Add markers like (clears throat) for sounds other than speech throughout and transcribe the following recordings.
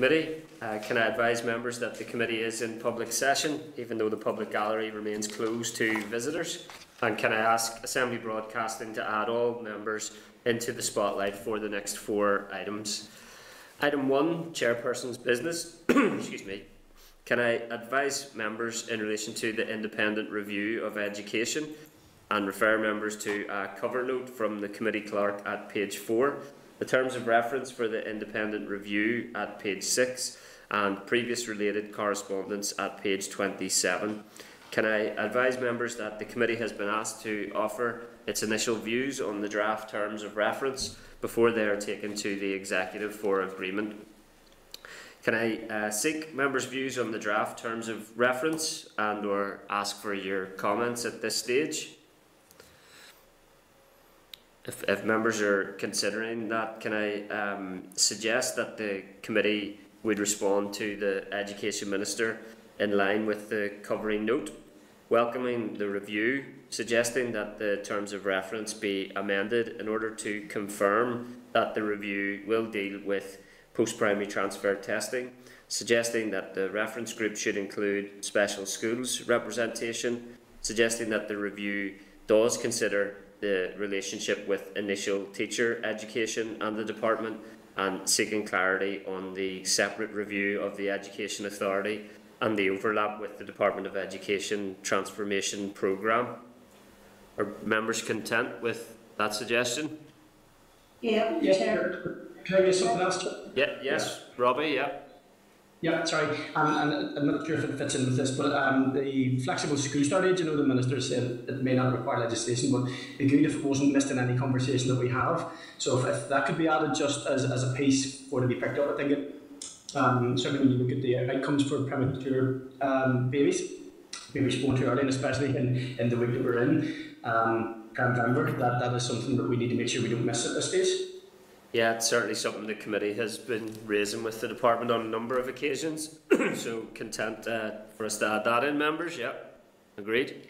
Committee. Uh, can I advise members that the committee is in public session, even though the public gallery remains closed to visitors? And can I ask Assembly Broadcasting to add all members into the spotlight for the next four items? Item 1, Chairperson's Business. (clears throat) Excuse me. Can I advise members in relation to the independent review of education and refer members to a cover note from the committee clerk at page 4, the terms of reference for the independent review at page 6, and previous related correspondence at page 27. Can I advise members that the committee has been asked to offer its initial views on the draft terms of reference before they are taken to the executive for agreement? Can I uh, seek members' views on the draft terms of reference and or ask for your comments at this stage? If, if members are considering that, can I um, suggest that the committee would respond to the Education Minister in line with the covering note, welcoming the review, suggesting that the terms of reference be amended in order to confirm that the review will deal with post-primary transfer testing, suggesting that the reference group should include special schools representation, suggesting that the review does consider the relationship with initial teacher education and the department, and seeking clarity on the separate review of the Education Authority and the overlap with the Department of Education Transformation Programme. Are members content with that suggestion? Yeah, Yes, Chair. Can I get something else? Yeah, yes, Robbie, yeah. Yeah, sorry, um, and I'm not sure if it fits in with this, but um, the flexible school start age, you know, the minister said it may not require legislation, but it'd be good if it wasn't missed in any conversation that we have. So if, if that could be added just as, as a piece for to be picked up, I think it, um, certainly when you look at the outcomes for premature um, babies, babies born too early, and especially in, in the week that we're in, um, November, that, that is something that we need to make sure we don't miss at this stage. Yeah, it's certainly something the committee has been raising with the department on a number of occasions. (clears throat) so content uh, for us to add that in, members. Yeah, agreed.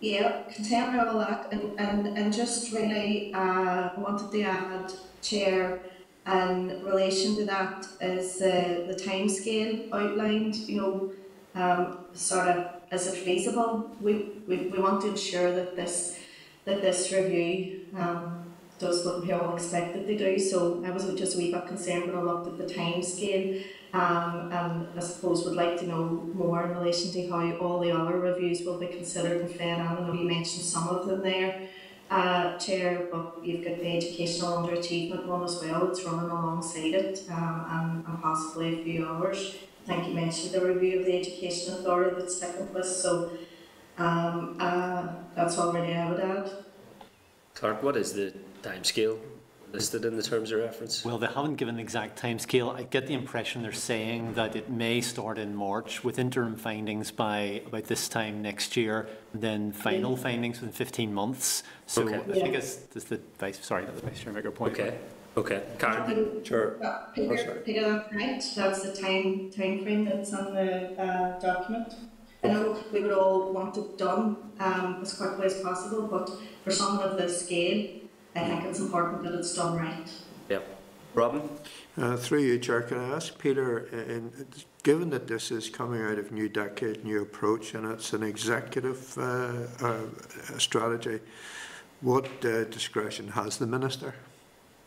Yeah, content with all that, and, and, and just really uh, wanted to add, Chair, in relation to that is uh, the timescale outlined, you know, um, sort of, is it feasible? We, we, we want to ensure that this, that this review um, does what we all to do. So I was just a wee bit concerned when I looked at the time scale um, and I suppose would like to know more in relation to how all the other reviews will be considered and fed on. I know you mentioned some of them there, uh, Chair, but you've got the educational underachievement one as well. It's running alongside it um, and, and possibly a few others. I think you mentioned the review of the Education Authority that's taken place, so um, uh, that's already I would add. Clerk, what is the timescale listed in the terms of reference? Well, they haven't given an exact timescale. I get the impression they're saying that it may start in March with interim findings by about this time next year, and then final findings within 15 months. So Okay. I think it's, it's the vice, sorry, not the vice chair, make your point. Okay, okay. Karen? Sure. Uh, Oh, Peter, sorry. Peter, that's right, that's the time, time frame that's on the uh, document. I know we would all want it done um, as quickly as possible, but for someone of this scale, I think it's important that it's done right. Yep. Robin? Uh, through you, Chair, can I ask Peter, in, given that this is coming out of New Decade, New Approach, and it's an executive uh, uh, strategy, what uh, discretion has the Minister?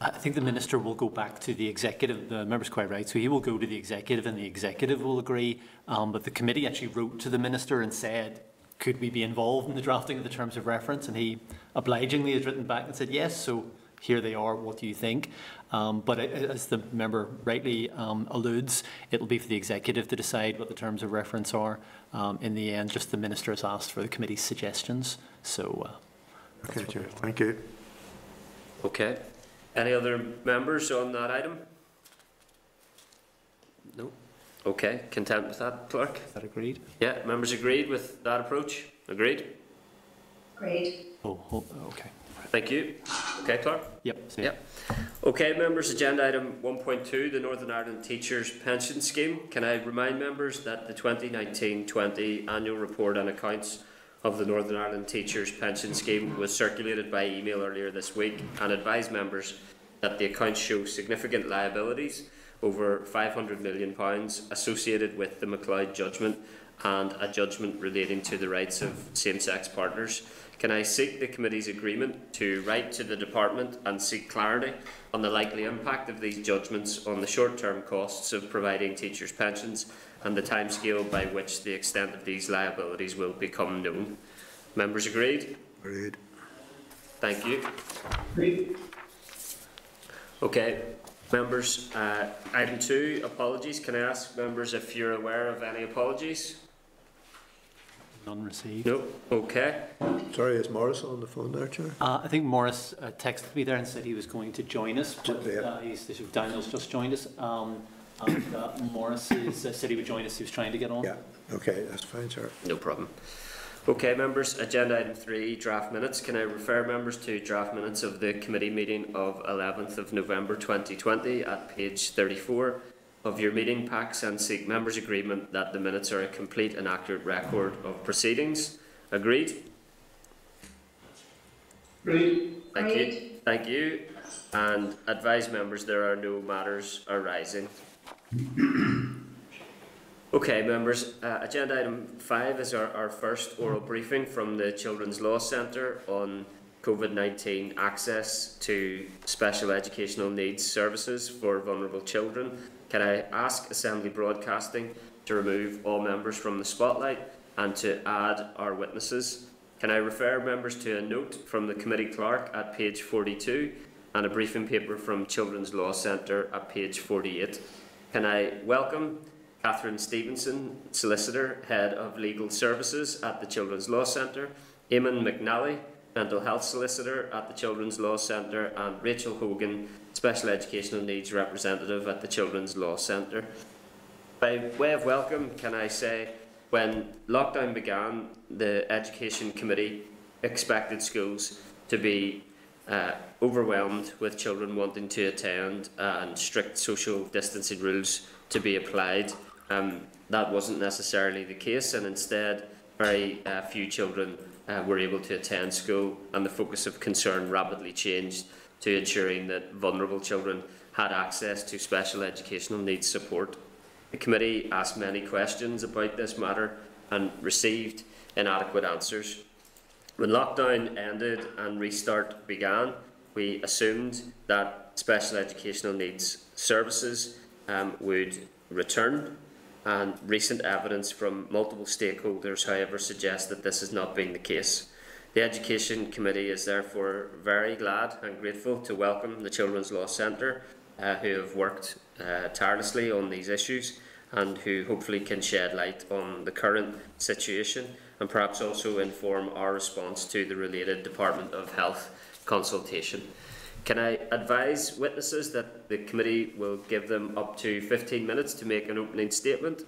I think the minister will go back to the executive. The member's quite right. So he will go to the executive, and the executive will agree. Um, but the committee actually wrote to the minister and said, "Could we be involved in the drafting of the terms of reference?" And he obligingly has written back and said, "Yes." So here they are. What do you think? Um, but it- as the member rightly um, alludes, it'll be for the executive to decide what the terms of reference are. Um, in the end, just the minister has asked for the committee's suggestions. So. Uh, Okay, Chair, thank you. Okay. Any other members on that item? No? Okay, content with that, Clerk? is that agreed? Yeah, members agreed with that approach? Agreed? Great. Oh, hold, okay. Thank you. Okay, Clerk? Yep. so- Yep. Okay, members, agenda item 1.2, the Northern Ireland Teachers Pension Scheme. Can I remind members that the 2019-20 annual report and accounts of the Northern Ireland Teachers Pension Scheme was circulated by email earlier this week and advise members that the accounts show significant liabilities over £500 million associated with the McCloud judgment and a judgment relating to the rights of same-sex partners. Can I seek the committee's agreement to write to the department and seek clarity on the likely impact of these judgments on the short-term costs of providing teachers' pensions and the timescale by which the extent of these liabilities will become known? Members agreed? Agreed. Thank you. Agreed. Okay, members, uh, item two, apologies. Can I ask members if you're aware of any apologies? None received. No? Okay. Sorry, is Morris on the phone there, Chair? Uh, I think Morris uh, texted me there and said he was going to join us, but Yeah. uh, he's, Daniel's just joined us. Um, and uh, Morris is, uh, said he would join us. He was trying to get on. Yeah, okay, that's fine, sir. No problem. Okay, members, agenda item three, draft minutes. Can I refer members to draft minutes of the committee meeting of 11th of November 2020 at page 34 of your meeting packs and seek members' agreement that the minutes are a complete and accurate record of proceedings? Agreed? Agreed. Thank you. Thank you. And advise members there are no matters arising. Okay, members, uh, agenda item five is our, our first oral briefing from the Children's Law Centre on COVID-19 access to special educational needs services for vulnerable children. Can I ask Assembly Broadcasting to remove all members from the spotlight and to add our witnesses? Can I refer members to a note from the committee clerk at page 42 and a briefing paper from Children's Law Centre at page 48? Can I welcome Catherine Stevenson, Solicitor, Head of Legal Services at the Children's Law Centre, Eamon McNally, Mental Health Solicitor at the Children's Law Centre, and Rachel Hogan, Special Educational Needs Representative at the Children's Law Centre. By way of welcome, can I say, when lockdown began, the Education Committee expected schools to be uh, overwhelmed with children wanting to attend and strict social distancing rules to be applied. Um, that wasn't necessarily the case, and instead, very uh, few children uh, were able to attend school, and the focus of concern rapidly changed to ensuring that vulnerable children had access to special educational needs support. The committee asked many questions about this matter and received inadequate answers. When lockdown ended and restart began, we assumed that special educational needs services um, would return, and recent evidence from multiple stakeholders, however, suggests that this has not been the case. The Education Committee is therefore very glad and grateful to welcome the Children's Law Centre, uh, who have worked uh, tirelessly on these issues and who hopefully can shed light on the current situation and perhaps also inform our response to the related Department of Health consultation. Can I advise witnesses that the committee will give them up to 15 minutes to make an opening statement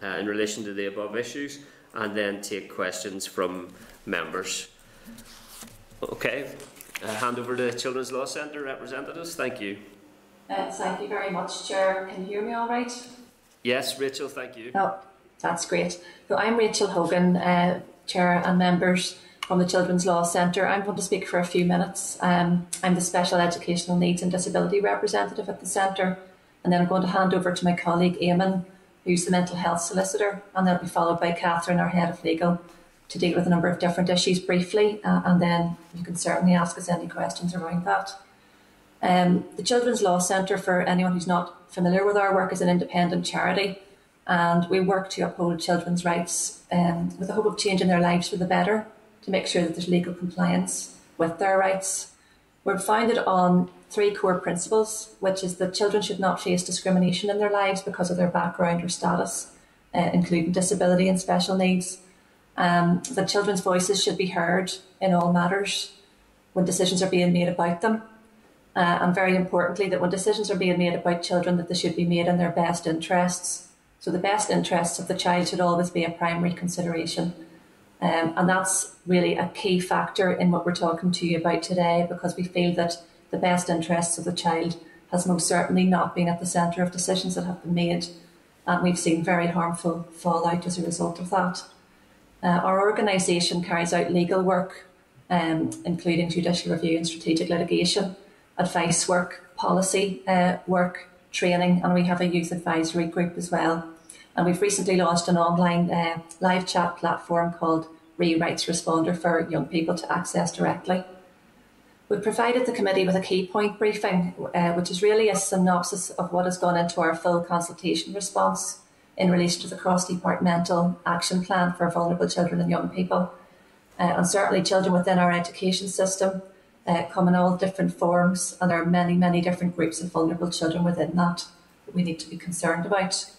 uh, in relation to the above issues and then take questions from members? Okay, uh, hand over to the Children's Law Centre representatives. Thank you. Uh, thank you very much, Chair. Can you hear me all right? Yes, Rachel, thank you. Oh, that's great. So I'm Rachel Hogan, uh, Chair and members from the Children's Law Centre. I'm going to speak for a few minutes. Um, I'm the Special Educational Needs and Disability Representative at the Centre, and then I'm going to hand over to my colleague Eamon, who's the Mental Health Solicitor, and that'll be followed by Catherine, our Head of Legal, to deal with a number of different issues briefly, uh, and then you can certainly ask us any questions around that. Um, the Children's Law Centre, for anyone who's not familiar with our work, is an independent charity, and we work to uphold children's rights um, with the hope of changing their lives for the better to make sure that there's legal compliance with their rights. We're founded on three core principles, which is that children should not face discrimination in their lives because of their background or status, uh, including disability and special needs. Um, that children's voices should be heard in all matters when decisions are being made about them. Uh, and very importantly, that when decisions are being made about children, that they should be made in their best interests. So the best interests of the child should always be a primary consideration. Um, and that's really a key factor in what we're talking to you about today because we feel that the best interests of the child has most certainly not been at the centre of decisions that have been made. And we've seen very harmful fallout as a result of that. Uh, our organisation carries out legal work, um, including judicial review and strategic litigation, advice work, policy uh, work, training, and we have a youth advisory group as well. And we've recently launched an online uh, live chat platform called Rights Responder for young people to access directly. We've provided the committee with a key point briefing, uh, which is really a synopsis of what has gone into our full consultation response in relation to the cross departmental action plan for vulnerable children and young people. Uh, and certainly, children within our education system uh, come in all different forms, and there are many, many different groups of vulnerable children within that that we need to be concerned about.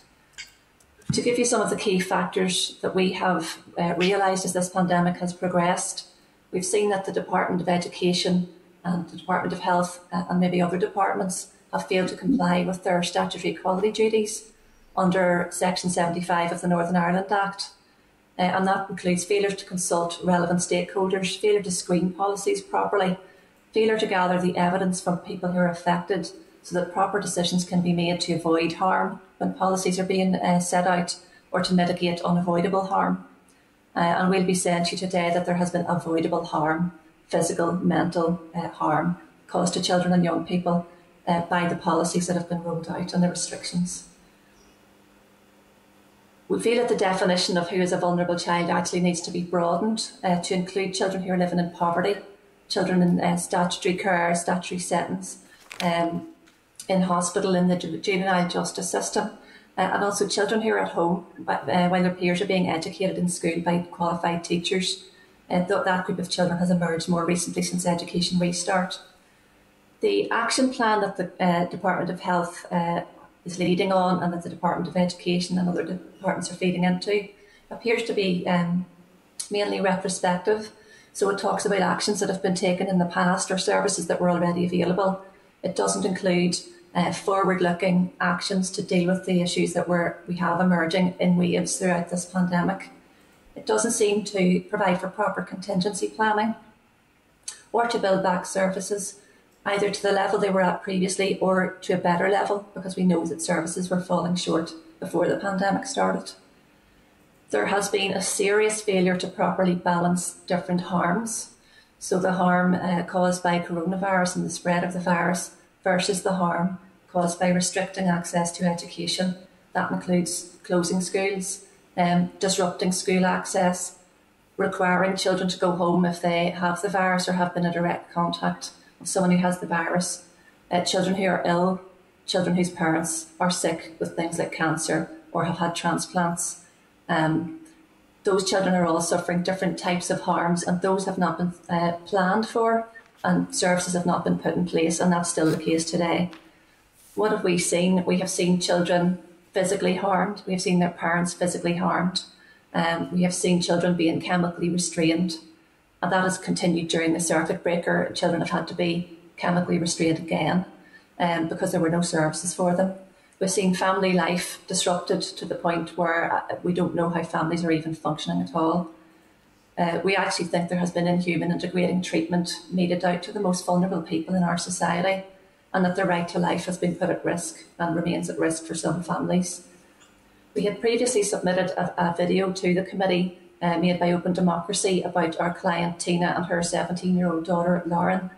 To give you some of the key factors that we have uh, realised as this pandemic has progressed, we've seen that the Department of Education and the Department of Health uh, and maybe other departments have failed to comply with their statutory equality duties under Section 75 of the Northern Ireland Act. Uh, and that includes failure to consult relevant stakeholders, failure to screen policies properly, failure to gather the evidence from people who are affected so that proper decisions can be made to avoid harm when policies are being uh, set out or to mitigate unavoidable harm. Uh, and we'll be saying to you today that there has been avoidable harm physical, mental uh, harm caused to children and young people uh, by the policies that have been rolled out and the restrictions. We feel that the definition of who is a vulnerable child actually needs to be broadened uh, to include children who are living in poverty, children in uh, statutory care, statutory settings, um, in hospital, in the juvenile justice system, uh, and also children who are at home uh, while their peers are being educated in school by qualified teachers uh, th- that group of children has emerged more recently since Education Restart. The action plan that the uh, Department of Health uh, is leading on and that the Department of Education and other departments are feeding into appears to be um, mainly retrospective. So it talks about actions that have been taken in the past or services that were already available. It doesn't include uh, forward-looking actions to deal with the issues that we're, we have emerging in waves throughout this pandemic. It doesn't seem to provide for proper contingency planning or to build back services either to the level they were at previously or to a better level because we know that services were falling short before the pandemic started. There has been a serious failure to properly balance different harms. So, the harm uh, caused by coronavirus and the spread of the virus versus the harm caused by restricting access to education. That includes closing schools, um, disrupting school access, requiring children to go home if they have the virus or have been in direct contact with someone who has the virus, uh, children who are ill, children whose parents are sick with things like cancer or have had transplants. Um, those children are all suffering different types of harms, and those have not been uh, planned for, and services have not been put in place, and that's still the case today. What have we seen? We have seen children physically harmed. We have seen their parents physically harmed. Um, we have seen children being chemically restrained. And that has continued during the circuit breaker. Children have had to be chemically restrained again um, because there were no services for them. We've seen family life disrupted to the point where uh, we don't know how families are even functioning at all. Uh, we actually think there has been inhuman and degrading treatment meted out to the most vulnerable people in our society and that their right to life has been put at risk and remains at risk for some families. We had previously submitted a, a video to the committee uh, made by Open Democracy about our client Tina and her 17 year old daughter Lauren.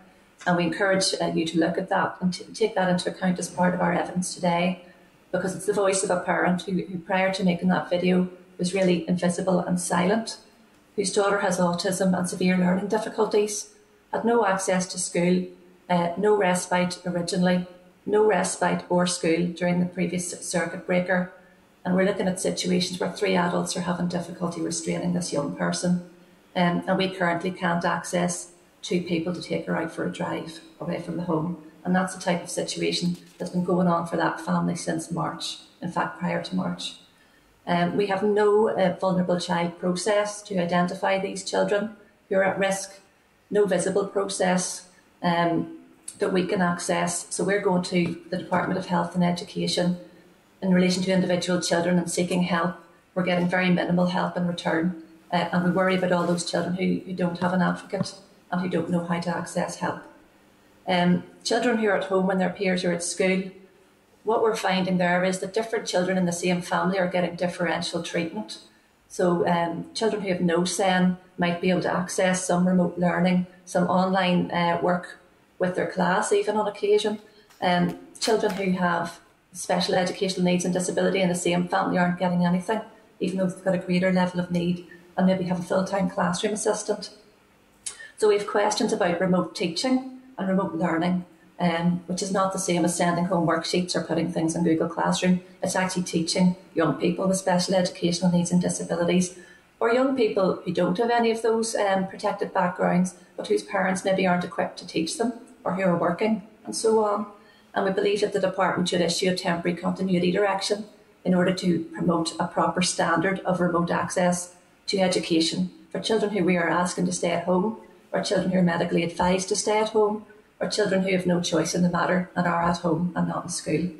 And we encourage uh, you to look at that and t- take that into account as part of our evidence today, because it's the voice of a parent who, who, prior to making that video, was really invisible and silent, whose daughter has autism and severe learning difficulties, had no access to school, uh, no respite originally, no respite or school during the previous circuit breaker. And we're looking at situations where three adults are having difficulty restraining this young person. Um, and we currently can't access two people to take her out for a drive away from the home. And that's the type of situation that's been going on for that family since March, in fact, prior to March. Um, we have no uh, vulnerable child process to identify these children who are at risk, no visible process um, that we can access. So we're going to the Department of Health and Education in relation to individual children and seeking help. We're getting very minimal help in return. Uh, and we worry about all those children who, who don't have an advocate and who don't know how to access help. Um, children who are at home when their peers are at school, what we're finding there is that different children in the same family are getting differential treatment. So um, children who have no SEN might be able to access some remote learning, some online uh, work with their class, even on occasion. Um, children who have special educational needs and disability in the same family aren't getting anything, even though they've got a greater level of need and maybe have a full time classroom assistant. So we have questions about remote teaching and remote learning, um, which is not the same as sending home worksheets or putting things in Google Classroom. It's actually teaching young people with special educational needs and disabilities, or young people who don't have any of those um, protected backgrounds, but whose parents maybe aren't equipped to teach them, or who are working, and so on. And we believe that the department should issue a temporary continuity direction in order to promote a proper standard of remote access to education for children who we are asking to stay at home, or children who are medically advised to stay at home, or children who have no choice in the matter and are at home and not in school.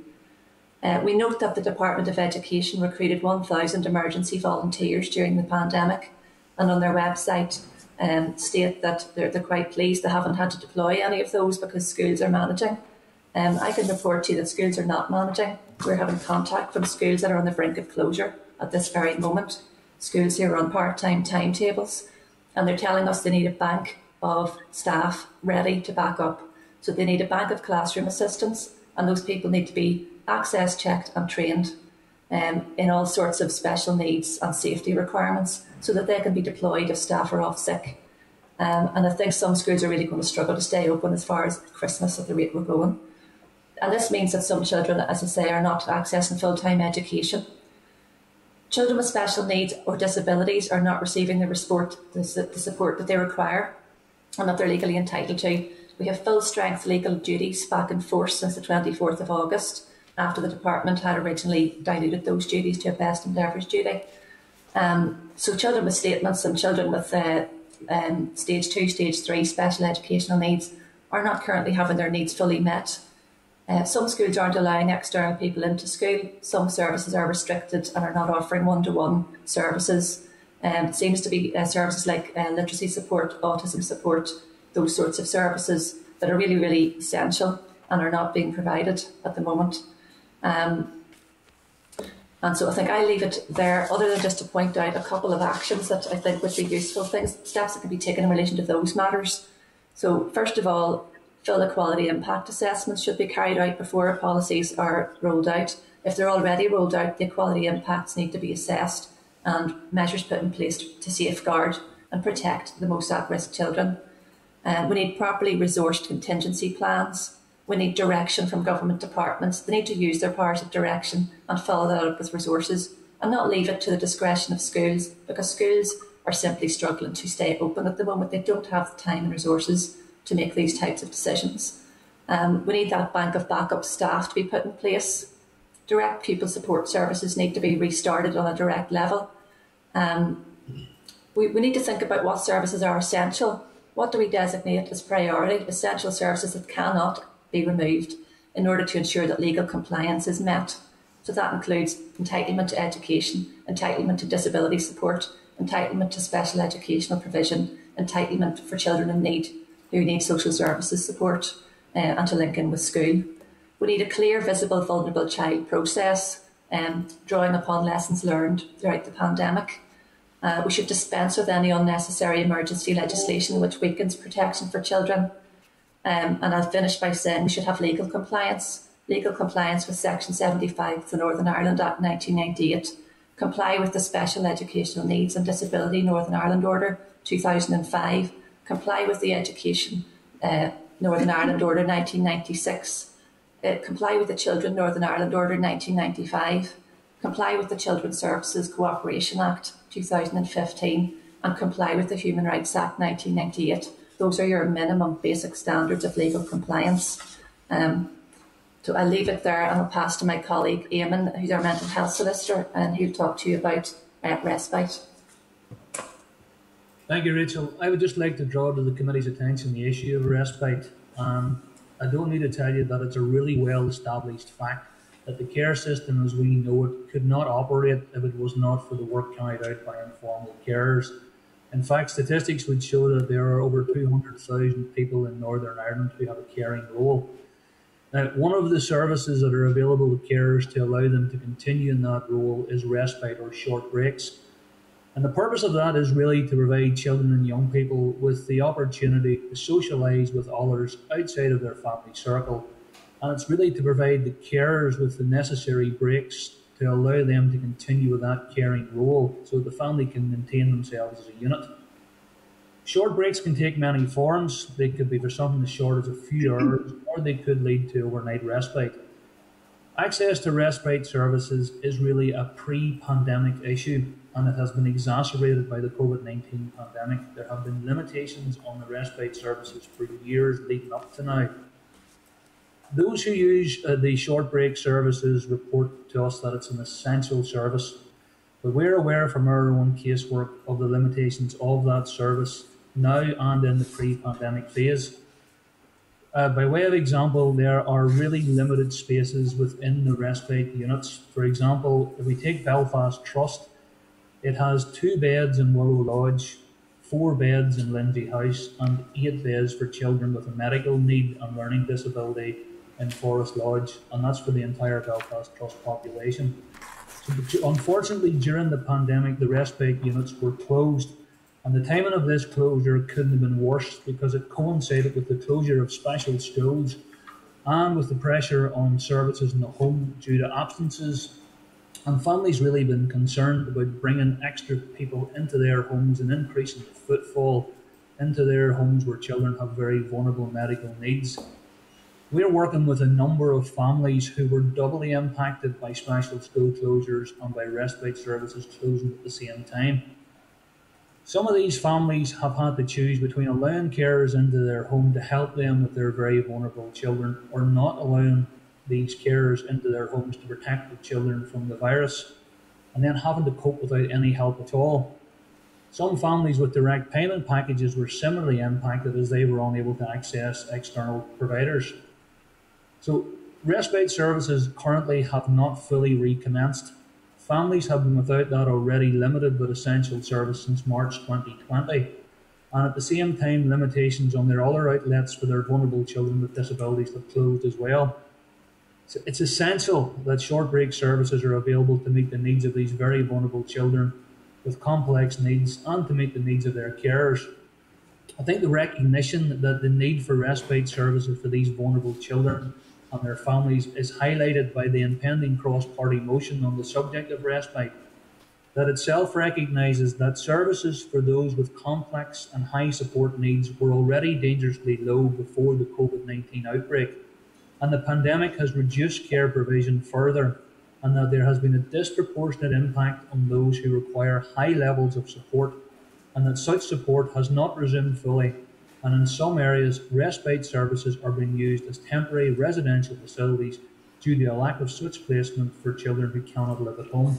Uh, we note that the Department of Education recruited 1,000 emergency volunteers during the pandemic, and on their website um, state that they're, they're quite pleased they haven't had to deploy any of those because schools are managing. Um, I can report to you that schools are not managing. We're having contact from schools that are on the brink of closure at this very moment. Schools here are on part time timetables, and they're telling us they need a bank of staff ready to back up. So they need a bank of classroom assistants, and those people need to be access checked and trained um, in all sorts of special needs and safety requirements so that they can be deployed if staff are off sick. Um, and I think some schools are really going to struggle to stay open as far as Christmas at the rate we're going. And this means that some children, as I say, are not accessing full time education. Children with special needs or disabilities are not receiving the support, the support that they require and that they're legally entitled to. We have full strength legal duties back in force since the 24th of August after the department had originally diluted those duties to a best endeavours duty. Um, so children with statements and children with uh, um, stage two, stage three special educational needs are not currently having their needs fully met. Uh, some schools aren't allowing external people into school. Some services are restricted and are not offering one-to-one services. Um, it seems to be uh, services like uh, literacy support, autism support, those sorts of services that are really, really essential and are not being provided at the moment. Um, and so I think I leave it there, other than just to point out a couple of actions that I think would be useful things, steps that can be taken in relation to those matters. So, first of all, full equality impact assessments should be carried out before policies are rolled out. If they're already rolled out, the equality impacts need to be assessed and measures put in place to safeguard and protect the most at risk children. Uh, we need properly resourced contingency plans we need direction from government departments. They need to use their powers of direction and follow that up with resources and not leave it to the discretion of schools because schools are simply struggling to stay open at the moment. They don't have the time and resources to make these types of decisions. Um, we need that bank of backup staff to be put in place. Direct pupil support services need to be restarted on a direct level. Um, we, we need to think about what services are essential. What do we designate as priority? Essential services that cannot be removed in order to ensure that legal compliance is met. So that includes entitlement to education, entitlement to disability support, entitlement to special educational provision, entitlement for children in need who need social services support uh, and to link in with school. We need a clear, visible, vulnerable child process, um, drawing upon lessons learned throughout the pandemic. Uh, we should dispense with any unnecessary emergency legislation which weakens protection for children. Um, and I'll finish by saying we should have legal compliance, legal compliance with Section 75 of the Northern Ireland Act 1998, comply with the Special Educational Needs and Disability Northern Ireland Order 2005, comply with the Education uh, Northern Ireland Order 1996, uh, comply with the Children Northern Ireland Order 1995, comply with the Children's Services Cooperation Act 2015, and comply with the Human Rights Act 1998 those are your minimum basic standards of legal compliance. Um, so I'll leave it there and I'll pass to my colleague Eamon, who's our mental health solicitor, and he'll talk to you about uh, respite. Thank you, Rachel. I would just like to draw to the committee's attention the issue of respite. Um, I don't need to tell you that it's a really well established fact that the care system as we know it could not operate if it was not for the work carried out by informal carers. In fact, statistics would show that there are over 200,000 people in Northern Ireland who have a caring role. Now, one of the services that are available to carers to allow them to continue in that role is respite or short breaks. And the purpose of that is really to provide children and young people with the opportunity to socialise with others outside of their family circle And it's really to provide the carers with the necessary breaks to allow them to continue with that caring role so the family can maintain themselves as a unit. Short breaks can take many forms. They could be for something as short as a few (clears throat) hours, or they could lead to overnight respite. Access to respite services is really a pre pandemic issue and it has been exacerbated by the COVID 19 pandemic. There have been limitations on the respite services for years leading up to now. Those who use uh, the short break services report to us that it's an essential service, but we're aware from our own casework of the limitations of that service now and in the pre pandemic phase. Uh, by way of example, there are really limited spaces within the respite units. For example, if we take Belfast Trust, it has two beds in Willow Lodge, four beds in Lindsay House, and eight beds for children with a medical need and learning disability in Forest Lodge, and that's for the entire Belfast Trust population. So, unfortunately, during the pandemic, the respite units were closed and the timing of this closure couldn't have been worse because it coincided with the closure of special schools and with the pressure on services in the home due to absences. And families really been concerned about bringing extra people into their homes and increasing the footfall into their homes where children have very vulnerable medical needs. We're working with a number of families who were doubly impacted by special school closures and by respite services closing at the same time. Some of these families have had to choose between allowing carers into their home to help them with their very vulnerable children or not allowing these carers into their homes to protect the children from the virus and then having to cope without any help at all. Some families with direct payment packages were similarly impacted as they were unable to access external providers. So, respite services currently have not fully recommenced Families have been without that already limited but essential service since March 2020, and at the same time, limitations on their other outlets for their vulnerable children with disabilities have closed as well. So it's essential that short break services are available to meet the needs of these very vulnerable children with complex needs and to meet the needs of their carers. I think the recognition that the need for respite services for these vulnerable children and their families is highlighted by the impending cross party motion on the subject of respite, that itself recognises that services for those with complex and high support needs were already dangerously low before the COVID 19 outbreak, and the pandemic has reduced care provision further, and that there has been a disproportionate impact on those who require high levels of support, and that such support has not resumed fully and in some areas, respite services are being used as temporary residential facilities due to a lack of such placement for children who cannot live at home.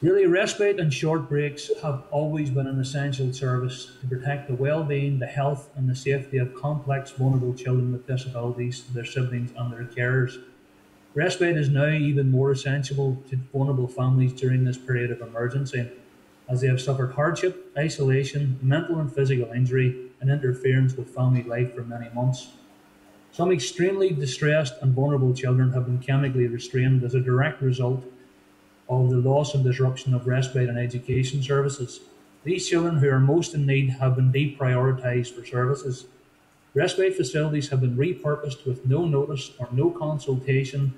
Really, respite and short breaks have always been an essential service to protect the well-being, the health and the safety of complex vulnerable children with disabilities, their siblings and their carers. Respite is now even more essential to vulnerable families during this period of emergency as they have suffered hardship, isolation, mental and physical injury, and interference with family life for many months. Some extremely distressed and vulnerable children have been chemically restrained as a direct result of the loss and disruption of respite and education services. These children who are most in need have been deprioritised for services. Respite facilities have been repurposed with no notice or no consultation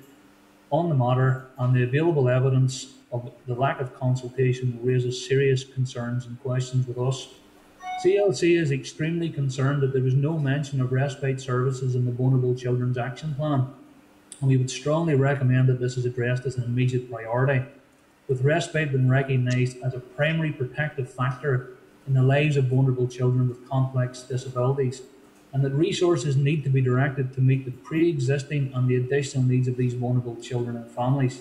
on the matter, and the available evidence of the lack of consultation raises serious concerns and questions with us. CLC is extremely concerned that there was no mention of respite services in the Vulnerable Children's Action Plan, and we would strongly recommend that this is addressed as an immediate priority, with respite being recognised as a primary protective factor in the lives of vulnerable children with complex disabilities, and that resources need to be directed to meet the pre-existing and the additional needs of these vulnerable children and families.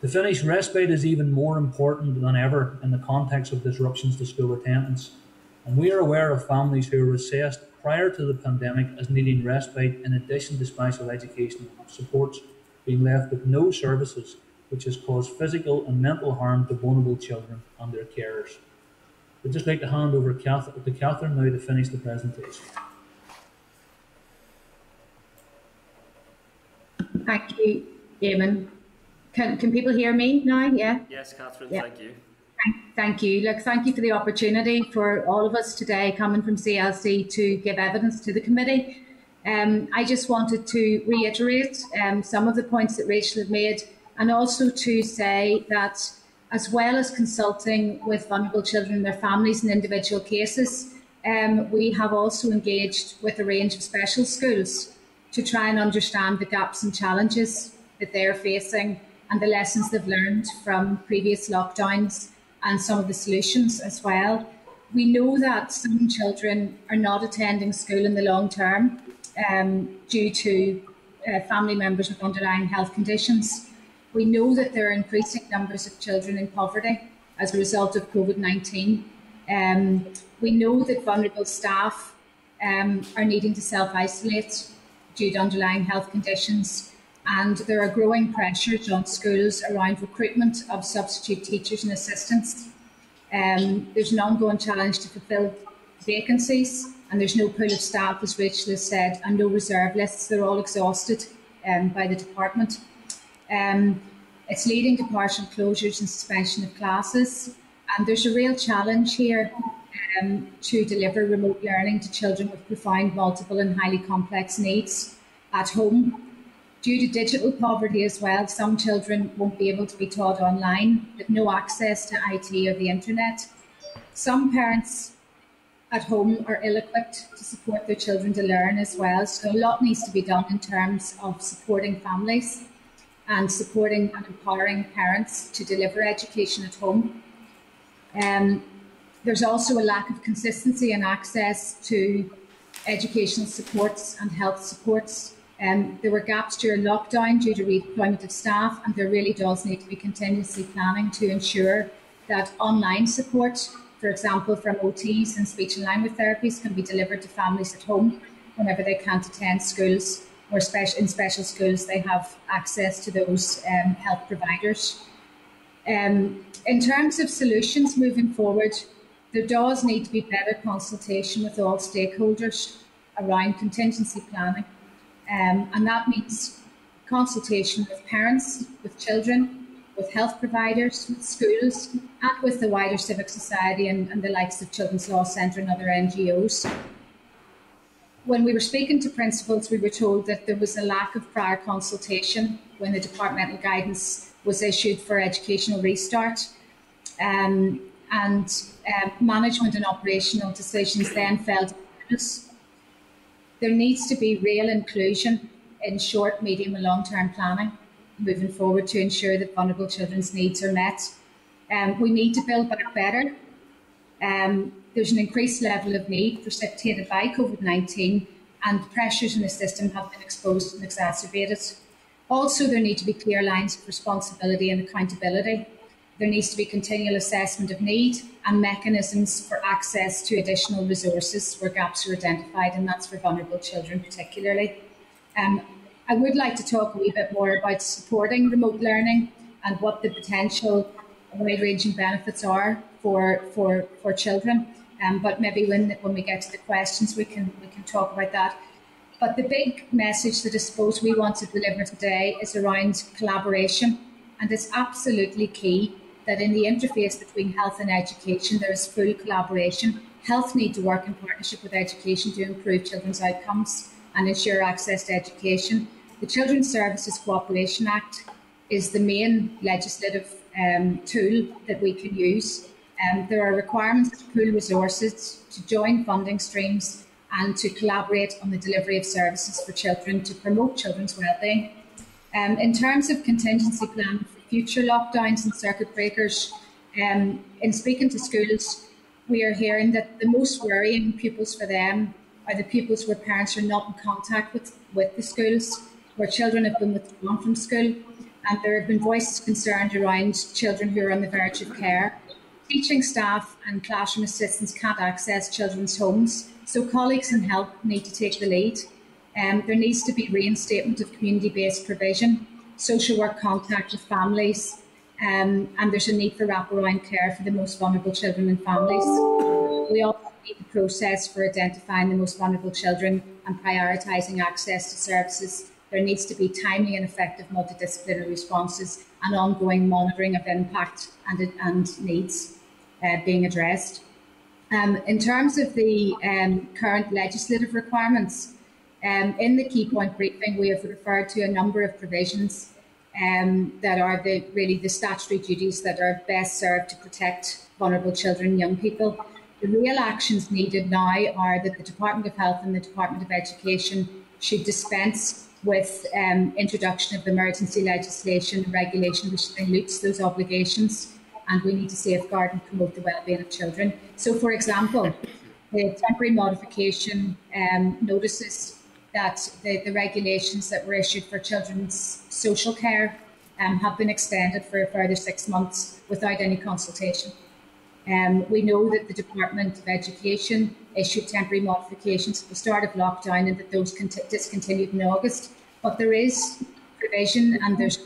To finish, respite is even more important than ever in the context of disruptions to school attendance. And we are aware of families who were assessed prior to the pandemic as needing respite in addition to special educational supports being left with no services, which has caused physical and mental harm to vulnerable children and their carers. I'd just like to hand over to Catherine now to finish the presentation. Thank you, Damon. Can, can people hear me now? Yeah? Yes, Catherine, yeah. thank you. Thank, thank you. Look, thank you for the opportunity for all of us today coming from CLC to give evidence to the committee. Um, I just wanted to reiterate um, some of the points that Rachel had made and also to say that as well as consulting with vulnerable children and their families in individual cases, um, we have also engaged with a range of special schools to try and understand the gaps and challenges that they're facing and the lessons they've learned from previous lockdowns and some of the solutions as well. We know that some children are not attending school in the long term um, due to uh, family members with underlying health conditions. We know that there are increasing numbers of children in poverty as a result of COVID 19. Um, we know that vulnerable staff um, are needing to self isolate due to underlying health conditions, and there are growing pressures on schools around recruitment of substitute teachers and assistants. Um, there's an ongoing challenge to fulfil vacancies, and there's no pool of staff, as Rachel has said, and no reserve lists. They're all exhausted um, by the department. Um, it's leading to partial closures and suspension of classes, and there's a real challenge here um, to deliver remote learning to children with profound, multiple, and highly complex needs at home. Due to digital poverty as well, some children won't be able to be taught online, with no access to IT or the internet. Some parents at home are ill equipped to support their children to learn as well. So a lot needs to be done in terms of supporting families and supporting and empowering parents to deliver education at home. Um, there's also a lack of consistency and access to educational supports and health supports. Um, there were gaps during lockdown due to redeployment of staff, and there really does need to be contingency planning to ensure that online support, for example, from OTs and speech and language therapies, can be delivered to families at home whenever they can't attend schools or special, in special schools they have access to those um, health providers. Um, in terms of solutions moving forward, there does need to be better consultation with all stakeholders around contingency planning. Um, and that means consultation with parents, with children, with health providers, with schools, and with the wider civic society and, and the likes of Children's Law Centre and other NGOs. When we were speaking to principals, we were told that there was a lack of prior consultation when the departmental guidance was issued for educational restart. Um, and uh, management and operational decisions then fell to. There needs to be real inclusion in short, medium, and long term planning moving forward to ensure that vulnerable children's needs are met. Um, we need to build back better. Um, there's an increased level of need precipitated by COVID 19, and pressures in the system have been exposed and exacerbated. Also, there need to be clear lines of responsibility and accountability there needs to be continual assessment of need and mechanisms for access to additional resources where gaps are identified, and that's for vulnerable children particularly. Um, I would like to talk a wee bit more about supporting remote learning and what the potential wide-ranging benefits are for for for children. Um, but maybe when when we get to the questions, we can we can talk about that. But the big message that I suppose we want to deliver today is around collaboration, and it's absolutely key that in the interface between health and education, there is full collaboration. Health need to work in partnership with education to improve children's outcomes and ensure access to education. The Children's Services Cooperation Act is the main legislative um, tool that we can use. Um, there are requirements to pool resources, to join funding streams, and to collaborate on the delivery of services for children to promote children's wellbeing. Um, in terms of contingency plan for future lockdowns and circuit breakers. Um, in speaking to schools, we are hearing that the most worrying pupils for them are the pupils where parents are not in contact with, with the schools, where children have been withdrawn from school, and there have been voices concerned around children who are on the verge of care. Teaching staff and classroom assistants can't access children's homes, so colleagues and help need to take the lead. Um, there needs to be reinstatement of community based provision social work contact with families, um, and there's a need for wraparound care for the most vulnerable children and families. We also need the process for identifying the most vulnerable children and prioritising access to services. There needs to be timely and effective multidisciplinary responses and ongoing monitoring of impact and, and needs uh, being addressed. Um, in terms of the um, current legislative requirements, Um, in the key point briefing, we have referred to a number of provisions um, that are the really the statutory duties that are best served to protect vulnerable children and young people. The real actions needed now are that the Department of Health and the Department of Education should dispense with um, introduction of emergency legislation and regulation which dilutes those obligations and we need to safeguard and promote the well-being of children. So for example, the temporary modification um, notices that the, the regulations that were issued for children's social care um, have been extended for a further six months without any consultation. Um, we know that the Department of Education issued temporary modifications at the start of lockdown and that those cont- discontinued in August. But there is provision and there's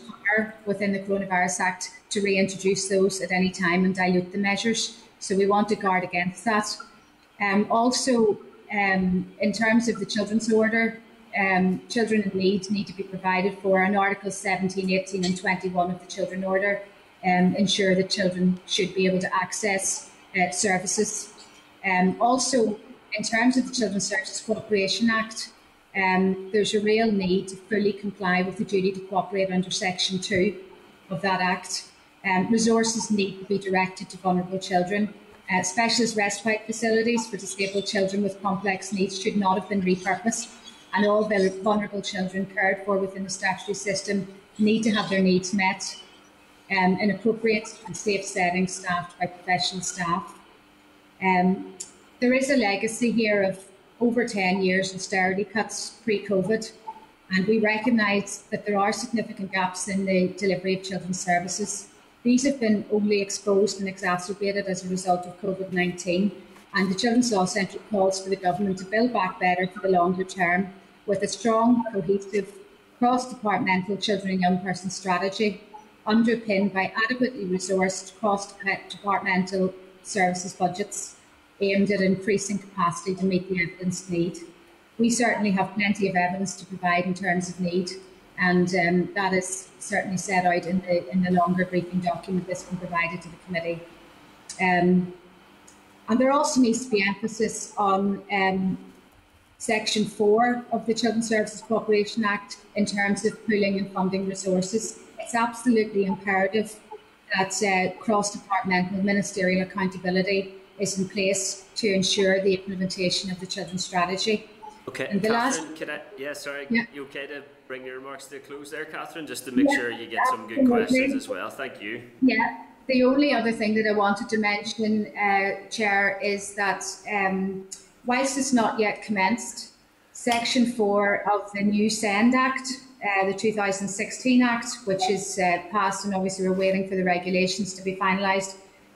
within the Coronavirus Act to reintroduce those at any time and dilute the measures. So we want to guard against that. Um, also, um, in terms of the children's order, um, children in need need to be provided for, and Articles 17, 18, and 21 of the Children Order um, ensure that children should be able to access uh, services. Um, also, in terms of the Children's Services Cooperation Act, um, there's a real need to fully comply with the duty to cooperate under Section 2 of that Act. Um, resources need to be directed to vulnerable children. Uh, specialist respite facilities for disabled children with complex needs should not have been repurposed, and all vulnerable children cared for within the statutory system need to have their needs met um, in appropriate and safe settings staffed by professional staff. Um, there is a legacy here of over 10 years austerity cuts pre COVID, and we recognise that there are significant gaps in the delivery of children's services. These have been only exposed and exacerbated as a result of COVID 19, and the Children's Law Centre calls for the government to build back better for the longer term with a strong, cohesive, cross departmental children and young person strategy underpinned by adequately resourced cross departmental services budgets aimed at increasing capacity to meet the evidence need. We certainly have plenty of evidence to provide in terms of need, and um, that is certainly set out in the in the longer briefing document that's been provided to the committee. Um, and there also needs to be emphasis on um, Section 4 of the Children's Services Cooperation Act in terms of pooling and funding resources. It's absolutely imperative that uh, cross departmental ministerial accountability is in place to ensure the implementation of the children's strategy. Okay, And the Catherine, last- can I, yeah, sorry, Yeah. you okay to bring your remarks to a close there, Catherine, just to make Yeah, sure you get some good absolutely. questions as well, thank you. Yeah, the only other thing that I wanted to mention, uh, Chair, is that um, whilst it's not yet commenced, Section 4 of the new SEND Act, uh, the 2016 Act, which is uh, passed, and obviously we're waiting for the regulations to be finalised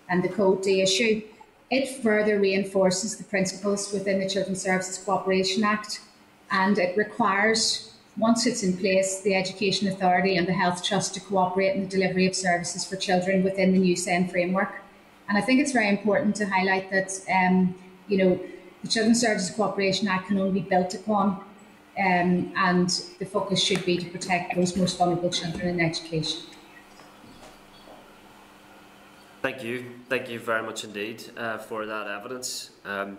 and the code to issue, it further reinforces the principles within the Children's Services Cooperation Act and it requires, once it's in place, the Education Authority and the Health Trust to cooperate in the delivery of services for children within the new SEN framework. And I think it's very important to highlight that, um, you know, the Children's Services Cooperation Act can only be built upon um, and the focus should be to protect those most vulnerable children in education. Thank you, thank you very much indeed uh, for that evidence. Um,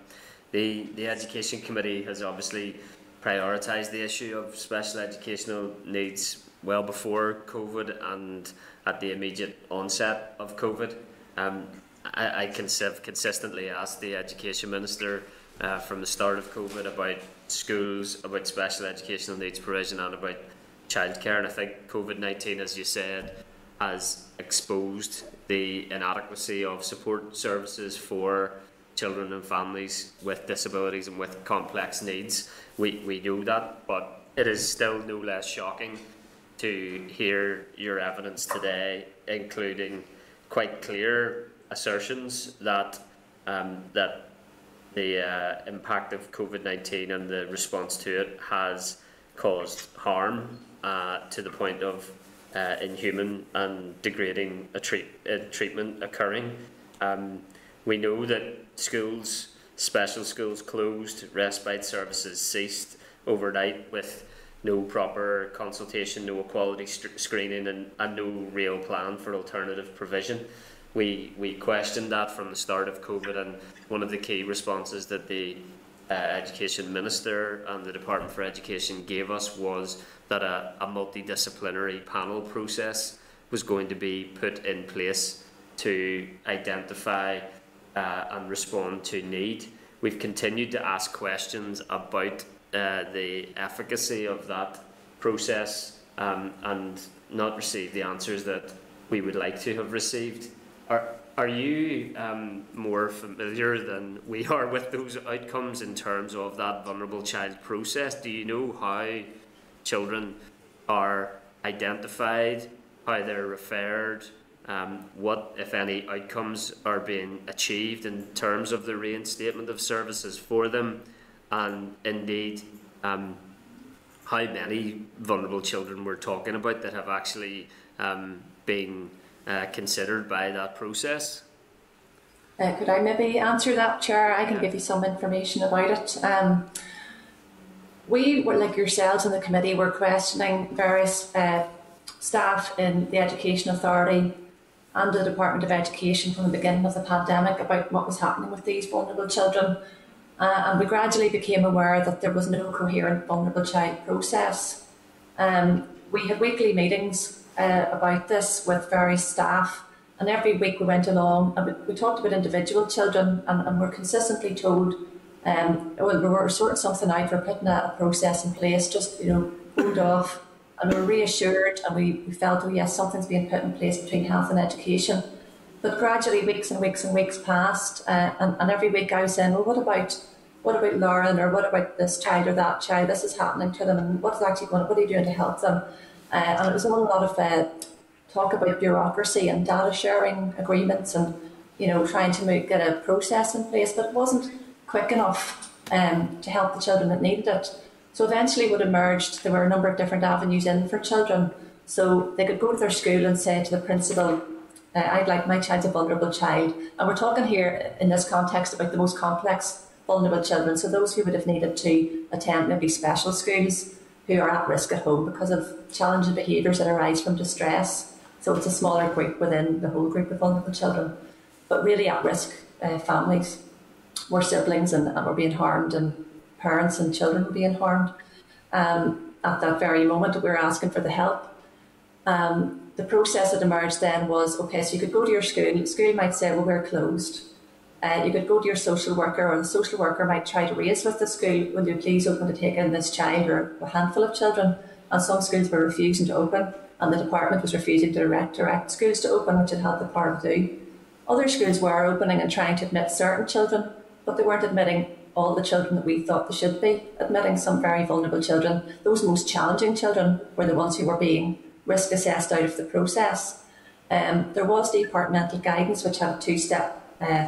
the, the Education Committee has obviously prioritised the issue of special educational needs well before COVID and at the immediate onset of COVID. Um, I, I consistently asked the Education Minister uh, from the start of COVID about schools, about special educational needs provision and about childcare and I think COVID 19, as you said, has exposed the inadequacy of support services for children and families with disabilities and with complex needs. We, we know that, but it is still no less shocking to hear your evidence today, including quite clear assertions that um, that the uh, impact of COVID nineteen and the response to it has caused harm uh, to the point of uh, inhuman and degrading a treat, uh, treatment occurring. Um, we know that schools, special schools closed, respite services ceased overnight with no proper consultation, no equality screening, and, and no real plan for alternative provision. We, we questioned that from the start of COVID, and one of the key responses that the uh, Education Minister and the Department for Education gave us was that a, a multidisciplinary panel process was going to be put in place to identify uh, and respond to need. We've continued to ask questions about uh, the efficacy of that process um, and not received the answers that we would like to have received. Are, are you um, more familiar than we (laughs) are with those outcomes in terms of that vulnerable child process? Do you know how children are identified, how they're referred, um, what, if any, outcomes are being achieved in terms of the reinstatement of services for them, and indeed um, how many vulnerable children we're talking about that have actually um, been uh, considered by that process? Uh, could I maybe answer that, Chair? I can give you some information about it. Um, we were like yourselves in the committee were questioning various uh, staff in the Education Authority and the Department of Education from the beginning of the pandemic about what was happening with these vulnerable children. Uh, and we gradually became aware that there was no coherent vulnerable child process. Um, we had weekly meetings uh, about this with various staff, and every week we went along and we, we talked about individual children, and, and we're consistently told, um, we were sorting something out, we're putting a, process in place, just you know, hold off and we were reassured and we, we felt, oh yes, something's being put in place between health and education. But gradually, weeks and weeks and weeks passed, uh, and, and every week I was saying, well, what about what about Lauren or what about this child or that child? This is happening to them, and what's actually going? On? What are you doing to help them? Uh, and it was a lot of uh, talk about bureaucracy and data sharing agreements, and you know, trying to make, get a process in place, but it wasn't quick enough um, to help the children that needed it. So eventually, what emerged, there were a number of different avenues in for children. So they could go to their school and say to the principal, uh, I'd like my child's a vulnerable child. And we're talking here in this context about the most complex vulnerable children. So those who would have needed to attend maybe special schools who are at risk at home because of challenging behaviours that arise from distress. So it's a smaller group within the whole group of vulnerable children, but really at risk uh, families were siblings and, and were being harmed and parents and children were being harmed. Um, at that very moment, we were asking for the help. Um, the process that emerged then was okay, so you could go to your school, school might say, well, we're closed. Uh, you could go to your social worker, or the social worker might try to raise with the school, will you please open to take in this child or a handful of children? And some schools were refusing to open, and the department was refusing to direct, direct schools to open, which it had the power to do. Other schools were opening and trying to admit certain children, but they weren't admitting all the children that we thought they should be, admitting some very vulnerable children. Those most challenging children were the ones who were being risk assessed out of the process. Um, there was departmental guidance which had a two step uh,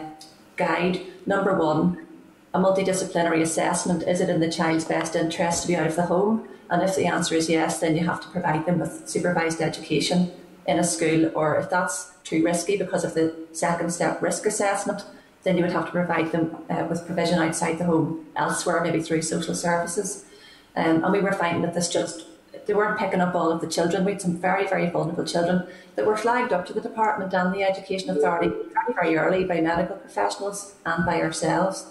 guide. Number one, a multidisciplinary assessment is it in the child's best interest to be out of the home? And if the answer is yes, then you have to provide them with supervised education in a school, or if that's too risky because of the second step risk assessment, then you would have to provide them uh, with provision outside the home elsewhere, maybe through social services. Um, and we were finding that this just they weren't picking up all of the children. We had some very, very vulnerable children that were flagged up to the department and the education authority very, very early by medical professionals and by ourselves.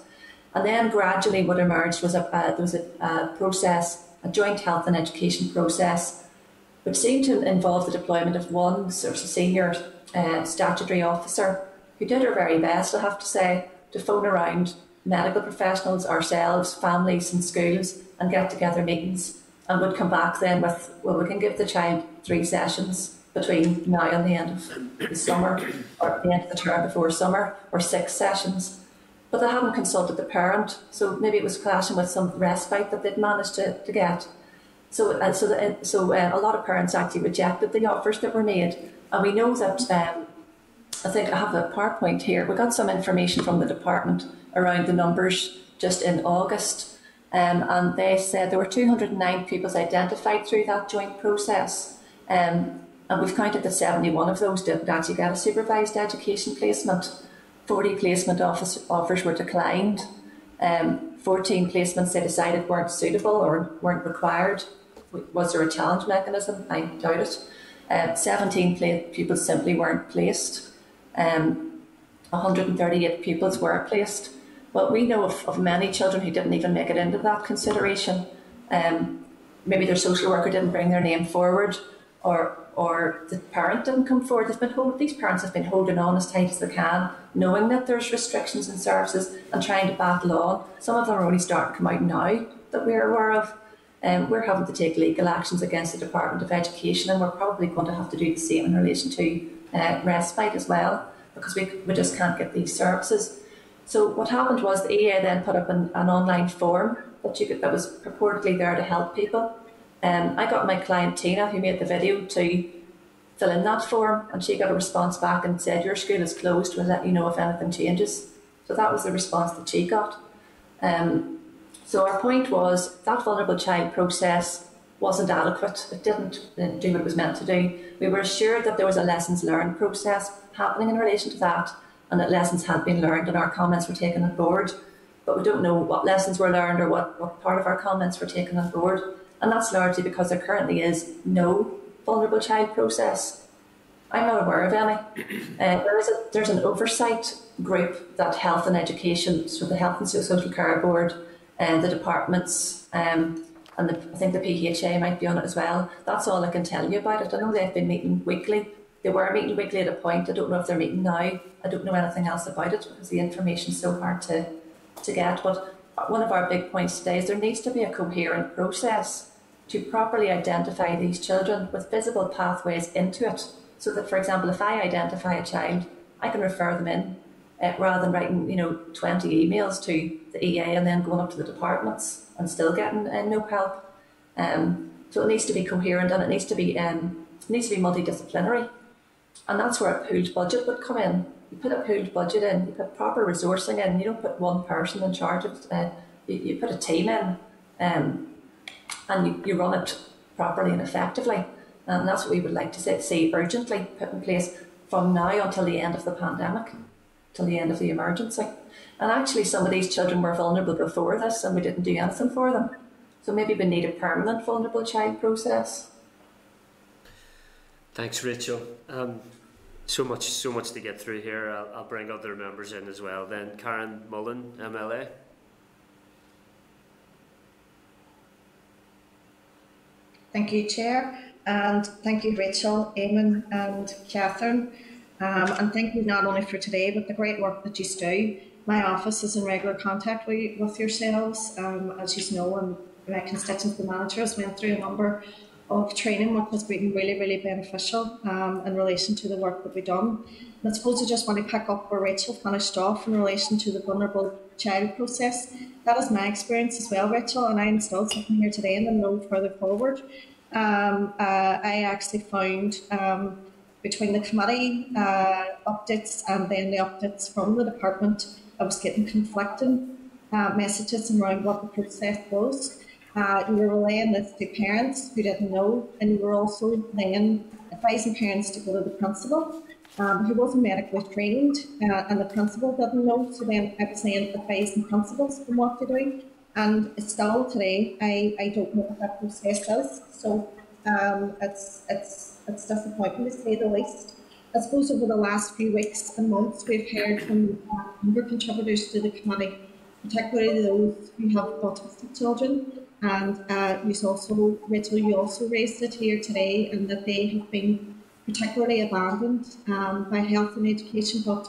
And then gradually, what emerged was a uh, there was a, a process, a joint health and education process, which seemed to involve the deployment of one sort of senior uh, statutory officer who did her very best, I have to say, to phone around medical professionals, ourselves, families, and schools and get together meetings and would come back then with, well, we can give the child three sessions between now and the end of the summer or the end of the term before summer or six sessions. But they hadn't consulted the parent, so maybe it was clashing with some respite that they'd managed to, to get. So, uh, so, the, so uh, a lot of parents actually rejected the offers that were made. And we know that um, I think I have a PowerPoint here. We got some information from the department around the numbers just in August, um, and they said there were 209 pupils identified through that joint process. Um, and we've counted that 71 of those didn't actually get a supervised education placement. 40 placement office, offers were declined. Um, 14 placements they decided weren't suitable or weren't required. Was there a challenge mechanism? I doubt it. Um, 17 pupils simply weren't placed. Um, 138 pupils were placed. But we know of, of many children who didn't even make it into that consideration. Um, maybe their social worker didn't bring their name forward, or or the parent didn't come forward. They've been hold, these parents have been holding on as tight as they can, knowing that there's restrictions in services and trying to battle on. Some of them are only starting to come out now that we're aware of. Um, we're having to take legal actions against the Department of Education, and we're probably going to have to do the same in relation to uh, respite as well, because we, we just can't get these services. So what happened was the EA then put up an, an online form that you could, that was purportedly there to help people. Um, I got my client Tina, who made the video, to fill in that form, and she got a response back and said, "Your school is closed. We'll let you know if anything changes." So that was the response that she got. Um, so our point was that vulnerable child process wasn't adequate. It didn't do what it was meant to do. We were assured that there was a lessons learned process happening in relation to that, and that lessons had been learned, and our comments were taken on board. But we don't know what lessons were learned or what, what part of our comments were taken on board. And that's largely because there currently is no vulnerable child process. I'm not aware of any. (clears throat) Uh, there is a, there's an oversight group that Health and Education, so the Health and Social Care Board, and uh, the departments, um, and the, I think the PHA might be on it as well. That's all I can tell you about it. I know they've been meeting weekly. They were meeting weekly at a point. I don't know if they're meeting now. I don't know anything else about it because the information is so hard to, to get. But one of our big points today is there needs to be a coherent process to properly identify these children with visible pathways into it. So that, for example, if I identify a child, I can refer them in uh, rather than writing, you know, 20 emails to the EA and then going up to the departments and still getting uh, no help. Um, so it needs to be coherent and it needs to be um, needs to be multidisciplinary, and that's where a pooled budget would come in. You put a pooled budget in, you put proper resourcing in. You don't put one person in charge of. Uh, you, you put a team in, um, and you, you run it properly and effectively. And that's what we would like to see urgently put in place from now until the end of the pandemic, till the end of the emergency. And actually, some of these children were vulnerable before this, and we didn't do anything for them. So maybe we need a permanent vulnerable child process. Thanks, Rachel. Um, so much, so much to get through here. I'll, I'll bring other members in as well. Then Karen Mullan, MLA. Thank you, Chair, and thank you, Rachel, Eamon, and Catherine. Um, and thank you not only for today, but the great work that you do. My office is in regular contact with, with yourselves, um, as you know, and my constituency managers went through a number of training, which has been really, really beneficial um, in relation to the work that we've done. And I suppose I just want to pick up where Rachel finished off in relation to the vulnerable child process. That is my experience as well, Rachel, and I'm still sitting here today and I'm no further forward. Um, uh, I actually found um, between the committee uh, updates and then the updates from the department, I was getting conflicting uh, messages around what the process was. Uh, you were relaying this to parents who didn't know, and you were also then advising parents to go to the principal, um, who wasn't medically trained, uh, and the principal didn't know. So then I was saying advising principals on what to do, and still today I, I don't know what that process is. So um, it's it's it's disappointing to say the least. I suppose over the last few weeks and months we've heard from uh, number of contributors to the committee, particularly those who have autistic children, and uh, you also, Rachel, you also raised it here today, and that they have been particularly abandoned um, by health and education, but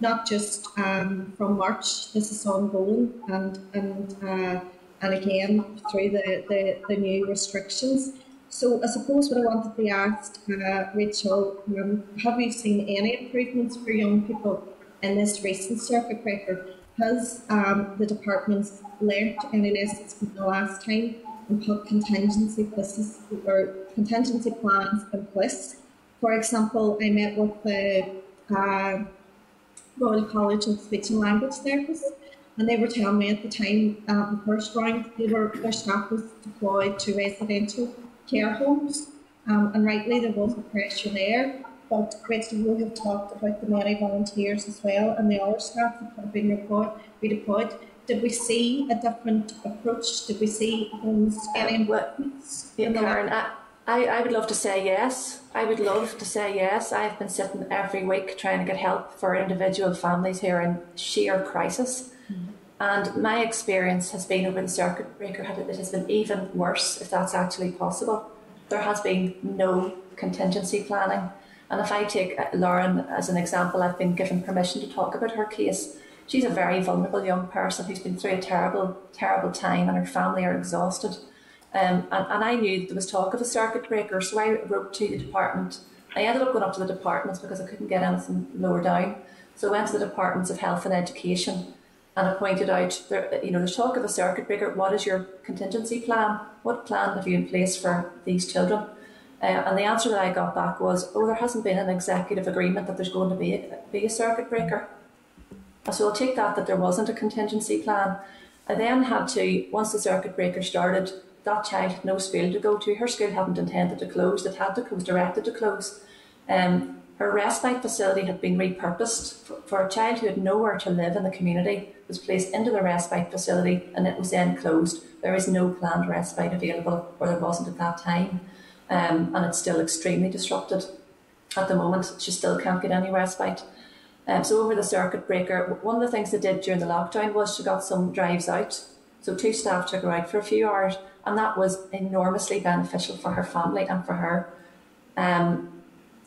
not just um, from March. This is ongoing, and and uh, and again through the, the, the new restrictions. So I suppose what I wanted to ask uh, Rachel, um, have you seen any improvements for young people in this recent circuit breaker? Has um, the department learnt any lessons from the last time and put contingency places or contingency plans in place? For example, I met with the uh, Royal College of Speech and Language Therapists, and they were telling me at the time, uh, the first round, they were, their staff was deployed to residential care homes, um, and rightly there was a pressure there. But Rachel, you have talked about the many volunteers as well and the other staff that have been report, redeployed. Did we see a different approach? Did we see improvements? Yeah, Karen, I, I, I would love to say yes. I would love to say yes. I've been sitting every week trying to get help for individual families here in sheer crisis. And my experience has been over the circuit breaker it has been even worse, if that's actually possible. There has been no contingency planning. And if I take uh, Lauren as an example, I've been given permission to talk about her case. She's a very vulnerable young person who's been through a terrible, terrible time, and her family are exhausted. Um, and, and I knew there was talk of a circuit breaker, so I wrote to the department. I ended up going up to the departments because I couldn't get anything lower down. So I went to the departments of health and education and I pointed out, there, you know, there's talk of a circuit breaker. What is your contingency plan? What plan have you in place for these children? Uh, and the answer that I got back was, oh, there hasn't been an executive agreement that there's going to be a, be a circuit breaker. So I'll take that that there wasn't a contingency plan. I then had to, once the circuit breaker started, that child had no school to go to. Her school hadn't intended to close, it had to close, directed to close. Um, her respite facility had been repurposed for, for, a child who had nowhere to live in the community, was placed into the respite facility and it was then closed. There is no planned respite available, or there wasn't at that time. Um, and it's still extremely disrupted at the moment. She still can't get any respite. Um, so over the circuit breaker, one of the things they did during the lockdown was she got some drives out. So two staff took her out for a few hours, and that was enormously beneficial for her family and for her. Um,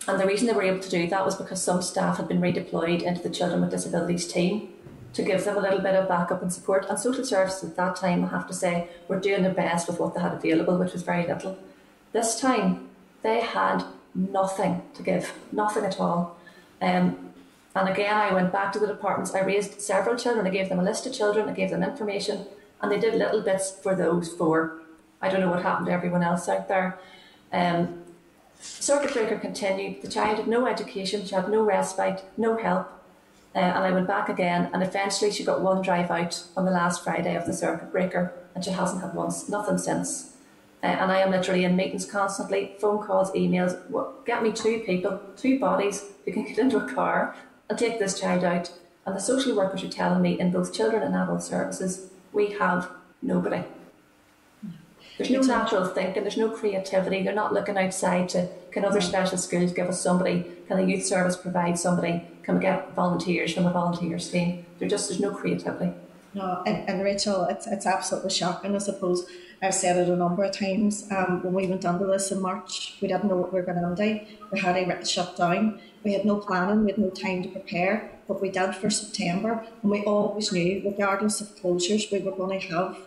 and the reason they were able to do that was because some staff had been redeployed into the Children with Disabilities team to give them a little bit of backup and support. And social services at that time, I have to say, were doing their best with what they had available, which was very little. This time, they had nothing to give, nothing at all. Um, and again, I went back to the departments. I raised several children. I gave them a list of children. I gave them information, and they did little bits for those four. I don't know what happened to everyone else out there. Um, Circuit breaker continued. The child had no education, she had no respite, no help. Uh, and I went back again, and eventually she got one drive out on the last Friday of the circuit breaker, and she hasn't had once, nothing since. Uh, and I am literally in meetings constantly, phone calls, emails. Get me two people, two bodies who can (laughs) get into a car and take this child out. And the social workers are telling me in both children and adult services, we have nobody. There's no natural thinking, there's no creativity, they're not looking outside to can other special schools give us somebody, can the youth service provide somebody, can we get volunteers from a volunteer scheme? There just there's no creativity. No, and, and Rachel, it's, it's absolutely shocking. I suppose I've said it a number of times. Um, when we went under this in March, we didn't know what we were going to do. We had it shut down. We had no planning. We had no time to prepare. But we did for September, and we always knew, regardless of closures, we were going to have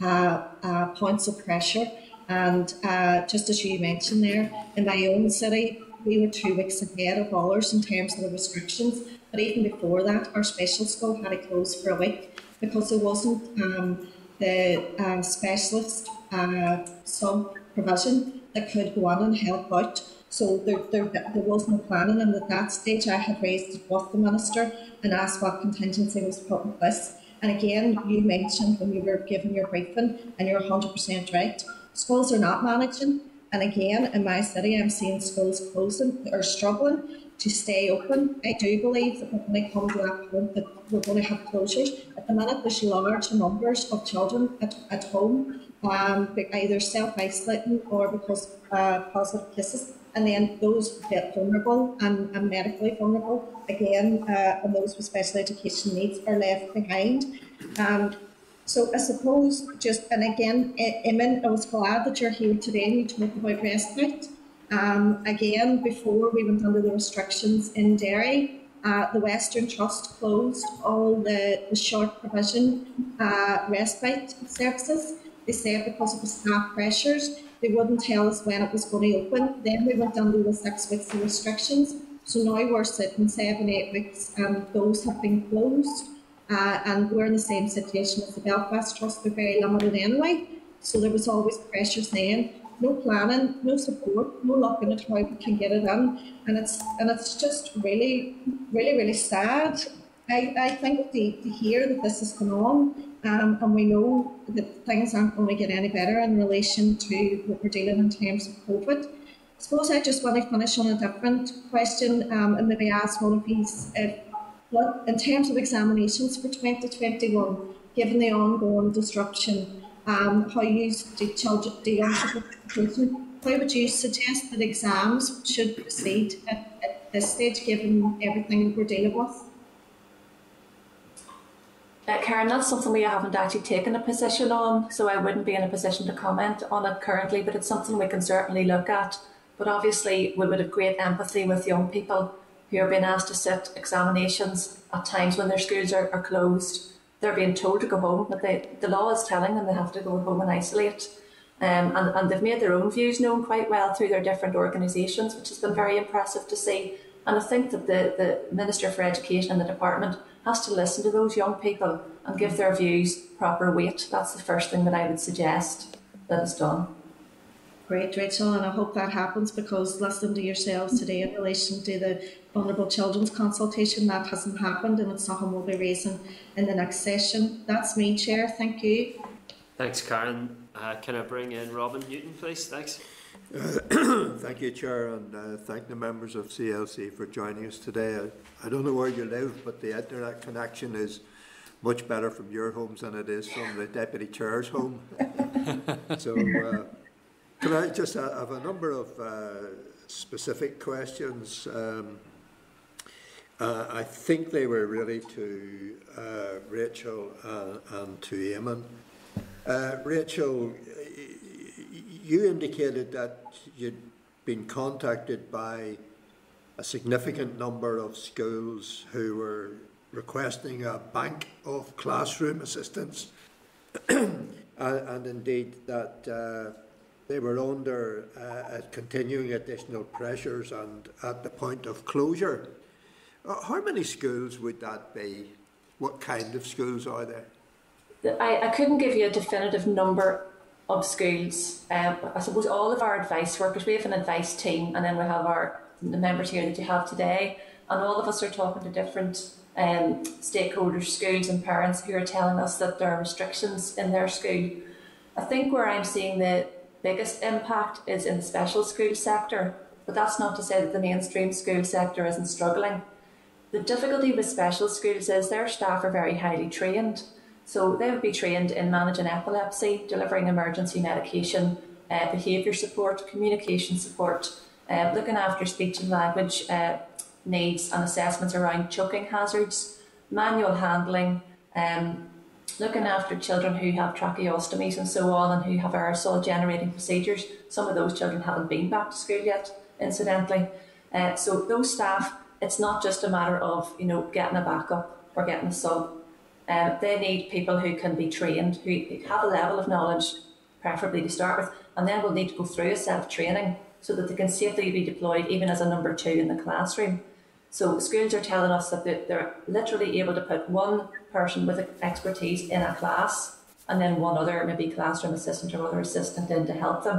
points of pressure. And uh, just as you mentioned there, in my own city, we were two weeks ahead of others in terms of the restrictions. But even before that, our special school had to close for a week because there wasn't um, the uh, specialist uh, sub provision that could go on and help out. So there, there, there was no planning, and at that stage, I had raised it with the minister and asked what contingency was put in place. And again, you mentioned when you were giving your briefing, and you're 100% right, schools are not managing. And again, in my city, I'm seeing schools closing or struggling to stay open. I do believe that when it come to that point that we're going to have closures. At the minute, there's large numbers of children at, at home, um, either self-isolating or because uh, positive cases and then those vulnerable and, and medically vulnerable, again, uh, and those with special education needs are left behind. Um, so I suppose just, and again, Eamon, I was glad that you're here today and you talk about respite. Um, again, before we went under the restrictions in Derry, uh, the Western Trust closed all the, the short provision uh, respite services. They said because of the staff pressures, they wouldn't tell us when it was going to open. Then we went under the six weeks of restrictions. So now we're sitting seven, eight weeks, and those have been closed. Uh, and we're in the same situation as the Belfast Trust. They're very limited anyway. So there was always pressure saying no planning, no support, no looking at how we can get it in, and it's and it's just really, really, really sad. I, I think to, to hear that this has gone on um, and we know that things aren't going to get any better in relation to what we're dealing in terms of COVID. I suppose I just want to finish on a different question um, and maybe ask one of these if, what, in terms of examinations for 2021, given the ongoing disruption, um, how you do children, young how would you suggest that exams should proceed at, at this stage, given everything we're dealing with? Uh, Karen, that's something we haven't actually taken a position on, so I wouldn't be in a position to comment on it currently, but it's something we can certainly look at. But obviously, we would have great empathy with young people who are being asked to sit examinations at times when their schools are, are closed. They're being told to go home, but they, the law is telling them they have to go home and isolate. Um, and, and they've made their own views known quite well through their different organisations, which has been very impressive to see. And I think that the, the Minister for Education and the department has to listen to those young people and give their views proper weight. That's the first thing that I would suggest that is done. Great, Rachel, and I hope that happens because listening to yourselves today in relation to the vulnerable children's consultation, that hasn't happened and it's something we'll be raising in the next session. That's me, Chair. Thank you. Thanks, Karen. Uh, can I bring in Robin Newton, please? Thanks. (clears throat) Thank you, Chair, and uh, thank the members of CLC for joining us today. I, I don't know where you live, but the internet connection is much better from your homes than it is from the Deputy Chair's home. (laughs) so, uh, can I just uh, have a number of uh, specific questions? Um, uh, I think they were really to uh, Rachel uh, and to Eamon. Uh, Rachel, you indicated that you'd been contacted by a significant number of schools who were requesting a bank of classroom assistants, (clears throat) and, and, indeed that uh, they were under uh, continuing additional pressures and at the point of closure. Uh, how many schools would that be? What kind of schools are there? I, I couldn't give you a definitive number of schools. Um, I suppose all of our advice workers, we have an advice team, and then we have our the members here that you have today, and all of us are talking to different um, stakeholders, schools, and parents who are telling us that there are restrictions in their school. I think where I'm seeing the biggest impact is in the special school sector, but that's not to say that the mainstream school sector isn't struggling. The difficulty with special schools is their staff are very highly trained so they would be trained in managing epilepsy, delivering emergency medication, uh, behaviour support, communication support, uh, looking after speech and language uh, needs and assessments around choking hazards, manual handling, um, looking after children who have tracheostomies and so on and who have aerosol generating procedures. Some of those children haven't been back to school yet, incidentally. Uh, so those staff, it's not just a matter of you know getting a backup or getting a sub um, they need people who can be trained, who have a level of knowledge, preferably to start with, and then will need to go through a set of training so that they can safely be deployed even as a number two in the classroom. So schools are telling us that they're literally able to put one person with expertise in a class and then one other, maybe classroom assistant or other assistant in to help them.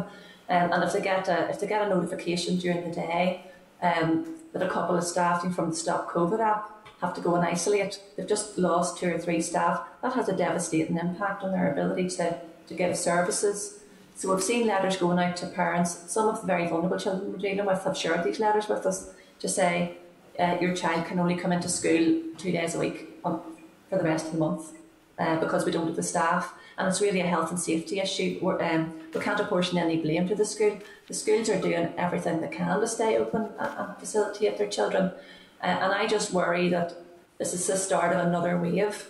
Um, and if they get a if they get a notification during the day um, that a couple of staff from the Stop COVID app have to go and isolate. They've just lost two or three staff. That has a devastating impact on their ability to, to give services. So we've seen letters going out to parents. Some of the very vulnerable children we're dealing with have shared these letters with us to say uh, your child can only come into school two days a week um, for the rest of the month uh, because we don't have the staff. And it's really a health and safety issue. We're, um, we can't apportion any blame to the school. The schools are doing everything they can to stay open and, and facilitate their children. Uh, and I just worry that this is the start of another wave.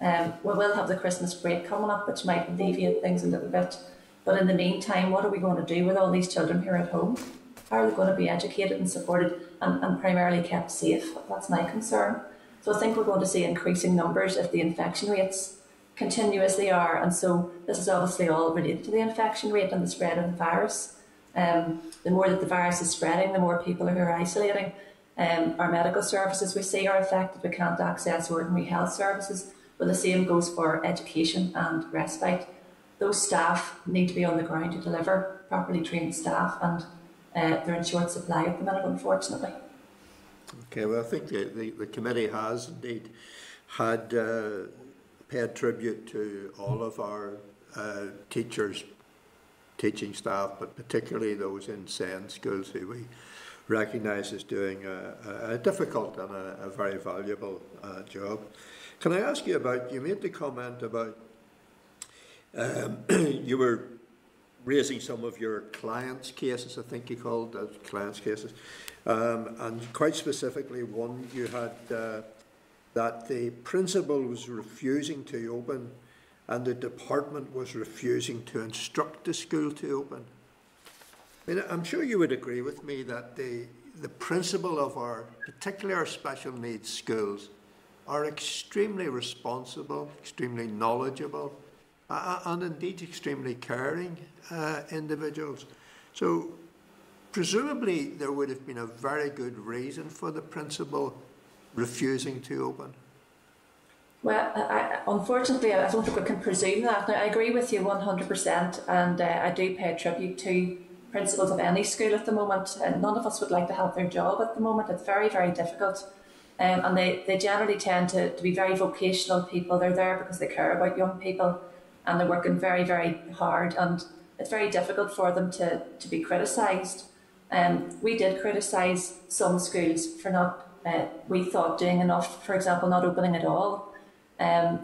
Um, we will have the Christmas break coming up, which might alleviate things a little bit. But in the meantime, what are we going to do with all these children here at home? How are they going to be educated and supported and, and primarily kept safe? That's my concern. So I think we're going to see increasing numbers if the infection rates continue as they are. And so this is obviously all related to the infection rate and the spread of the virus. Um, the more that the virus is spreading, the more people who are isolating. Um, our medical services we see are affected. We can't access ordinary health services, but the same goes for education and respite. Those staff need to be on the ground to deliver properly trained staff, and uh, they're in short supply at the minute, unfortunately. Okay, well, I think the, the, the committee has indeed had uh, paid tribute to all of our uh, teachers, teaching staff, but particularly those in SEND schools who we recognised as doing a, a difficult and a, a very valuable uh, job. Can I ask you about, you made the comment about um, (clears throat) you were raising some of your clients' cases, I think you called those clients' cases, um, and quite specifically one you had uh, that the principal was refusing to open and the department was refusing to instruct the school to open. I mean, I'm sure you would agree with me that the, the principal of our, particularly our special needs schools, are extremely responsible, extremely knowledgeable, uh, and indeed extremely caring uh, individuals. So, presumably, there would have been a very good reason for the principal refusing to open. Well, I, unfortunately, I don't think we can presume that. Now, I agree with you 100%, and uh, I do pay tribute to principals of any school at the moment. And none of us would like to have their job at the moment. It's very, very difficult. Um, and they, they generally tend to, to be very vocational people. They're there because they care about young people and they're working very, very hard. And it's very difficult for them to, to be criticised. Um, we did criticise some schools for not, uh, we thought, doing enough, for example, not opening at all. Um,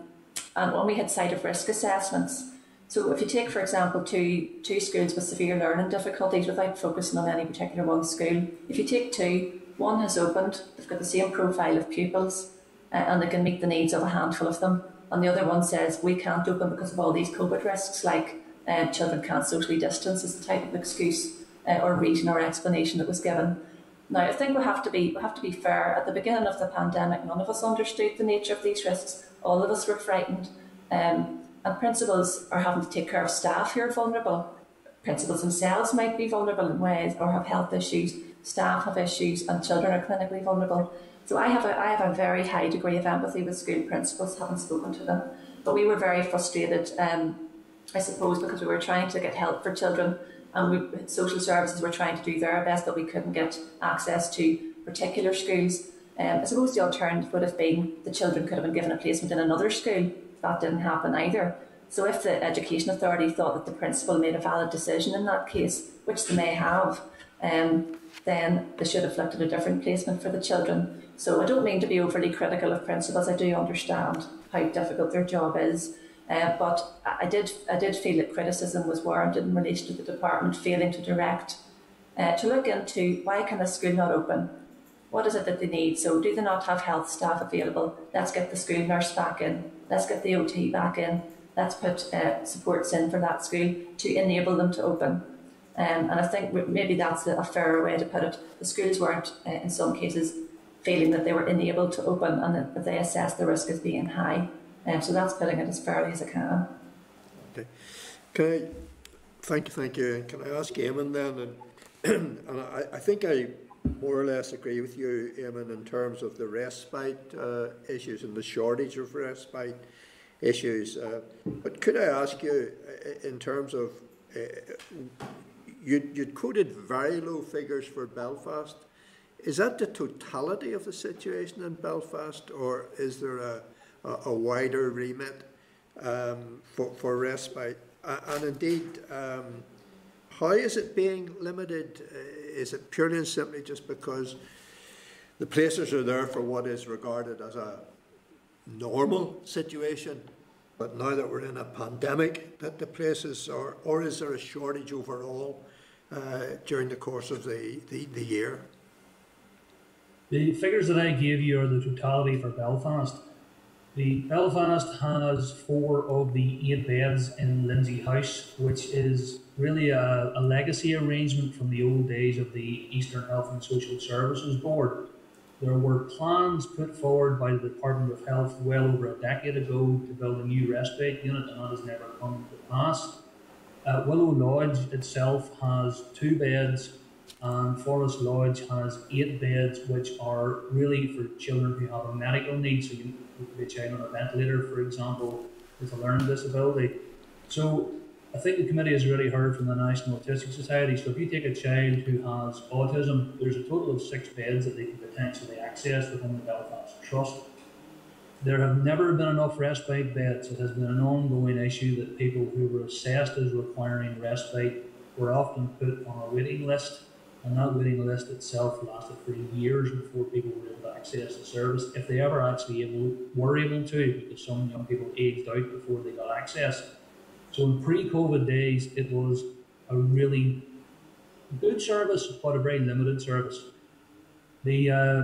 and when we had sight of risk assessments, so if you take, for example, two, two schools with severe learning difficulties without focusing on any particular one school, if you take two, one has opened, they've got the same profile of pupils, uh, and they can meet the needs of a handful of them. And the other one says, we can't open because of all these COVID risks, like uh, children can't socially distance, is the type of excuse uh, or reason or explanation that was given. Now, I think we have to be we have to be fair. At the beginning of the pandemic, none of us understood the nature of these risks. All of us were frightened. Um, and principals are having to take care of staff who are vulnerable. Principals themselves might be vulnerable in ways or have health issues, staff have issues, and children are clinically vulnerable. So I have a, I have a very high degree of empathy with school principals, having spoken to them. But we were very frustrated, um, I suppose, because we were trying to get help for children and we, social services were trying to do their best, but we couldn't get access to particular schools. Um, I suppose the alternative would have been the children could have been given a placement in another school that didn't happen either. So if the Education Authority thought that the principal made a valid decision in that case, which they may have, um, then they should have looked at a different placement for the children. So I don't mean to be overly critical of principals. I do understand how difficult their job is. Uh, but I did, I did feel that criticism was warranted in relation to the department failing to direct, uh, to look into why can a school not open? What is it that they need? So do they not have health staff available? Let's get the school nurse back in let's get the OT back in, let's put uh, supports in for that school to enable them to open. Um, and I think maybe that's a fairer way to put it. The schools weren't, uh, in some cases, feeling that they were enabled to open and that they assessed the risk as being high. Um, so that's putting it as fairly as I can. Okay. Can I, thank you, thank you. Can I ask Eamon then? And, (clears throat) and I, I think I more or less agree with you, Eamon, in terms of the respite uh, issues and the shortage of respite issues. Uh, but could I ask you, uh, in terms of, uh, you, you'd quoted very low figures for Belfast. Is that the totality of the situation in Belfast, or is there a, a, a wider remit um, for, for respite? and indeed, um, how is it being limited? Is it purely and simply just because the places are there for what is regarded as a normal situation, but now that we're in a pandemic, that the places are, or is there a shortage overall uh, during the course of the, the, the year? The figures that I gave you are the totality for Belfast. The Belfast has four of the eight beds in Lindsay House, which is really a, a legacy arrangement from the old days of the Eastern Health and Social Services Board. There were plans put forward by the Department of Health well over a decade ago to build a new respite unit, and that has never come to pass. Uh, Willow Lodge itself has two beds, Um, and Forest Lodge has eight beds, which are really for children who have a medical need. So, you could be a child on a ventilator, for example, with a learning disability. So, I think the committee has already heard from the National Autistic Society. So if you take a child who has autism, there's a total of six beds that they can potentially access within the Belfast Trust. There have never been enough respite beds. It has been an ongoing issue that people who were assessed as requiring respite were often put on a waiting list, and that waiting list itself lasted for years before people were able to access the service, if they ever actually able, were able to, because some young people aged out before they got access. So in pre-COVID days, it was a really good service, but a very limited service. The uh,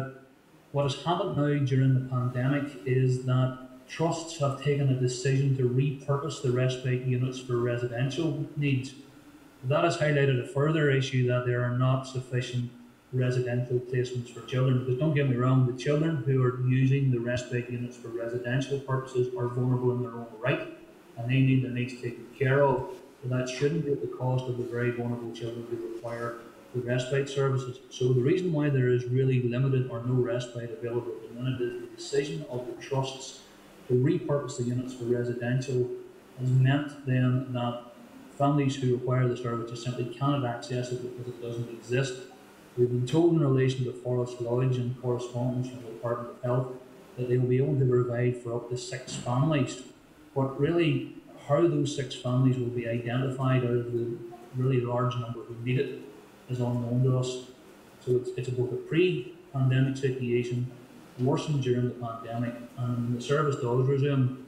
what has happened now during the pandemic is that trusts have taken a decision to repurpose the respite units for residential needs. That has highlighted a further issue that there are not sufficient residential placements for children. Because don't get me wrong, the children who are using the respite units for residential purposes are vulnerable in their own right, and they need the needs taken care of. But that shouldn't be at the cost of the very vulnerable children who require the respite services. So the reason why there is really limited or no respite available at the minute is the decision of the trusts to repurpose the units for residential has meant then that families who require the service just simply cannot access it because it doesn't exist. We've been told in relation to Forest Lodge and correspondence from the Department of Health that they will be able to provide for up to six families. But really, how those six families will be identified out of the really large number who need it is unknown to us. So it's, it's both a pre-pandemic situation, worsened during the pandemic, and the service does resume,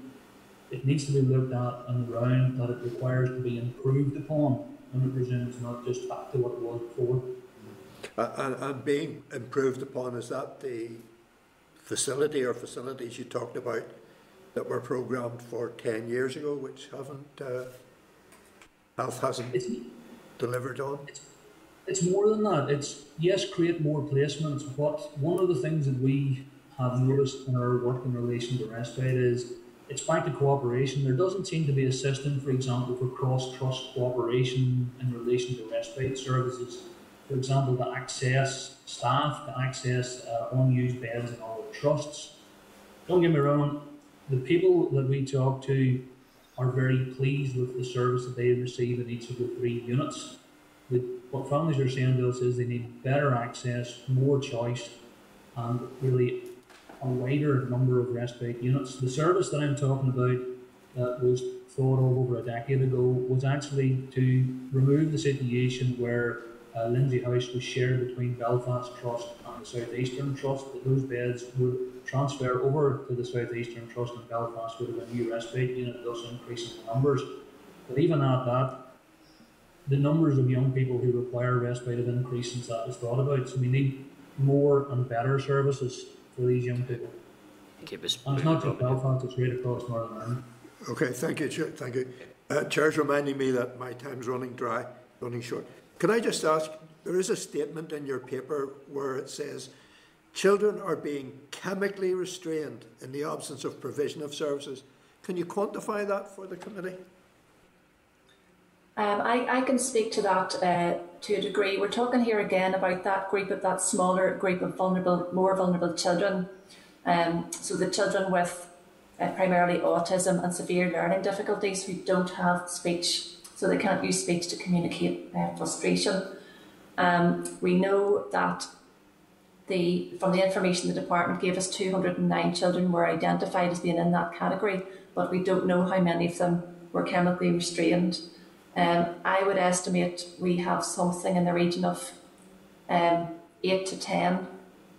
it needs to be looked at on the ground that it requires to be improved upon and it resumes, not just back to what it was before. And, and being improved upon, is that the facility or facilities you talked about that were programmed for 10 years ago, which haven't, uh, health hasn't It's, delivered on? it's more than that. It's yes, create more placements, but one of the things that we have noticed in our work in relation to respite is it's back to cooperation. There doesn't seem to be a system, for example, for cross trust cooperation in relation to respite services. For example, to access staff, to access uh, unused beds in all trusts. Don't get me wrong, the people that we talk to are very pleased with the service that they receive in each of the three units. What families are saying to us is they need better access, more choice, and really a wider number of respite units. The service that I'm talking about that was thought of over a decade ago was actually to remove the situation where uh, Lindsay House was shared between Belfast Trust and the South Eastern Trust, that those beds would transfer over to the South Eastern Trust in Belfast with a new respite unit, thus increasing the numbers. But even at that, the numbers of young people who require respite have increased since that was thought about. So we need more and better services for these young people. Keep us And it's not just Belfast, it's right across Northern Ireland. Okay, thank you, Chair, thank you. Uh, Chair's reminding me that my time's running dry, running short. Can I just ask, there is a statement in your paper where it says, children are being chemically restrained in the absence of provision of services. Can you quantify that for the committee? Um, I, I can speak to that uh, to a degree. We're talking here again about that group of that smaller group of vulnerable, more vulnerable children. Um, so the children with uh, primarily autism and severe learning difficulties who don't have speech, so they can't use speech to communicate uh, frustration. Um, we know that the from the information the department gave us, 209 children were identified as being in that category, but we don't know how many of them were chemically restrained. Um, I would estimate we have something in the region of um, eight to ten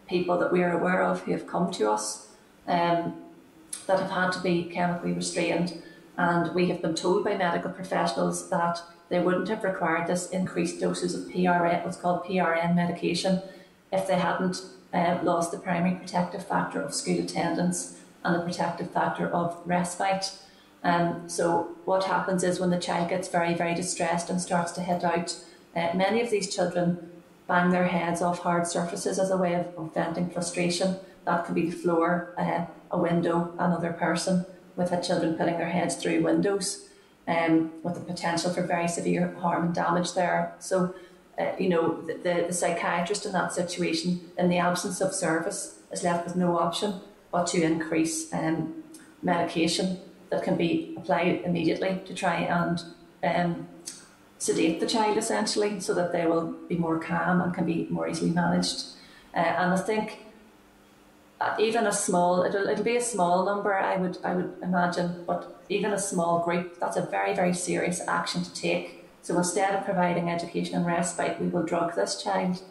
people that we are aware of who have come to us um, that have had to be chemically restrained, and we have been told by medical professionals that they wouldn't have required this increased doses of PRN, what's called PRN medication, if they hadn't uh, lost the primary protective factor of school attendance and the protective factor of respite. Um, so what happens is when the child gets very, very distressed and starts to head out, uh, many of these children bang their heads off hard surfaces as a way of, of venting frustration. That could be the floor, uh, a window, another person. We've had children putting their heads through windows um, with the potential for very severe harm and damage there. So, uh, you know, the, the, the psychiatrist in that situation, in the absence of service, is left with no option but to increase um, medication that can be applied immediately to try and um, sedate the child essentially so that they will be more calm and can be more easily managed. Uh, and I think uh, even a small, it'll, it'll be a small number, I would, I would imagine, but even a small group, that's a very, very serious action to take. So instead of providing education and respite, we will drug this child.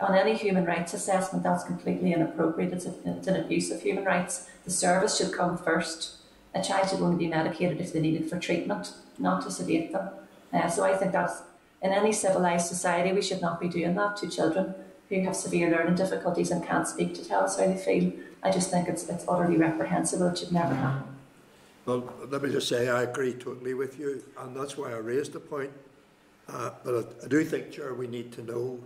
On any human rights assessment, that's completely inappropriate. It's, a, it's an abuse of human rights. The service should come first. A child should only be medicated if they need it for treatment, not to sedate them. Uh, so I think that's in any civilised society we should not be doing that to children. who have severe learning difficulties and can't speak to tell us how they feel. I just think it's, it's utterly reprehensible. It should never happen. Well, let me just say I agree totally with you, and that's why I raised the point. Uh, but I, I do think, Chair, we need to know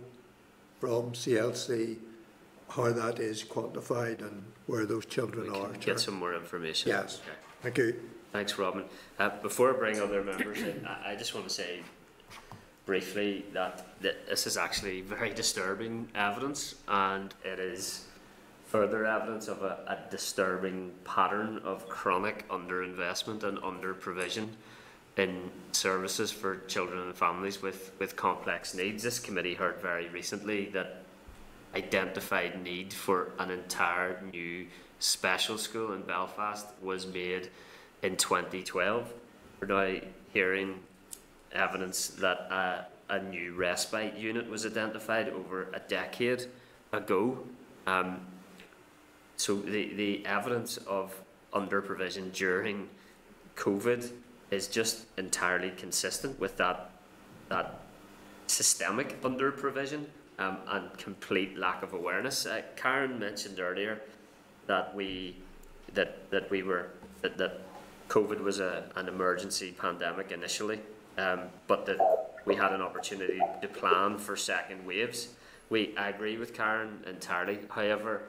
from CLC how that is quantified and where those children We are. can Chair. get some more information. Yes. Okay. Thank you. Thanks, Robin. Uh, before I bring other members in, I, just want to say briefly that, that this is actually very disturbing evidence, and it is further evidence of a, a disturbing pattern of chronic underinvestment and underprovision in services for children and families with, with complex needs. This committee heard very recently that identified need for an entire new special school in Belfast was made in 2012. We're now hearing evidence that a, a new respite unit was identified over a decade ago. Um, so the, the evidence of under provision during COVID is just entirely consistent with that that systemic under provision um, and complete lack of awareness. Uh, Karen mentioned earlier that we that that we were that, that COVID was a, an emergency pandemic initially, um, but that we had an opportunity to plan for second waves. We I agree with Karen entirely. However,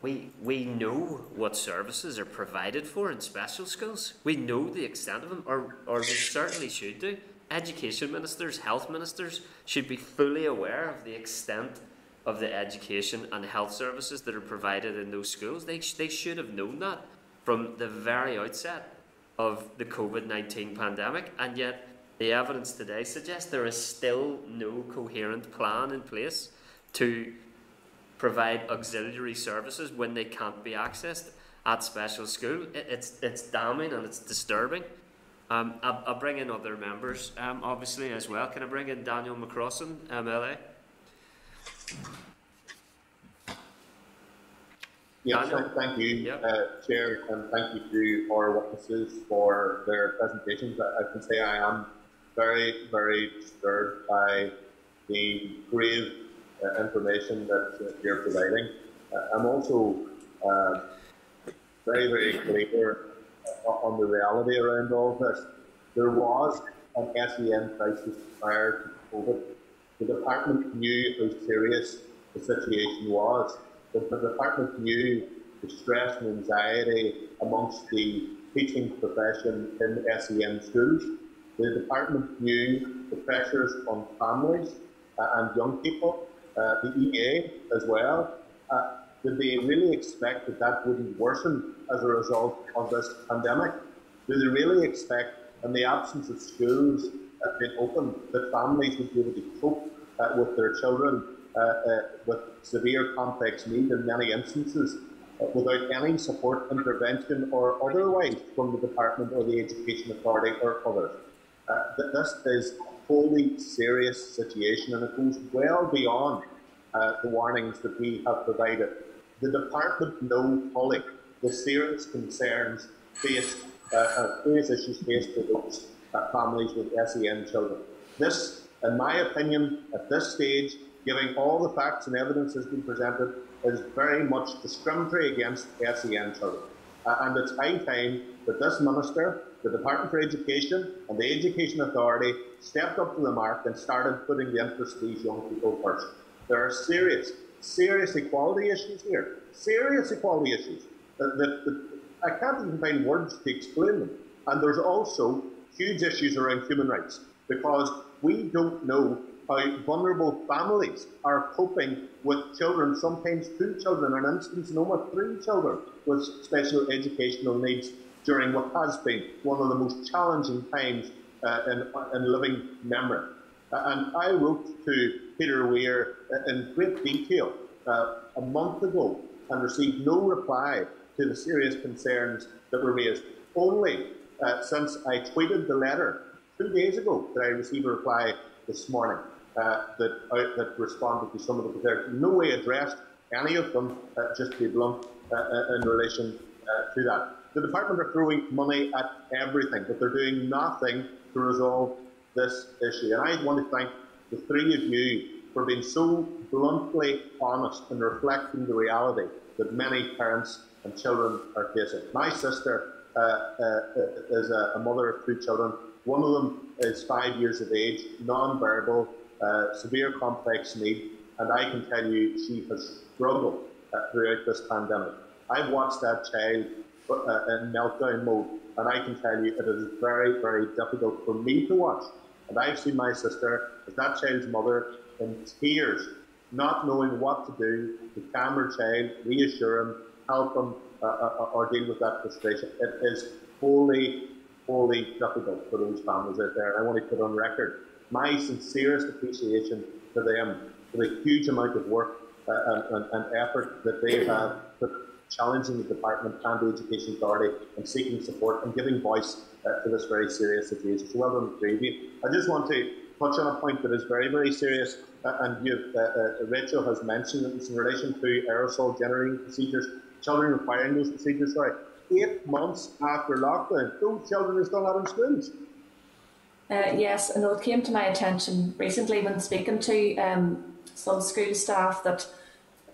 we we know what services are provided for in special schools. We know the extent of them, or or we certainly should do. Education ministers, health ministers should be fully aware of the extent of the education and health services that are provided in those schools. They, sh- they should have known that from the very outset of the COVID 19 pandemic, and yet the evidence today suggests there is still no coherent plan in place to provide auxiliary services when they can't be accessed at special school. It, it's, it's damning and it's disturbing. Um, I'll, I'll bring in other members, um, obviously, as well. Can I bring in Daniel McCrossan, MLA? Yes, Daniel? thank- you, Yep. uh, Chair, and thank you to our witnesses for their presentations. I, I can say I am very, very disturbed by the grave uh, information that uh, you're providing. Uh, I'm also uh, very, very clear on the reality around all this. There was an SEN crisis prior to COVID. The department knew how serious the situation was. The, the department knew the stress and anxiety amongst the teaching profession in SEN schools. The department knew the pressures on families uh, and young people, uh, the EA as well. Uh, did they really expect that that wouldn't worsen as a result of this pandemic? Do they really expect, in the absence of schools that been open, that families would be able to cope uh, with their children uh, uh, with severe complex need in many instances uh, without any support, intervention, or otherwise from the department or the education authority or others? This is a wholly serious situation and it goes well beyond the warnings that we have provided. The department know fully the serious concerns faced, uh, uh, serious issues faced by those families with SEN children. This, in my opinion, at this stage, giving all the facts and evidence that's been presented, is very much discriminatory against SEN children. And it's high time that this minister, the Department for Education, and the Education Authority stepped up to the mark and started putting the interests of these young people first. There are serious, serious equality issues here. Serious equality issues. That, that, that I can't even find words to explain them. And there's also huge issues around human rights because we don't know how vulnerable families are coping with children, sometimes two children, in an instance, more three children with special educational needs during what has been one of the most challenging times uh, in, in living memory. Uh, and I wrote to Peter Weir in great detail uh, a month ago and received no reply to the serious concerns that were raised. Only uh, since I tweeted the letter two days ago that I received a reply this morning uh, that, uh, that responded to some of the concerns. No way addressed any of them, uh, just to be blunt, uh, uh, in relation to that. The department are throwing money at everything, but they're doing nothing to resolve this issue. And I want to thank the three of you for being so bluntly honest and reflecting the reality that many parents and children are facing. My sister uh, uh, is a, a, mother of two children. One of them is five years of age, non-verbal, uh, severe complex need, and I can tell you she has struggled uh, throughout this pandemic. I've watched that child uh, in meltdown mode, and I can tell you it is very, very difficult for me to watch. And I've seen my sister, as that child's mother, in tears, not knowing what to do to calm her child, reassure him, help him, uh, uh, or deal with that frustration. It is wholly, wholly difficult for those families out there. And I want to put on record my sincerest appreciation to them for the huge amount of work uh, and, and, effort that they have put challenging the department and the education authority and seeking support and giving voice uh, to this very serious situation. So well done. I just want to touch on a point that is very, very serious, uh, and uh, uh, Rachel has mentioned it in relation to aerosol generating procedures, children requiring those procedures. Sorry, eight months after lockdown, those children are still in schools. Uh, yes, and it came to my attention recently when speaking to um, some school staff that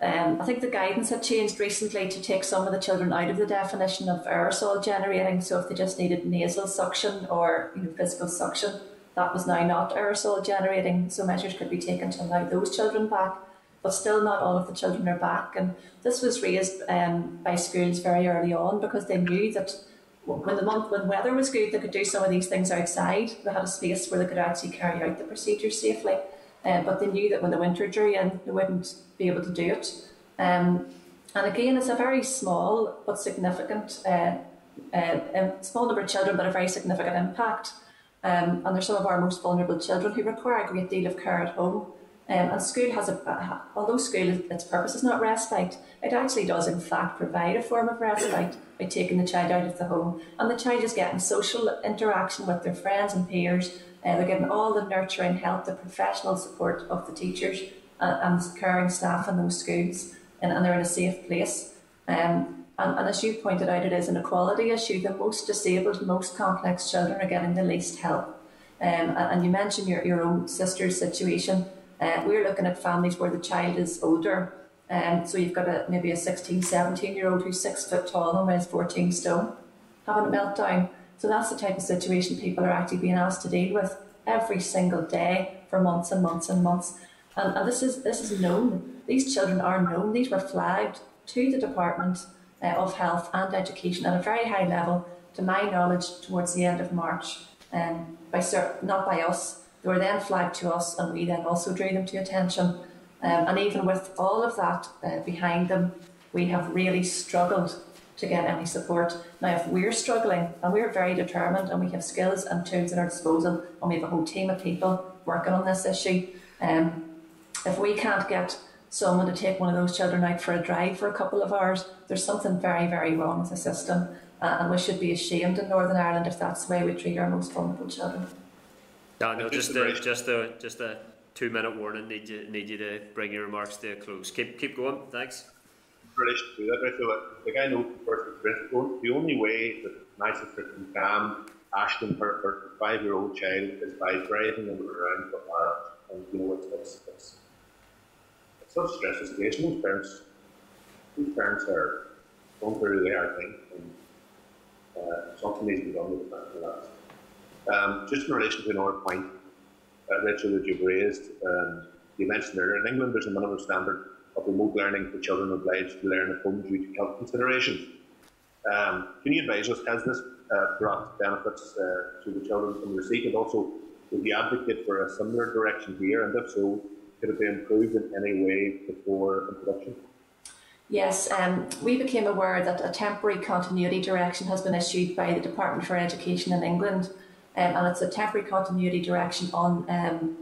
um, I think the guidance had changed recently to take some of the children out of the definition of aerosol generating. So if they just needed nasal suction or you know, physical suction, that was now not aerosol generating. So measures could be taken to allow those children back. But still, not all of the children are back. And this was raised um, by schools very early on because they knew that when the month when weather was good, they could do some of these things outside. They had a space where they could actually carry out the procedures safely. Uh, but they knew that when the winter drew in, they wouldn't be able to do it. Um, and again, it's a very small but significant, uh, uh, small number of children, but a very significant impact. Um, and they're some of our most vulnerable children who require a great deal of care at home. Um, and school has a, although school, its purpose is not respite, it actually does in fact provide a form of respite by taking the child out of the home. And the child is getting social interaction with their friends and peers uh, they're getting all the nurturing help, the professional support of the teachers and, and caring staff in those schools, and, and they're in a safe place. Um, and, and, as you pointed out, it is an equality issue. The most disabled, most complex children are getting the least help. Um, and, and, you mentioned your, your own sister's situation. Uh, we're looking at families where the child is older. Um, so you've got a, maybe a 16, 17 year old who's six foot tall and weighs 14 stone having a meltdown. So that's the type of situation people are actually being asked to deal with every single day for months and months and months. And, and this is this is known. These children are known. These were flagged to the Department uh, of Health and Education at a very high level, to my knowledge, towards the end of March. Um, by not by us. They were then flagged to us, and we then also drew them to attention. Um, and even with all of that uh, behind them, we have really struggled to get any support. Now, if we're struggling and we're very determined and we have skills and tools at our disposal and we have a whole team of people working on this issue, um, if we can't get someone to take one of those children out for a drive for a couple of hours, there's something very, very wrong with the system. Uh, and we should be ashamed in Northern Ireland if that's the way we treat our most vulnerable children. Yeah, no, just a, just a, just a two minute warning. Need you, need you to bring your remarks to a close. Keep, keep going. Thanks relation to that, right? So, like I know first the only way that my sister can calm Ashton, her, her five year old child, is by driving them around for hours. And you know, it's, it's, it's, it's such a stressful situation. Most parents, most parents are going through the hard thing, and uh, something needs to be done with that. Um, just in relation to another point, uh, Rachel, that you've raised, um, you mentioned earlier, in England there's a minimum standard of remote learning for children obliged to learn at home due to health considerations. Um, can you advise us, has this uh, brought benefits uh, to the children from the receipt? And also, would you advocate for a similar direction here? And if so, could it be improved in any way before introduction? Yes, um, we became aware that a temporary continuity direction has been issued by the Department for Education in England, um, and it's a temporary continuity direction on um,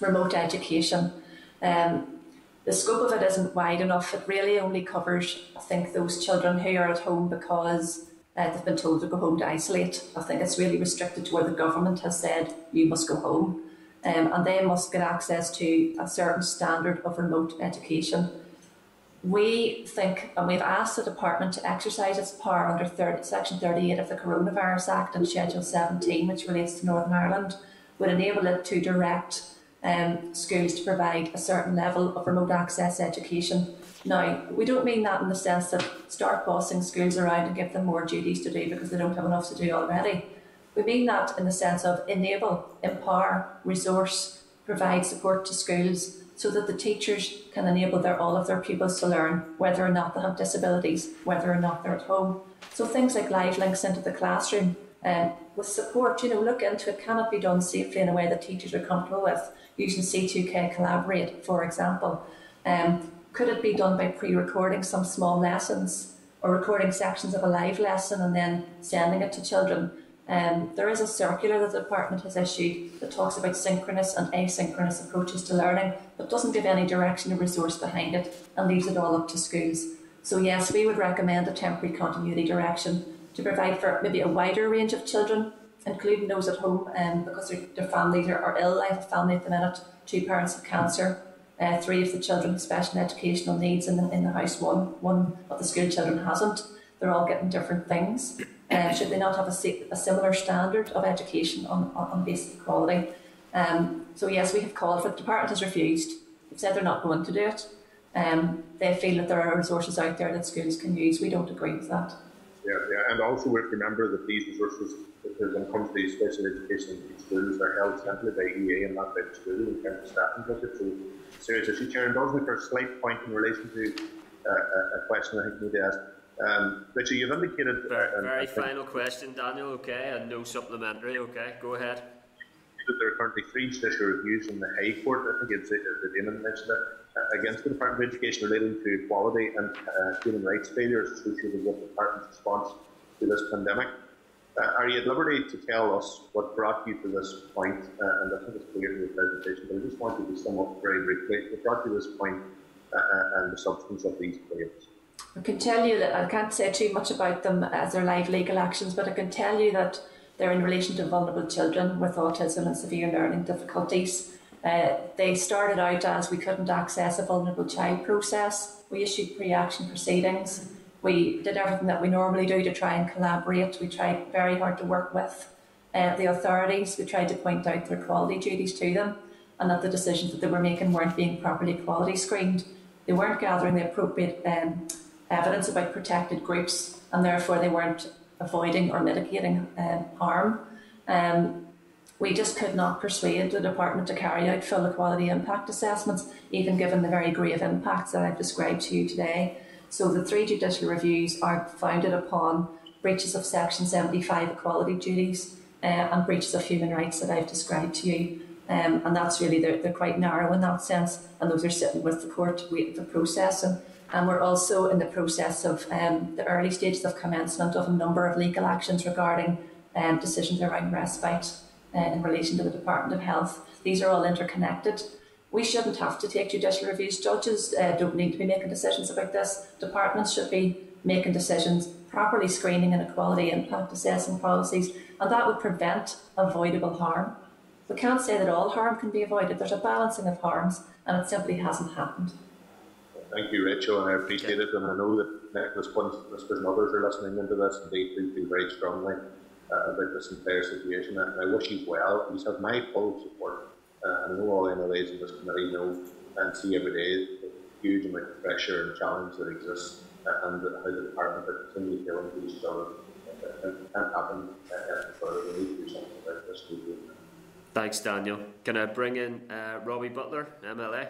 remote education. Um, the scope of it isn't wide enough. It really only covers, I think, those children who are at home because uh, they've been told to go home to isolate. I think it's really restricted to where the government has said you must go home. Um, and they must get access to a certain standard of remote education. We think, and we've asked the department to exercise its power under 30, Section 38 of the Coronavirus Act and Schedule 17, which relates to Northern Ireland, would enable it to direct um, schools to provide a certain level of remote access education. Now, we don't mean that in the sense that start bossing schools around and give them more duties to do because they don't have enough to do already. We mean that in the sense of enable, empower, resource, provide support to schools so that the teachers can enable their, all of their pupils to learn, whether or not they have disabilities, whether or not they're at home. So things like live links into the classroom um, with support, you know, look into it. Can it be done safely in a way that teachers are comfortable with? Using C2K Collaborate, for example. Um, could it be done by pre-recording some small lessons or recording sections of a live lesson and then sending it to children? Um, there is a circular that the department has issued that talks about synchronous and asynchronous approaches to learning, but doesn't give any direction or resource behind it and leaves it all up to schools. So yes, we would recommend a temporary continuity direction to provide for maybe a wider range of children, including those at home um, because their, their families are, are ill. I have a family at the minute, two parents have cancer, uh, three of the children have special educational needs in the, in the house, one, one of the school children hasn't. They're all getting different things. Uh, should they not have a, a similar standard of education on, on, on basic quality? Um, so yes, we have called for the department has refused. They've said they're not going to do it. Um, they feel that there are resources out there that schools can use. We don't agree with that. Yeah, yeah, and also we remember that these resources, when it comes to these special education schools, are held centrally by EA and not by the school in terms of staffing budget. So, serious issue. Chair, indulge me for a slight point in relation to uh, a question I think you need to ask. Um, you've indicated. Very, very final question, Daniel. Okay, and no supplementary. Okay, go ahead. That there are currently three judicial reviews in the High Court. I think it's uh, the Damon mentioned it uh, against the Department of Education relating to equality and uh, human rights failures associated with the department's response to this pandemic. Uh, are you at liberty to tell us what brought you to this point? Uh, and I think it's clear in your presentation, but I just wanted to sum up very briefly what brought you to this point uh, and the substance of these claims. I can tell you that I can't say too much about them as their live legal actions, but I can tell you that they're in relation to vulnerable children with autism and severe learning difficulties. Uh, they started out as we couldn't access a vulnerable child process. We issued pre action proceedings. We did everything that we normally do to try and collaborate. We tried very hard to work with uh, the authorities. We tried to point out their equality duties to them and that the decisions that they were making weren't being properly equality screened. They weren't gathering the appropriate um, evidence about protected groups, and therefore they weren't avoiding or mitigating um, harm. Um, we just could not persuade the department to carry out full equality impact assessments, even given the very grave impacts that I've described to you today. So the three judicial reviews are founded upon breaches of Section 75 equality duties uh, and breaches of human rights that I've described to you. Um, and that's really, they're, they're quite narrow in that sense, and those are sitting with the court waiting for processing. And we're also in the process of um, the early stages of commencement of a number of legal actions regarding um, decisions around respite uh, in relation to the Department of Health. These are all interconnected. We shouldn't have to take judicial reviews. Judges uh, don't need to be making decisions about this. Departments should be making decisions, properly screening and equality impact assessing policies, and that would prevent avoidable harm. We can't say that all harm can be avoided. There's a balancing of harms, and it simply hasn't happened. Thank you, Rachel, and I appreciate it. And I know that Nicholas Lispers and others are listening into this, and they do feel very strongly uh, about this entire situation. And I wish you well. You have my full support. Uh, I know all MLAs in this committee know and see every day the huge amount of pressure and challenge that exists, uh, and how the department are continually dealing with each other. Uh, happen uh. We need to do something about this. Thanks, Daniel. Can I bring in uh, Robbie Butler, MLA?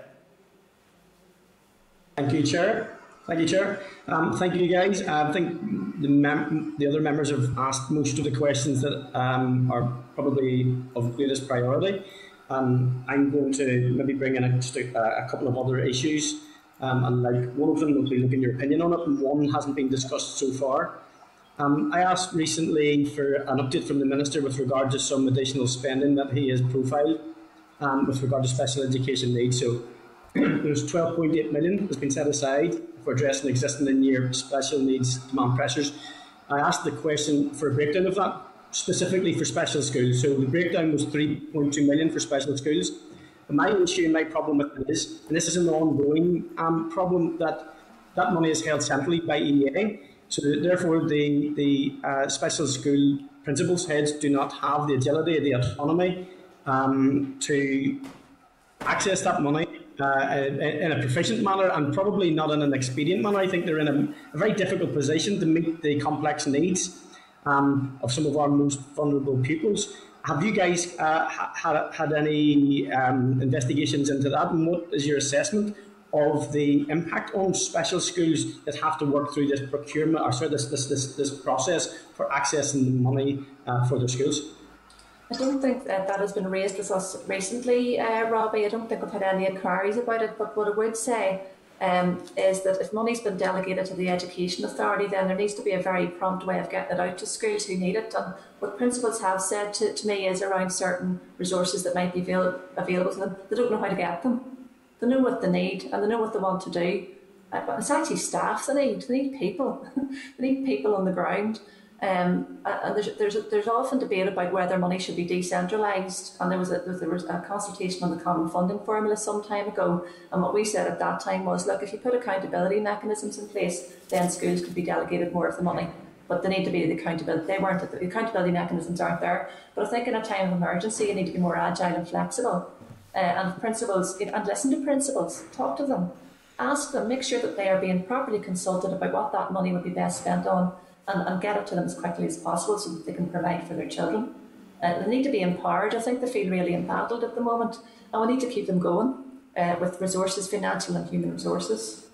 Thank you, Chair. Thank you, Chair. Um, thank you, guys. I think the, the other members have asked most of the questions that um, are probably of greatest priority. Um, I'm going to maybe bring in a, just a, couple of other issues, um, and like one of them will be looking your opinion on it, and one hasn't been discussed so far. Um, I asked recently for an update from the Minister with regard to some additional spending that he has profiled um, with regard to special education needs. So there's 12.8 million that's been set aside for addressing existing in-year special needs demand pressures. I asked the question for a breakdown of that, specifically for special schools. So the breakdown was 3.2 million for special schools. And my issue and my problem with it is, and this is an ongoing um, problem, that that money is held centrally by EEA. So therefore, the, the uh, special school principals heads do not have the agility, the autonomy um, to access that money uh, in, a proficient manner and probably not in an expedient manner. I think they're in a, a very difficult position to meet the complex needs um, of some of our most vulnerable pupils. Have you guys uh, had, had any um, investigations into that? And what is your assessment of the impact on special schools that have to work through this procurement or sorry, this, this, this, this process for accessing the money uh, for their schools? I don't think that, that has been raised with us recently, uh, Robbie. I don't think I've had any inquiries about it, but what I would say um, is that if money's been delegated to the Education Authority, then there needs to be a very prompt way of getting it out to schools who need it. And what principals have said to, to me is around certain resources that might be avail- available to them, they don't know how to get them. They know what they need and they know what they want to do. Uh, but it's actually staff they need. They need people. (laughs) they need people on the ground. Um, and there's, there's, there's often debate about whether money should be decentralised. And there was, a, there was a consultation on the common funding formula some time ago. And what we said at that time was look, if you put accountability mechanisms in place, then schools could be delegated more of the money. But they need to be the accountability. They weren't the accountability mechanisms aren't there. But I think in a time of emergency, you need to be more agile and flexible. Uh, and principals, and listen to principals, talk to them, ask them, make sure that they are being properly consulted about what that money would be best spent on and, and get it to them as quickly as possible so that they can provide for their children. Uh, they need to be empowered. I think they feel really embattled at the moment, and we need to keep them going uh, with resources, financial and human resources.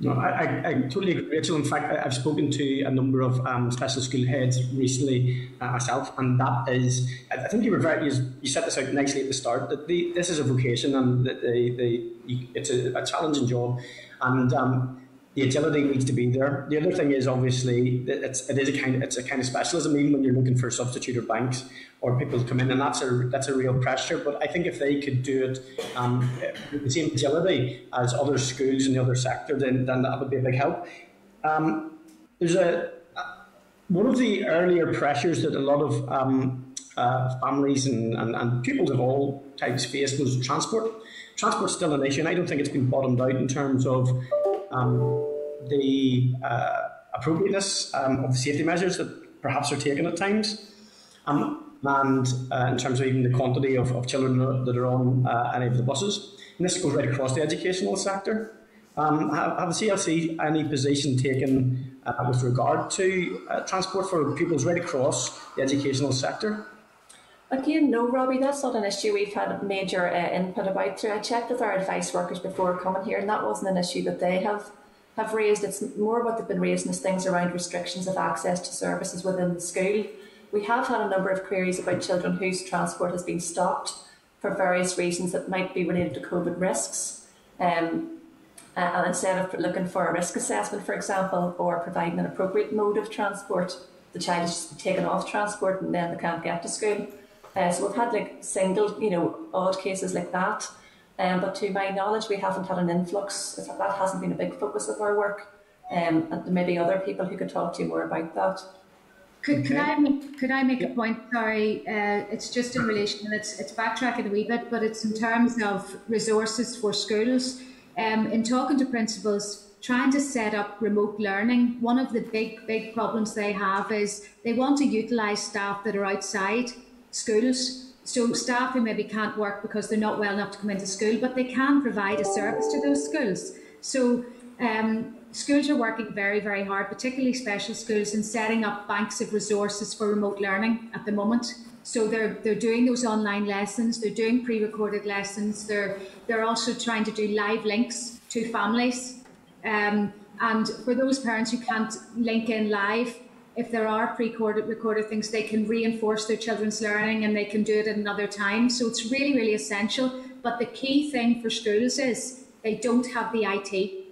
No, I, I, I totally agree, Rachel. In fact, I, have spoken to a number of um, special school heads recently uh, myself, and that is, I think you were very, you, you set this out nicely at the start that the, this is a vocation and that the, the, it's a, a challenging job, and um, the agility needs to be there. The other thing is obviously it's it is a kind of, it's a kind of specialism even when you're looking for substitute or banks or people to come in and that's a that's a real pressure. But I think if they could do it um, with the same agility as other schools in the other sector, then then that would be a big help. Um, there's a one of the earlier pressures that a lot of um, uh, families and, and, and pupils of all types faced was transport. Transport's still an issue, and I don't think it's been bottomed out in terms of the uh, appropriateness um, of the safety measures that perhaps are taken at times, um, and uh, in terms of even the quantity of, of children that are on uh, any of the buses. And this goes right across the educational sector. Um, have, have the CLC any position taken uh, with regard to uh, transport for pupils right across the educational sector? Again, no, Robbie, that's not an issue we've had major uh, input about. Through I checked with our advice workers before coming here, and that wasn't an issue that they have have raised. It's more what they've been raising is things around restrictions of access to services within the school. We have had a number of queries about children whose transport has been stopped for various reasons that might be related to COVID risks. Um, and instead of looking for a risk assessment, for example, or providing an appropriate mode of transport, the child is taken off transport and then they can't get to school. Uh, so we've had like single, you know, odd cases like that. Um, but to my knowledge, we haven't had an influx. That hasn't been a big focus of our work. Um, and there may be other people who could talk to you more about that. Could, could I make, could I make yeah. a point? Sorry, uh, it's just in relation, and it's it's backtracking a wee bit, but it's in terms of resources for schools. Um, in talking to principals, trying to set up remote learning, one of the big big problems they have is they want to utilise staff that are outside schools. So staff who maybe can't work because they're not well enough to come into school, but they can provide a service to those schools. So um, schools are working very, very hard, particularly special schools, in setting up banks of resources for remote learning at the moment. So they're they're doing those online lessons, they're doing pre-recorded lessons, they're they're also trying to do live links to families. Um, and for those parents who can't link in live, if there are pre-recorded recorded things, they can reinforce their children's learning and they can do it at another time. So it's really, really essential. But the key thing for schools is they don't have the IT.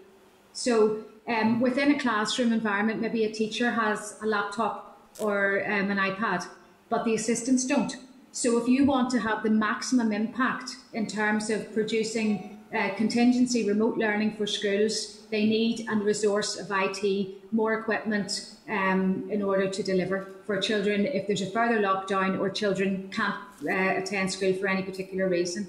So um, within a classroom environment, maybe a teacher has a laptop or um, an iPad, but the assistants don't. So if you want to have the maximum impact in terms of producing uh, contingency remote learning for schools, they need and resource of IT, more equipment um, in order to deliver for children if there's a further lockdown or children can't uh, attend school for any particular reason.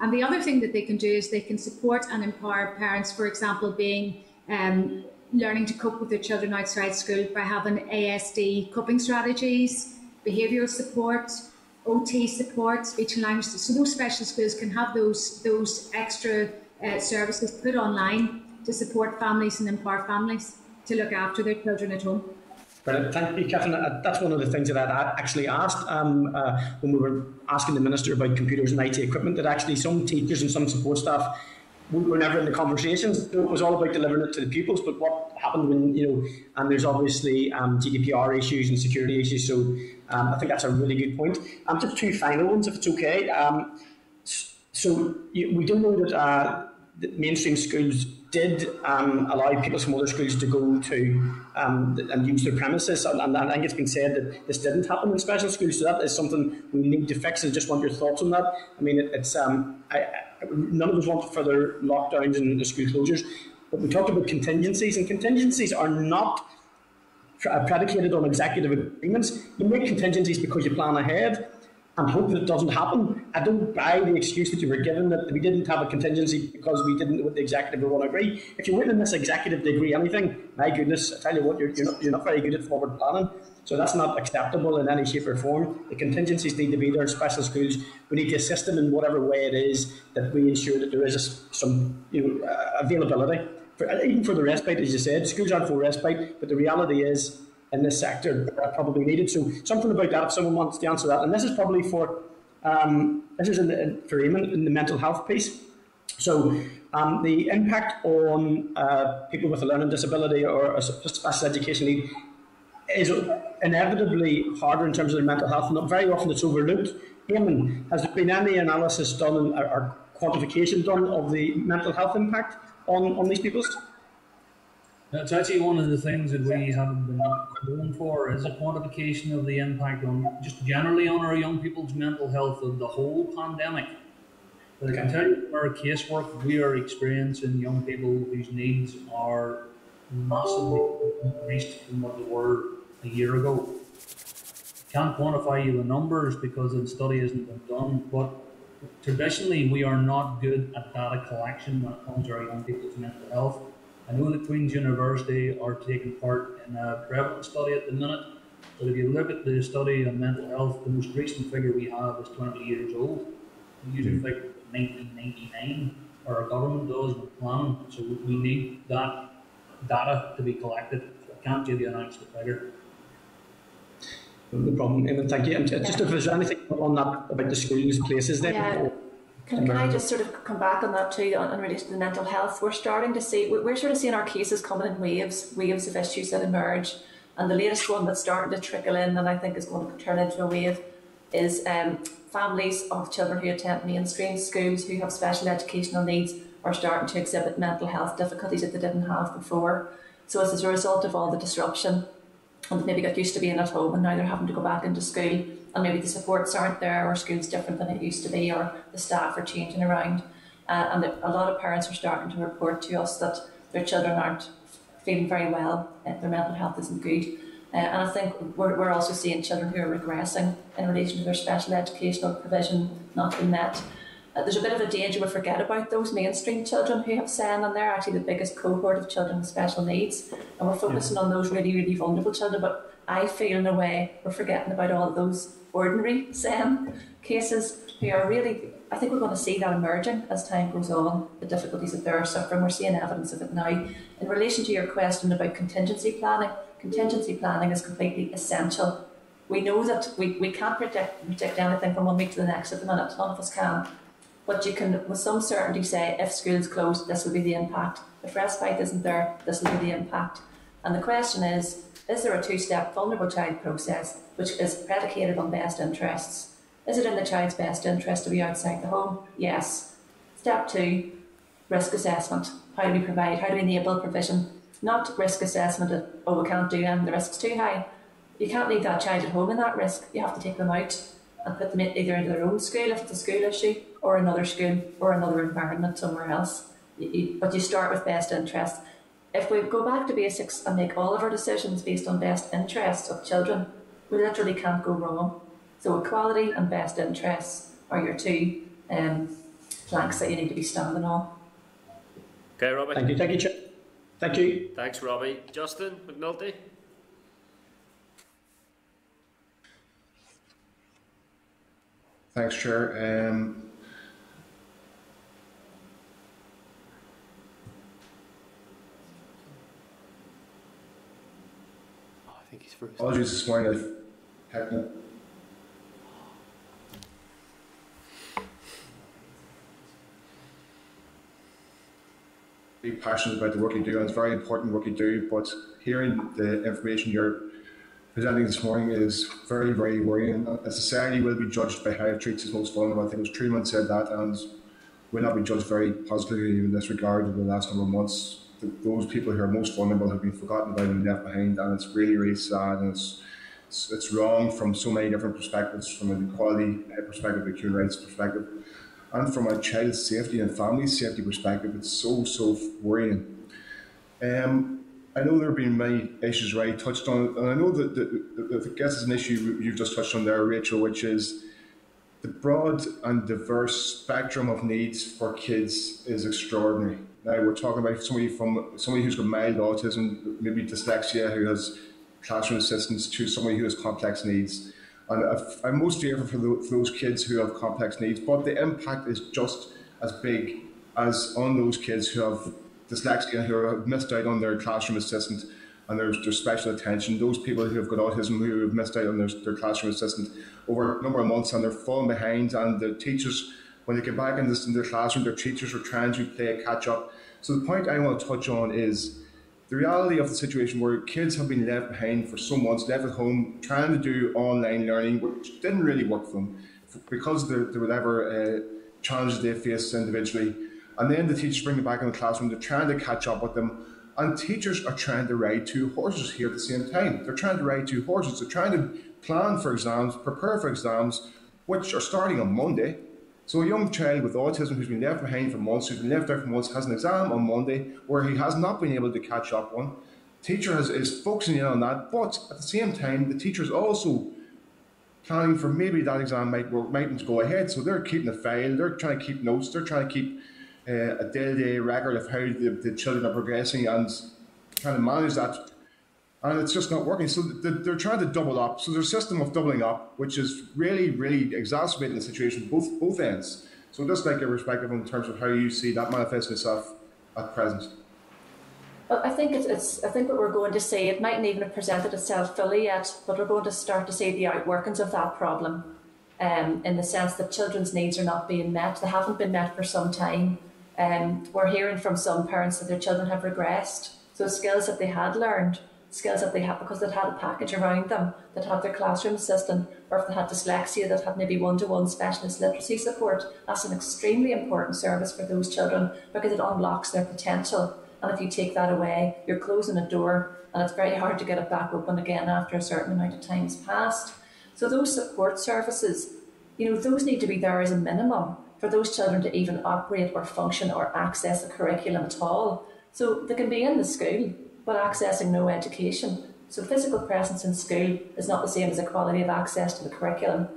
And the other thing that they can do is they can support and empower parents, for example, being um, learning to cope with their children outside school by having ASD coping strategies, behavioural support, OT support, speech and language. So those special schools can have those those extra uh, services put online to support families and empower families to look after their children at home. Brilliant. Thank you, Catherine. Uh, that's one of the things that I'd actually asked um, uh, when we were asking the Minister about computers and IT equipment, that actually some teachers and some support staff were never in the conversations. It was all about delivering it to the pupils, but what happened when, you know, and there's obviously um, GDPR issues and security issues, so um, I think that's a really good point. Um, just two final ones, if it's okay. Um, so we do know that, uh, that mainstream schools did um, allow people from other schools to go to um, and use their premises, and, and, I think it's been said that this didn't happen in special schools, so that is something we need to fix. I just want your thoughts on that. I mean, it, it's um, I, none of us want further lockdowns and school closures, but we talked about contingencies, and contingencies are not predicated on executive agreements. You make contingencies because you plan ahead and hope that it doesn't happen. I don't buy the excuse that you were given that we didn't have a contingency because we didn't with the executive would want to agree. If you're waiting this executive to agree anything, my goodness, I tell you what, you're, you're, not, you're not very good at forward planning. So that's not acceptable in any shape or form. The contingencies need to be there in special schools. We need to assist them in whatever way it is that we ensure that there is a, some you know, uh, availability. For, even for the respite, as you said, schools aren't for respite, but the reality is in this sector probably needed. So something about that, if someone wants to answer that, and this is probably for um, this is in the, for Eamon in the mental health piece. So um, the impact on uh, people with a learning disability or a special education need is inevitably harder in terms of their mental health, and very often it's overlooked. Eamon, has there been any analysis done or quantification done of the mental health impact on, on these people's? That's actually one of the things that we haven't been going for is a quantification of the impact on just generally on our young people's mental health of the whole pandemic. But I can tell you from our casework, we are experiencing young people whose needs are massively increased from what they were a year ago. Can't quantify you the numbers because the study hasn't been done, but traditionally we are not good at data collection when it comes to our young people's mental health. I know that Queen's University are taking part in a prevalence study at the minute, but if you look at the study on mental health, the most recent figure we have is 20 years old. The usual hmm. figure is 1999, or our government does with planning, so we need that data to be collected. So I can't give you an actual figure. No problem, Eamon, thank you. And just if there's anything on that about the schools places then? Yeah. Can, can I just sort of come back on that too, on, in relation to the mental health? We're starting to see, we're sort of seeing our cases coming in waves, waves of issues that emerge. And the latest one that's starting to trickle in, and I think is going to turn into a wave, is um, families of children who attend mainstream schools who have special educational needs are starting to exhibit mental health difficulties that they didn't have before. So it's as a result of all the disruption, and maybe got used to being at home and now they're having to go back into school, and maybe the supports aren't there or school's different than it used to be or the staff are changing around. Uh, and a lot of parents are starting to report to us that their children aren't feeling very well, uh, their mental health isn't good. Uh, and I think we're, we're also seeing children who are regressing in relation to their special educational provision not being met. Uh, there's a bit of a danger we forget about those mainstream children who have SEN, and they're actually the biggest cohort of children with special needs. And we're focusing on those really, really vulnerable children. But I feel, in a way, we're forgetting about all those ordinary SEN cases who are really, I think we're going to see that emerging as time goes on, the difficulties that they're suffering. We're seeing evidence of it now. In relation to your question about contingency planning, contingency planning is completely essential. We know that we, we can't predict, predict anything from one week to the next at the minute, none of us can. But you can, with some certainty, say if schools close, this will be the impact. If respite isn't there, this will be the impact. And the question is, is there a two-step vulnerable child process which is predicated on best interests? Is it in the child's best interest to be outside the home? Yes. Step two, risk assessment. How do we provide, how do we enable provision? Not risk assessment of, oh, we can't do them, the risk's too high. You can't leave that child at home in that risk. You have to take them out and put them either into their own school if it's a school issue, or another school, or another environment somewhere else. You, you, but you start with best interest. If we go back to basics and make all of our decisions based on best interests of children, we literally can't go wrong. So equality and best interests are your two um, planks that you need to be standing on. Okay, Robbie. Thank you, thank you, Chair. Thank you. Thanks, Robbie. Justin McNulty. Thanks, Chair. Um, I think apologies this morning, I've technical be passionate about the work you do, and it's very important work you do. But hearing the information you're presenting this morning is very, very worrying. A society will be judged by how it treats its most vulnerable. I think it was Truman said that, and will not be judged very positively in this regard over the last number of months. The, those people who are most vulnerable have been forgotten about and left behind, and it's really, really sad, and it's it's, it's wrong from so many different perspectives, from an equality perspective, a human rights perspective, and from a child safety and family safety perspective. It's so, so worrying. Um, I know there have been many issues already touched on, and I know that, that, that I guess it's an issue you've just touched on there, Rachel, which is the broad and diverse spectrum of needs for kids is extraordinary. Now we're talking about somebody from somebody who's got mild autism, maybe dyslexia, who has classroom assistance, to somebody who has complex needs. And I'm most fearful for those kids who have complex needs, but the impact is just as big as on those kids who have dyslexia, who have missed out on their classroom assistant and their, their special attention. Those people who have got autism who have missed out on their, their classroom assistant over a number of months and they're falling behind, and the teachers, when they get back in, this, in their classroom, their teachers are trying to play a catch up. So the point I want to touch on is the reality of the situation where kids have been left behind for some months, left at home, trying to do online learning, which didn't really work for them because of the, the whatever uh, challenges they faced individually. And then the teachers bring them back in the classroom, they're trying to catch up with them. And teachers are trying to ride two horses here at the same time. They're trying to ride two horses. They're trying to plan for exams, prepare for exams, which are starting on Monday. So a young child with autism who's been left behind for months, who's been left out for months, has an exam on Monday where he has not been able to catch up on. Teacher has, is focusing in on that, but at the same time, the teacher is also planning for maybe that exam might mightn't go ahead. So they're keeping a file, they're trying to keep notes, they're trying to keep uh, a day-to-day record of how the, the children are progressing and trying to manage that and it's just not working. So they're trying to double up. So there's a system of doubling up, which is really, really exacerbating the situation both both ends. So just like your perspective in terms of how you see that manifest itself at present. Well, I think it's, it's, I think what we're going to see, it mightn't even have presented itself fully yet, but we're going to start to see the outworkings of that problem um, in the sense that children's needs are not being met. They haven't been met for some time. Um, we're hearing from some parents that their children have regressed. So skills that they had learned skills that they have because they'd had a package around them that had their classroom assistant, or if they had dyslexia, that had maybe one to one specialist literacy support. That's an extremely important service for those children because it unlocks their potential. And if you take that away, you're closing a door, and it's very hard to get it back open again after a certain amount of time has passed. So, those support services, you know, those need to be there as a minimum for those children to even operate or function or access a curriculum at all. So, they can be in the school but accessing no education. So physical presence in school is not the same as equality of access to the curriculum.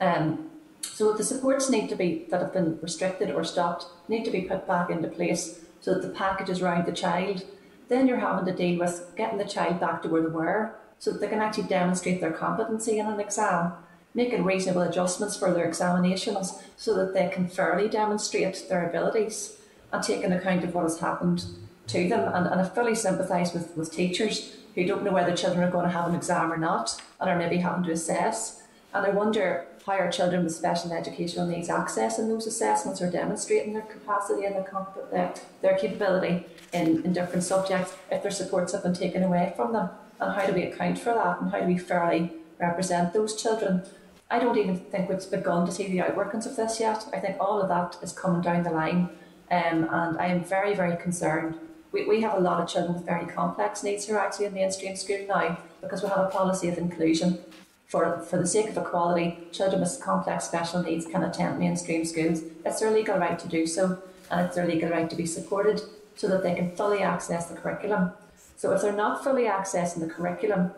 Um, so the supports need to be that have been restricted or stopped need to be put back into place so that the package is around the child. Then you're having to deal with getting the child back to where they were so that they can actually demonstrate their competency in an exam, making reasonable adjustments for their examinations so that they can fairly demonstrate their abilities and take an account of what has happened to them. And, and I fully sympathise with, with teachers who don't know whether children are going to have an exam or not and are maybe having to assess. And I wonder how our children with special educational needs accessing those assessments or demonstrating their capacity and their, comp- their, their capability in, in different subjects if their supports have been taken away from them. And how do we account for that? And how do we fairly represent those children? I don't even think we've begun to see the outworkings of this yet. I think all of that is coming down the line. Um, and I am very, very concerned we, we have a lot of children with very complex needs who are actually in mainstream school now because we have a policy of inclusion. For, for the sake of equality, children with complex special needs can attend mainstream schools. It's their legal right to do so, and it's their legal right to be supported so that they can fully access the curriculum. So if they're not fully accessing the curriculum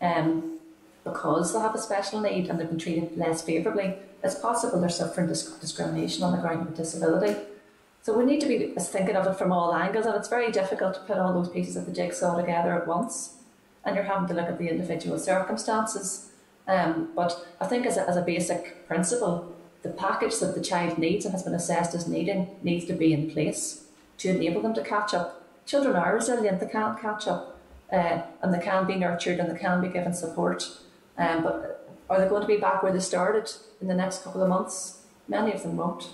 um, because they have a special need and they've been treated less favourably, it's possible they're suffering disc- discrimination on the ground of disability. So we need to be thinking of it from all angles, and it's very difficult to put all those pieces of the jigsaw together at once. And you're having to look at the individual circumstances. Um, but I think as a, as a basic principle, the package that the child needs and has been assessed as needing needs to be in place to enable them to catch up. Children are resilient, they can't catch up, uh, and they can be nurtured and they can be given support. Um, but are they going to be back where they started in the next couple of months? Many of them won't.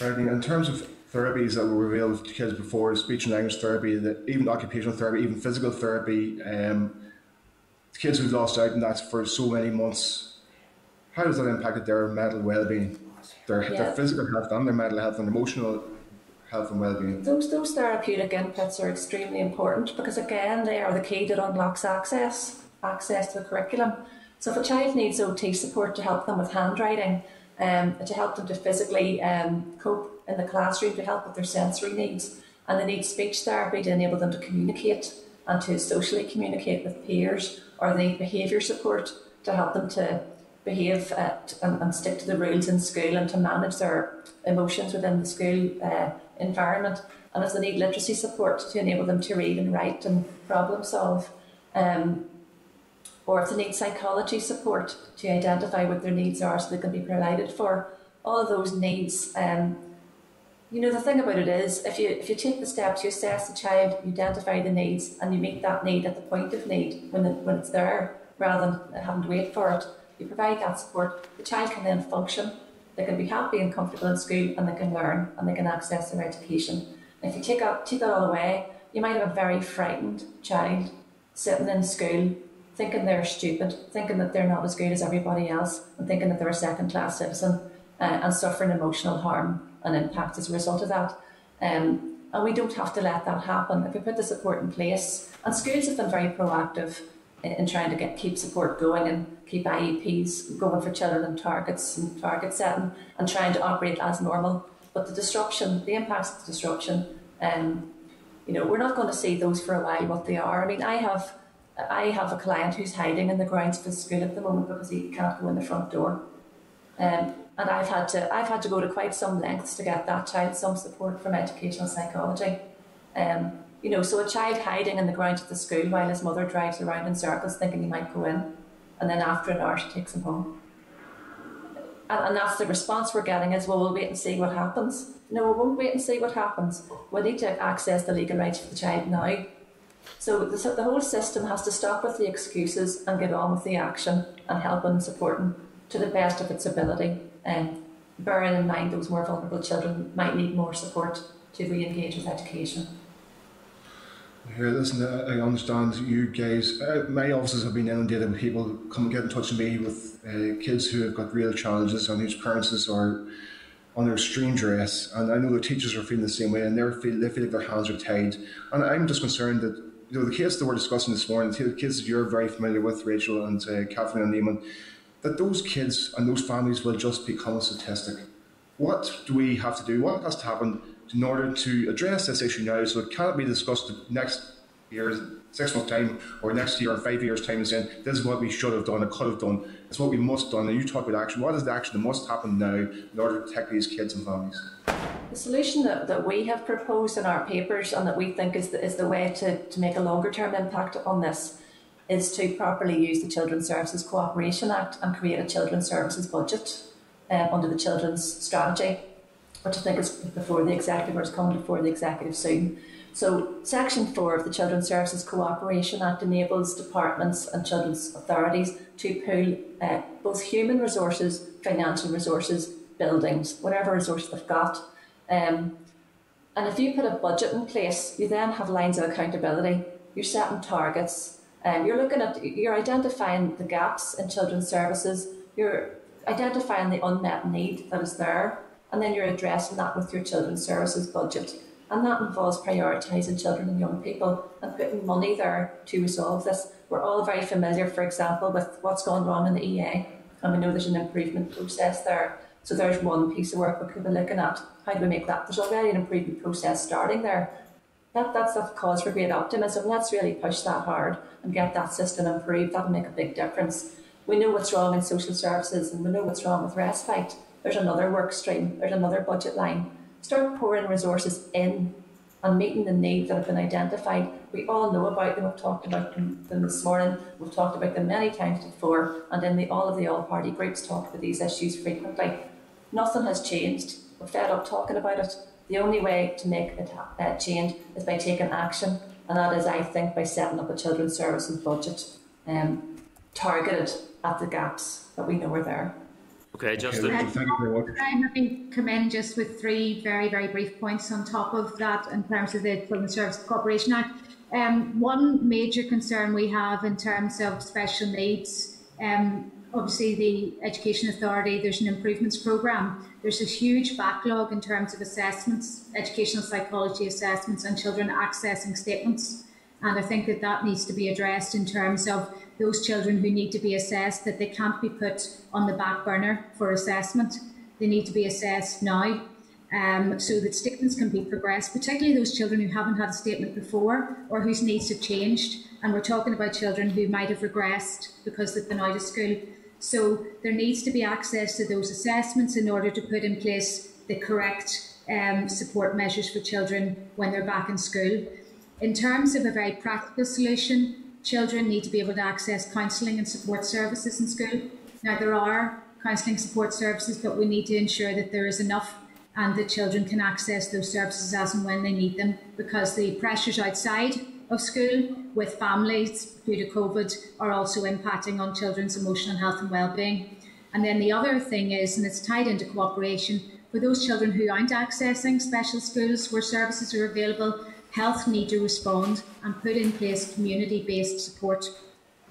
In terms of therapies that were available to kids before, speech and language therapy, that even occupational therapy, even physical therapy, um, kids who've lost out on that for so many months, how has that impacted their mental well-being, their, Yeah. their physical health and their mental health and emotional health and well-being? Those those therapeutic inputs are extremely important because again they are the key that unlocks access access to the curriculum. So if a child needs OT support to help them with handwriting, um, to help them to physically um, cope in the classroom, to help with their sensory needs, and they need speech therapy to enable them to communicate and to socially communicate with peers, or they need behaviour support to help them to behave at, and, and stick to the rules in school and to manage their emotions within the school uh, environment. And if they need literacy support to enable them to read and write and problem solve. Um, or if they need psychology support to identify what their needs are so they can be provided for. All of those needs. Um, you know, the thing about it is, if you if you take the steps, you assess the child, you identify the needs, and you meet that need at the point of need when it, when it's there, rather than having to wait for it. You provide that support. The child can then function. They can be happy and comfortable in school, and they can learn, and they can access their education. And if you take out take that all away, you might have a very frightened child sitting in school thinking they're stupid, thinking that they're not as good as everybody else, and thinking that they're a second class citizen uh, and suffering emotional harm and impact as a result of that. Um, and we don't have to let that happen. If we put the support in place, and schools have been very proactive in, in trying to get keep support going and keep IEPs going for children and targets and target setting and trying to operate as normal. But the disruption, the impacts of the disruption, um, you know, we're not going to see those for a while. What they are. I mean, I have I have a client who's hiding in the grounds of his school at the moment because he can't go in the front door. Um, and I've had to I've had to go to quite some lengths to get that child some support from educational psychology. Um, you know, so a child hiding in the grounds of the school while his mother drives around in circles thinking he might go in, and then after an hour she takes him home. And, and that's the response we're getting is, well, we'll wait and see what happens. No, we won't wait and see what happens. We need to access the legal rights for the child now so the, the whole system has to stop with the excuses and get on with the action and helping and supporting to the best of its ability. And um, bearing in mind those more vulnerable children might need more support to re-engage with education. Here, listen, I understand you guys. Uh, my offices have been inundated with people come and get in touch with me with uh, kids who have got real challenges and whose parents are under extreme duress. And I know the teachers are feeling the same way, and they feel they feel like their hands are tied. And I'm just concerned that you know, the case that we're discussing this morning, the kids that you're very familiar with, Rachel and uh, Kathleen and Neiman, that those kids and those families will just become a statistic. What do we have to do? What has to happen in order to address this issue now so it can't be discussed next year, six months' time, or next year, or five years' time, and saying, this is what we should have done, or could have done, it's what we must have done. And you talk about action. What is the action that must happen now in order to protect these kids and families? The solution that, that we have proposed in our papers and that we think is the, is the way to, to make a longer term impact on this is to properly use the Children's Services Cooperation Act and create a Children's Services budget um, under the Children's Strategy, which I think is before the executive or is coming before the executive soon. So, Section 4 of the Children's Services Cooperation Act enables departments and children's authorities to pool uh, both human resources, financial resources, buildings, whatever resource they've got, um, and if you put a budget in place, you then have lines of accountability. You're setting targets. Um, you're looking at, you're identifying the gaps in children's services. You're identifying the unmet need that is there, and then you're addressing that with your children's services budget. And that involves prioritising children and young people and putting money there to resolve this. We're all very familiar, for example, with what's gone wrong in the EA, and we know there's an improvement process there. So there's one piece of work we could be looking at. How do we make that? There's already an improvement process starting there. That, that's a cause for great optimism. Let's really push that hard and get that system improved. That'll make a big difference. We know what's wrong in social services and we know what's wrong with respite. There's another work stream, there's another budget line. Start pouring resources in and meeting the needs that have been identified. We all know about them, we've talked about them, this morning, we've talked about them many times before, and in the, all of the all party groups talk about these issues frequently. Nothing has changed. We're fed up talking about it. The only way to make it uh, change is by taking action, and that is, I think, by setting up a children's services budget um, targeted at the gaps that we know are there. Okay, Justin. Thank you very much. I'm having come in just with three very, very brief points on top of that in terms of the Children's Service Cooperation Act. Um, one major concern we have in terms of special needs, um, obviously the Education Authority, there's an improvements programme. There's a huge backlog in terms of assessments, educational psychology assessments and children accessing statements. And I think that that needs to be addressed in terms of those children who need to be assessed, that they can't be put on the back burner for assessment. They need to be assessed now um, so that statements can be progressed, particularly those children who haven't had a statement before or whose needs have changed. And we're talking about children who might have regressed because they've been out of school. So there needs to be access to those assessments in order to put in place the correct um, support measures for children when they're back in school. In terms of a very practical solution, children need to be able to access counselling and support services in school. Now, there are counselling support services, but we need to ensure that there is enough and that children can access those services as and when they need them because the pressures outside of school with families due to COVID are also impacting on children's emotional health and well-being. And then the other thing is, and it's tied into cooperation, for those children who aren't accessing special schools where services are available, health need to respond and put in place community-based support.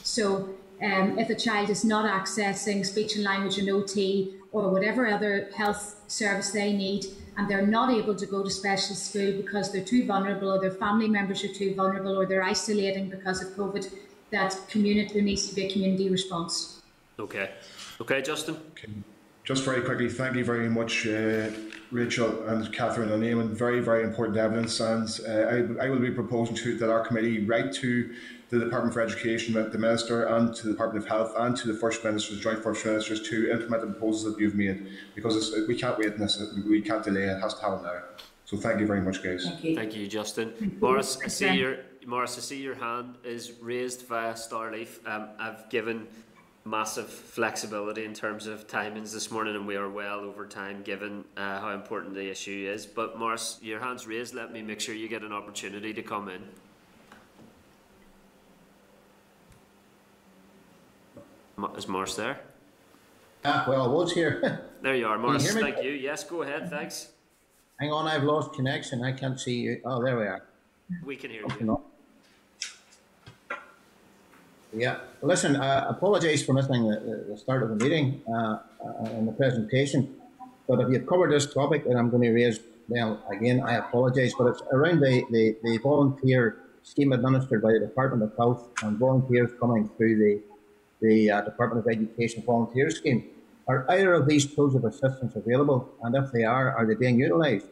So um, if a child is not accessing speech and language and OT or whatever other health service they need, and they're not able to go to special school because they're too vulnerable or their family members are too vulnerable or they're isolating because of COVID, that community there needs to be a community response. Okay. Okay, Justin. Okay. Just very quickly, thank you very much, uh, Rachel and Catherine, on naming very, very important evidence. And uh, I, I, will be proposing to that our committee write to the Department for Education, the Minister, and to the Department of Health, and to the First Ministers, Joint First Ministers, to implement the proposals that you've made, because we can't wait in this, we can't delay it, it has to happen now. So thank you very much, guys. Thank you, thank you Justin. Maurice, I see your Maurice, I see your hand is raised via Starleaf. Um, I've given massive flexibility in terms of timings this morning, and we are well over time given uh, how important the issue is. But Maurice, your hand's raised. Let me make sure you get an opportunity to come in. Is Maurice there? Ah, well, I was here. (laughs) there you are, Maurice. You thank you. Yes, go ahead. Thanks. Hang on, I've lost connection. I can't see you. Oh, there we are. We can hear you. Yeah. Listen, I apologise for missing the, the, start of the meeting uh, uh, and the presentation. But if you've covered this topic that I'm going to raise, well, again, I apologise, but it's around the, the, the volunteer scheme administered by the Department of Health and volunteers coming through the, the uh, Department of Education volunteer scheme. Are either of these tools of assistance available? And if they are, are they being utilised?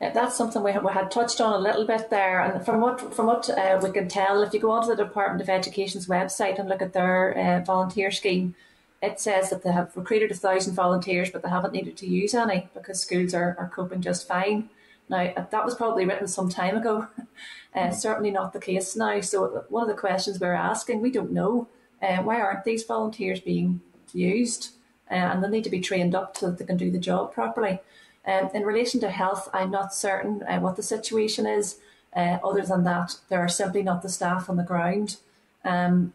Uh, that's something we, we had touched on a little bit there, and from what from what uh, we can tell, if you go onto the Department of Education's website and look at their uh, volunteer scheme, it says that they have recruited a thousand volunteers, but they haven't needed to use any because schools are, are coping just fine. Now uh, that was probably written some time ago, (laughs) uh, certainly not the case now. So one of the questions we're asking, we don't know uh, why aren't these volunteers being used, and they need to be trained up so that they can do the job properly. Um, in relation to health, I'm not certain uh, what the situation is. Uh, other than that, there are simply not the staff on the ground. Um,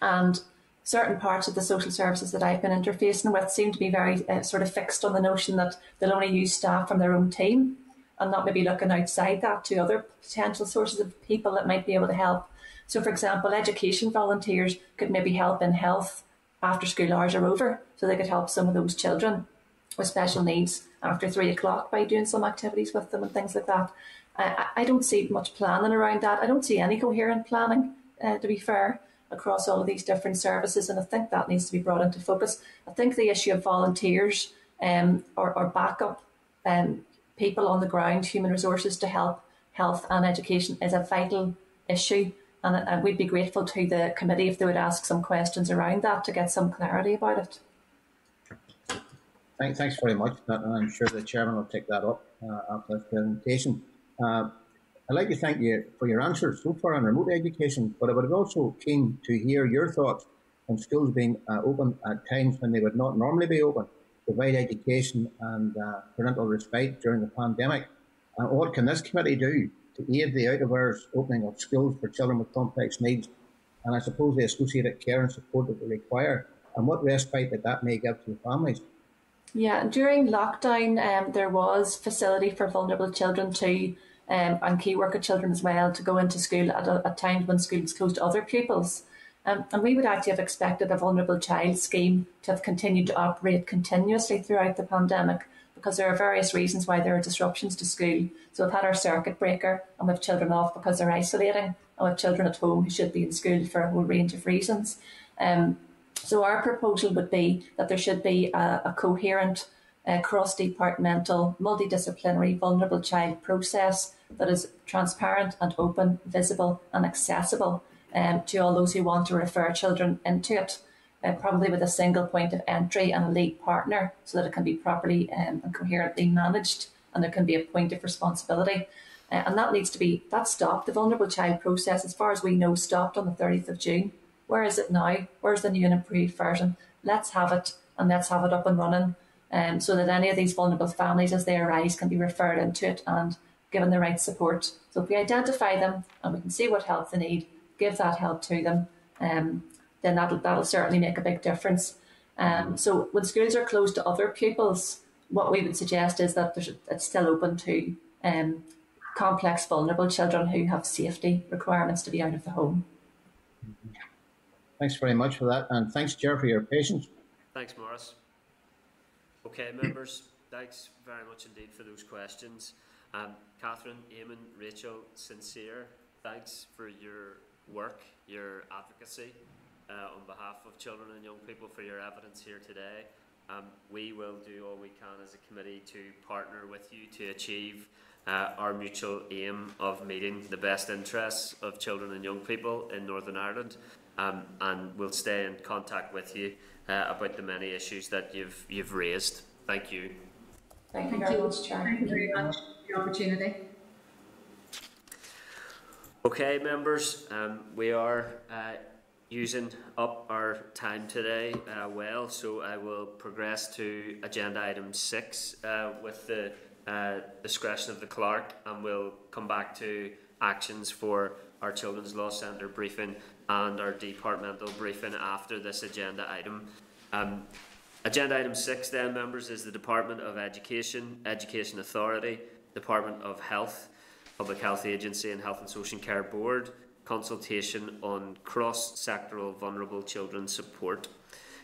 and certain parts of the social services that I've been interfacing with seem to be very uh, sort of fixed on the notion that they'll only use staff from their own team and not maybe looking outside that to other potential sources of people that might be able to help. So, for example, education volunteers could maybe help in health after school hours are over, so they could help some of those children with special needs after three o'clock by doing some activities with them and things like that. I, I don't see much planning around that. I don't see any coherent planning, uh, to be fair, across all of these different services, and I think that needs to be brought into focus. I think the issue of volunteers um, or, or backup um, people on the ground, human resources to help health and education is a vital issue. And, and we'd be grateful to the committee if they would ask some questions around that to get some clarity about it. Thank, thanks very much. And I'm sure the chairman will take that up uh, after this presentation. Uh, I'd like to thank you for your answers so far on remote education, but I would also keen to hear your thoughts on schools being uh, open at times when they would not normally be open, provide education and uh, parental respite during the pandemic. And what can this committee do to aid the out of hours opening of schools for children with complex needs? And I suppose the associated care and support that they require, and what respite that that may give to the families. Yeah, during lockdown, um, there was facility for vulnerable children to um, and key worker children as well to go into school at, a, at times when school is closed to other pupils. Um, and we would actually have expected a vulnerable child scheme to have continued to operate continuously throughout the pandemic because there are various reasons why there are disruptions to school. So we've had our circuit breaker and we've children off because they're isolating and we've children at home who should be in school for a whole range of reasons. Um, so our proposal would be that there should be a, a coherent uh, cross-departmental, multidisciplinary, vulnerable child process that is transparent and open, visible and accessible um, to all those who want to refer children into it, uh, probably with a single point of entry and a lead partner so that it can be properly um, and coherently managed and there can be a point of responsibility. Uh, and that needs to be, that stopped. The vulnerable child process, as far as we know, stopped on the 30th of June. Where is it now? Where's the new and improved version? Let's have it and let's have it up and running um, so that any of these vulnerable families, as they arise, can be referred into it and given the right support. So if we identify them and we can see what help they need, give that help to them, um, then that'll, that'll certainly make a big difference. Um, so when schools are closed to other pupils, what we would suggest is that it's still open to um, complex, vulnerable children who have safety requirements to be out of the home. Thanks very much for that, and thanks, Chair, for your patience. Thanks, Maurice. Okay, members, thanks very much indeed for those questions. Um, Catherine, Eamon, Rachel, sincere thanks for your work, your advocacy uh, on behalf of children and young people for your evidence here today. Um, we will do all we can as a committee to partner with you to achieve uh, our mutual aim of meeting the best interests of children and young people in Northern Ireland. Um, and we'll stay in contact with you uh, about the many issues that you've you've raised. Thank you. Thank you very much, Chair. Thank you very much for the opportunity. Okay, members, um, we are uh, using up our time today uh, well, so I will progress to agenda item six uh, with the uh, discretion of the clerk, and we'll come back to actions for our Children's Law Centre briefing and our departmental briefing after this agenda item. Um, agenda item six, then, members, is the Department of Education, Education Authority, Department of Health, Public Health Agency, and Health and Social Care Board consultation on cross sectoral vulnerable children support.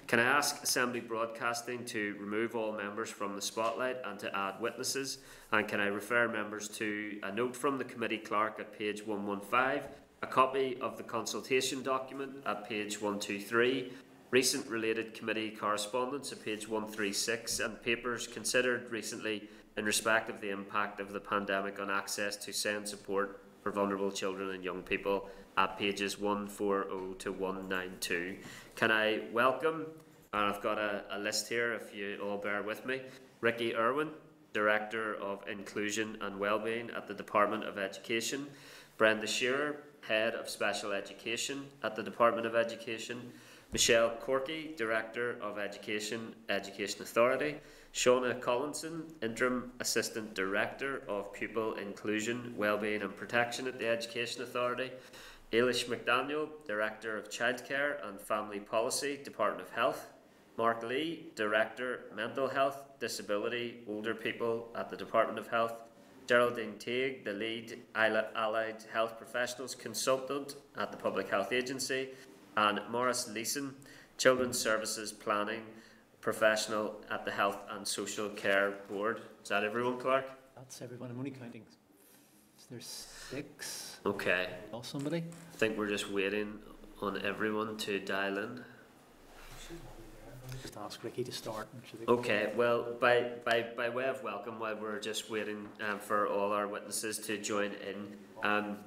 Can I ask Assembly Broadcasting to remove all members from the spotlight and to add witnesses? And can I refer members to a note from the committee clerk at page 115 a copy of the consultation document at page 123, recent related committee correspondence at page 136, and papers considered recently in respect of the impact of the pandemic on access to SEND support for vulnerable children and young people at pages 140 to 192. Can I welcome, and I've got a, a list here if you all bear with me, Ricky Irwin, Director of Inclusion and Wellbeing at the Department of Education, Brenda Shearer, Head of Special Education at the Department of Education, Michelle Corkey, Director of Education, Education Authority, Shauna Collinson, Interim Assistant Director of Pupil Inclusion, Wellbeing and Protection at the Education Authority, Ailish McDaniel, Director of Childcare and Family Policy, Department of Health, Mark Lee, Director, Mental Health, Disability, Older People at the Department of Health, Geraldine Teague, the lead allied health professionals consultant at the Public Health Agency, and Maurice Leeson, Children's Services Planning professional at the Health and Social Care Board. Is that everyone, Clerk? That's everyone. I'm only counting. There's six. Okay. Somebody? I think we're just waiting on everyone to dial in. Just ask Ricky to start. Okay, well, by, by, by way of welcome, while we're just waiting um, for all our witnesses to join in, um,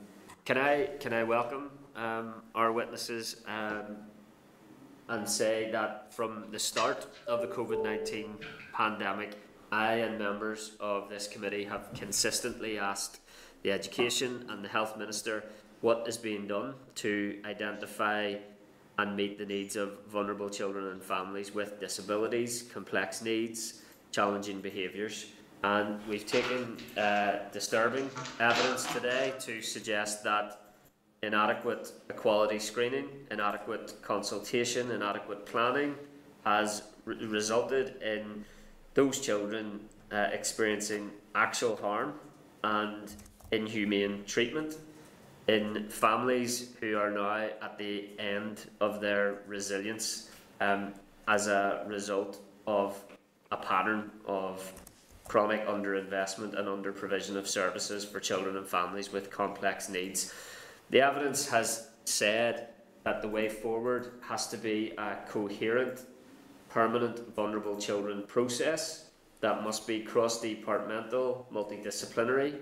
can I can I welcome um, our witnesses um, and say that from the start of the COVID nineteen pandemic, I and members of this committee have consistently asked the Education and the Health Minister what is being done to identify and meet the needs of vulnerable children and families with disabilities, complex needs, challenging behaviours. And we've taken uh, disturbing evidence today to suggest that inadequate equality screening, inadequate consultation, inadequate planning has re- resulted in those children uh, experiencing actual harm and inhumane treatment in families who are now at the end of their resilience um, as a result of a pattern of chronic underinvestment and under provision of services for children and families with complex needs. The evidence has said that the way forward has to be a coherent, permanent vulnerable children process that must be cross departmental, multidisciplinary,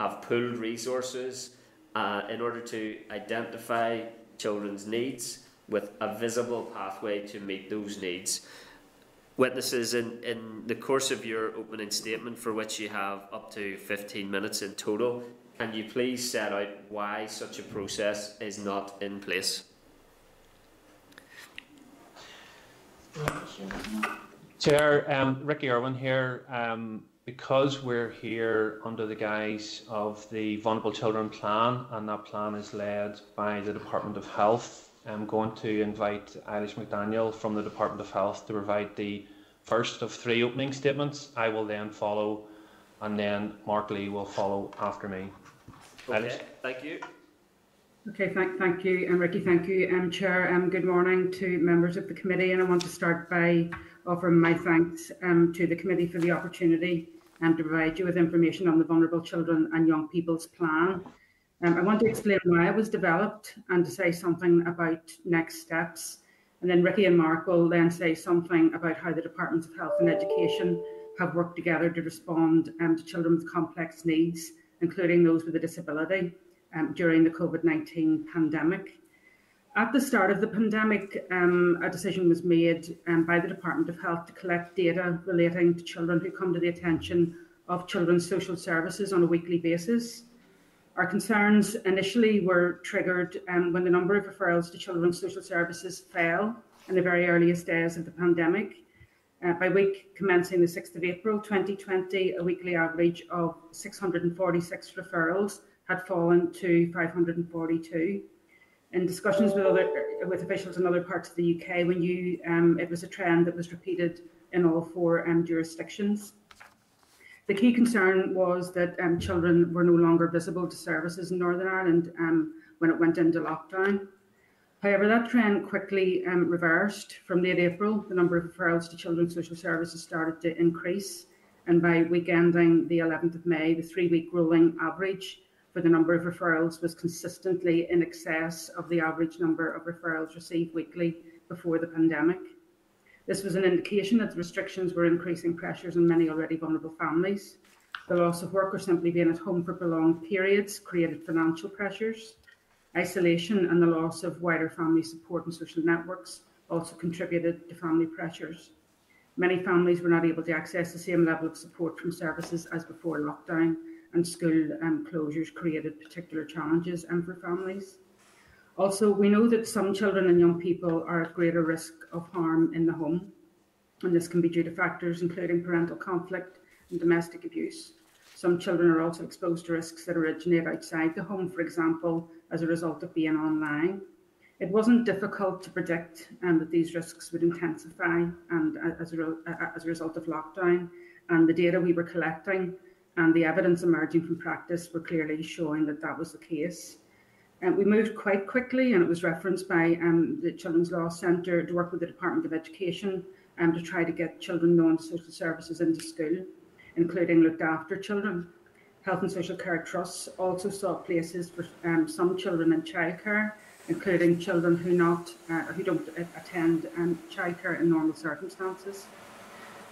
have pooled resources uh, in order to identify children's needs with a visible pathway to meet those needs. Witnesses, in, in the course of your opening statement, for which you have up to 15 minutes in total, can you please set out why such a process is not in place? Chair, um, Ricky Irwin here. Um, because we're here under the guise of the Vulnerable Children Plan, and that plan is led by the Department of Health, I'm going to invite Eilish McDaniel from the Department of Health to provide the first of three opening statements. I will then follow, and then Mark Lee will follow after me. Okay, thank you. Okay, thank, thank you, and Ricky, thank you, um, Chair. Um, good morning to members of the committee, and I want to start by offering my thanks um, to the committee for the opportunity um, to provide you with information on the Vulnerable Children and Young People's Plan. Um, I want to explain why it was developed and to say something about next steps. And then Ricky and Mark will then say something about how the Departments of Health and Education have worked together to respond um, to children with complex needs, including those with a disability, um, during the COVID 19 pandemic. At the start of the pandemic, um, a decision was made um, by the Department of Health to collect data relating to children who come to the attention of Children's Social Services on a weekly basis. Our concerns initially were triggered um, when the number of referrals to Children's Social Services fell in the very earliest days of the pandemic. Uh, by week commencing the 6th of April 2020, a weekly average of 646 referrals had fallen to 542 in discussions with other with officials in other parts of the UK, when you um, it was a trend that was repeated in all four um, jurisdictions. The key concern was that um, children were no longer visible to services in Northern Ireland um, when it went into lockdown. However, that trend quickly um, reversed. From late April, the number of referrals to children's social services started to increase, and by week ending the 11th of May, the three week rolling average for the number of referrals was consistently in excess of the average number of referrals received weekly before the pandemic. This was an indication that the restrictions were increasing pressures on many already vulnerable families. The loss of work or simply being at home for prolonged periods created financial pressures. Isolation and the loss of wider family support and social networks also contributed to family pressures. Many families were not able to access the same level of support from services as before lockdown, and school um, closures created particular challenges um, for families. Also, we know that some children and young people are at greater risk of harm in the home, and this can be due to factors including parental conflict and domestic abuse. Some children are also exposed to risks that originate outside the home, for example, as a result of being online. It wasn't difficult to predict um, that these risks would intensify and uh, as a, uh, as a result of lockdown. And the data we were collecting and the evidence emerging from practice were clearly showing that that was the case. And um, we moved quite quickly, and it was referenced by um, the Children's Law Centre to work with the Department of Education um, to try to get children known to social services into school, including looked after children. Health and Social Care Trusts also sought places for um, some children in childcare, including children who not uh, who don't attend um, childcare in normal circumstances.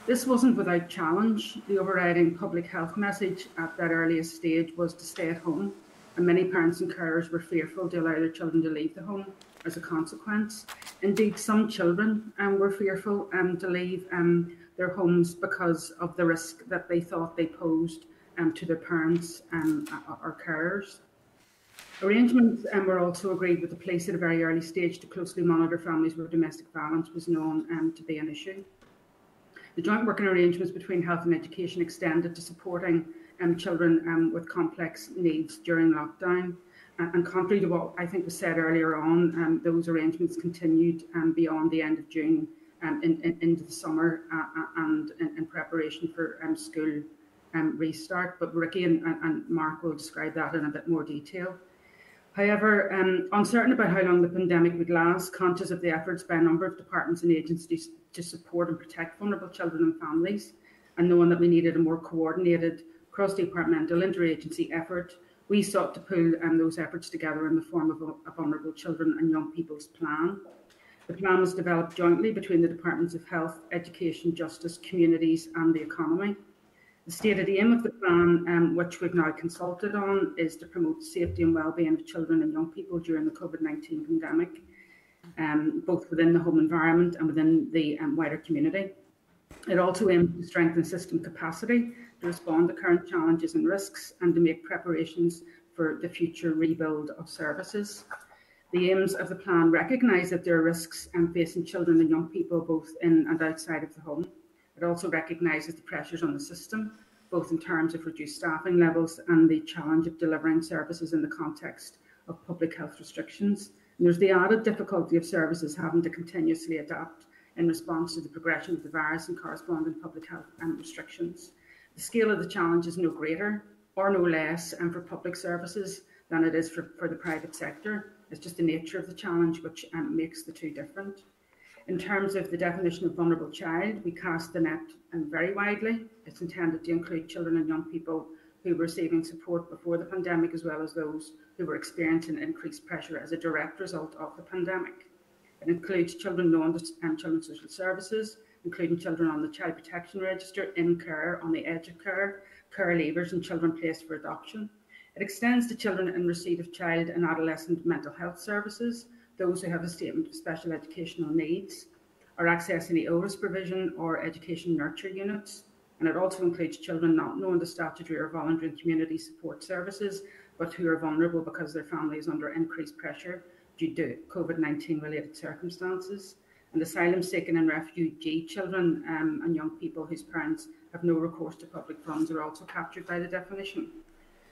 This wasn't without challenge. The overriding public health message at that earliest stage was to stay at home, and many parents and carers were fearful to allow their children to leave the home as a consequence. Indeed, some children um, were fearful um, to leave um, their homes because of the risk that they thought they posed um, to their parents um, or carers. Arrangements um, were also agreed with the police at a very early stage to closely monitor families where domestic violence was known to be an issue. The joint working arrangements between health and education extended to supporting um, children um, with complex needs during lockdown. And contrary to what I think was said earlier on, um, those arrangements continued um, beyond the end of June um, in, in, into the summer uh, and in, in, preparation for um, school restart. But Ricky and, and, Mark will describe that in a bit more detail. However, uncertain about how long the pandemic would last, conscious of the efforts by a number of departments and agencies to support and protect vulnerable children and families, and knowing that we needed a more coordinated cross-departmental interagency effort, we sought to pull um, those efforts together in the form of a, vulnerable children and young people's plan. The plan was developed jointly between the Departments of Health, Education, Justice, Communities and the Economy. The stated aim of the plan, um, which we've now consulted on, is to promote safety and well-being of children and young people during the COVID-19 pandemic, um, both within the home environment and within the um, wider community. It also aims to strengthen system capacity to respond to current challenges and risks and to make preparations for the future rebuild of services. The aims of the plan recognise that there are risks um, facing children and young people both in and outside of the home. It also recognises the pressures on the system, both in terms of reduced staffing levels and the challenge of delivering services in the context of public health restrictions. And there's the added difficulty of services having to continuously adapt in response to the progression of the virus and corresponding public health and restrictions. The scale of the challenge is no greater or no less and for public services than it is for, for the private sector. It's just the nature of the challenge which um, makes the two different. In terms of the definition of vulnerable child, we cast the net um, very widely. It's intended to include children and young people who were receiving support before the pandemic, as well as those who were experiencing increased pressure as a direct result of the pandemic. It includes children known to um, Children's Social Services, including children on the Child Protection Register, in care, on the edge of care, care leavers, and children placed for adoption. It extends to children in receipt of child and adolescent mental health services, those who have a statement of special educational needs or access any EOTAS provision or education nurture units. And it also includes children not known to statutory or voluntary and community support services, but who are vulnerable because their family is under increased pressure due to COVID 19 related circumstances. And asylum seeking and refugee children um, and young people whose parents have no recourse to public funds are also captured by the definition.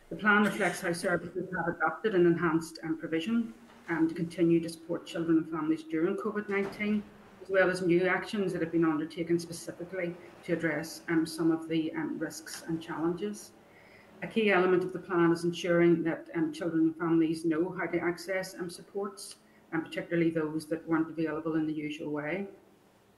The plan reflects how services have adapted and enhanced um, provision um, to continue to support children and families during COVID 19, as well as new actions that have been undertaken specifically to address um, some of the um, risks and challenges. A key element of the plan is ensuring that um, children and families know how to access um, supports, and particularly those that weren't available in the usual way.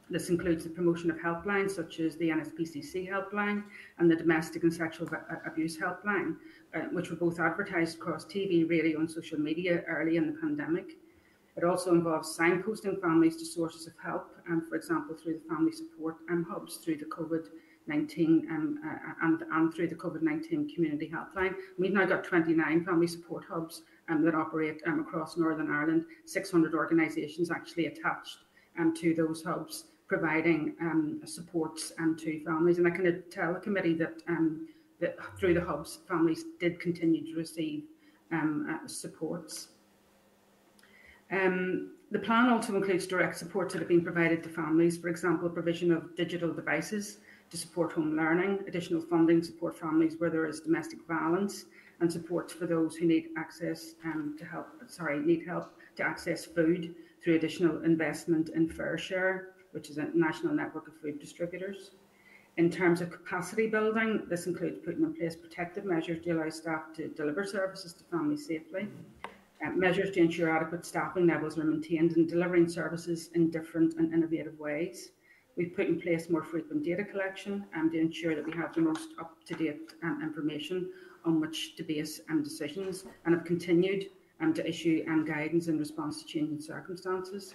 This includes the promotion of helplines such as the NSPCC helpline and the Domestic and Sexual Abuse helpline, uh, which were both advertised across TV, radio, and social media early in the pandemic. It also involves signposting families to sources of help, um, for example, through the family support um, hubs through the COVID 19 um, uh, and, and through the COVID 19 community helpline. We've now got 29 family support hubs um, that operate um, across Northern Ireland, 600 organisations actually attached um, to those hubs providing um, supports um, to families. And I can tell the committee that, um, that through the hubs, families did continue to receive um, uh, supports. Um, the plan also includes direct support that have been provided to families, for example, provision of digital devices to support home learning, additional funding to support families where there is domestic violence, and support for those who need access um, to help, sorry, need help to access food through additional investment in FareShare, which is a national network of food distributors. In terms of capacity building, this includes putting in place protective measures to allow staff to deliver services to families safely, uh, measures to ensure adequate staffing levels are maintained and delivering services in different and innovative ways. We've put in place more frequent data collection um, to ensure that we have the most up-to-date um, information on which to base um, decisions and have continued um, to issue um, guidance in response to changing circumstances.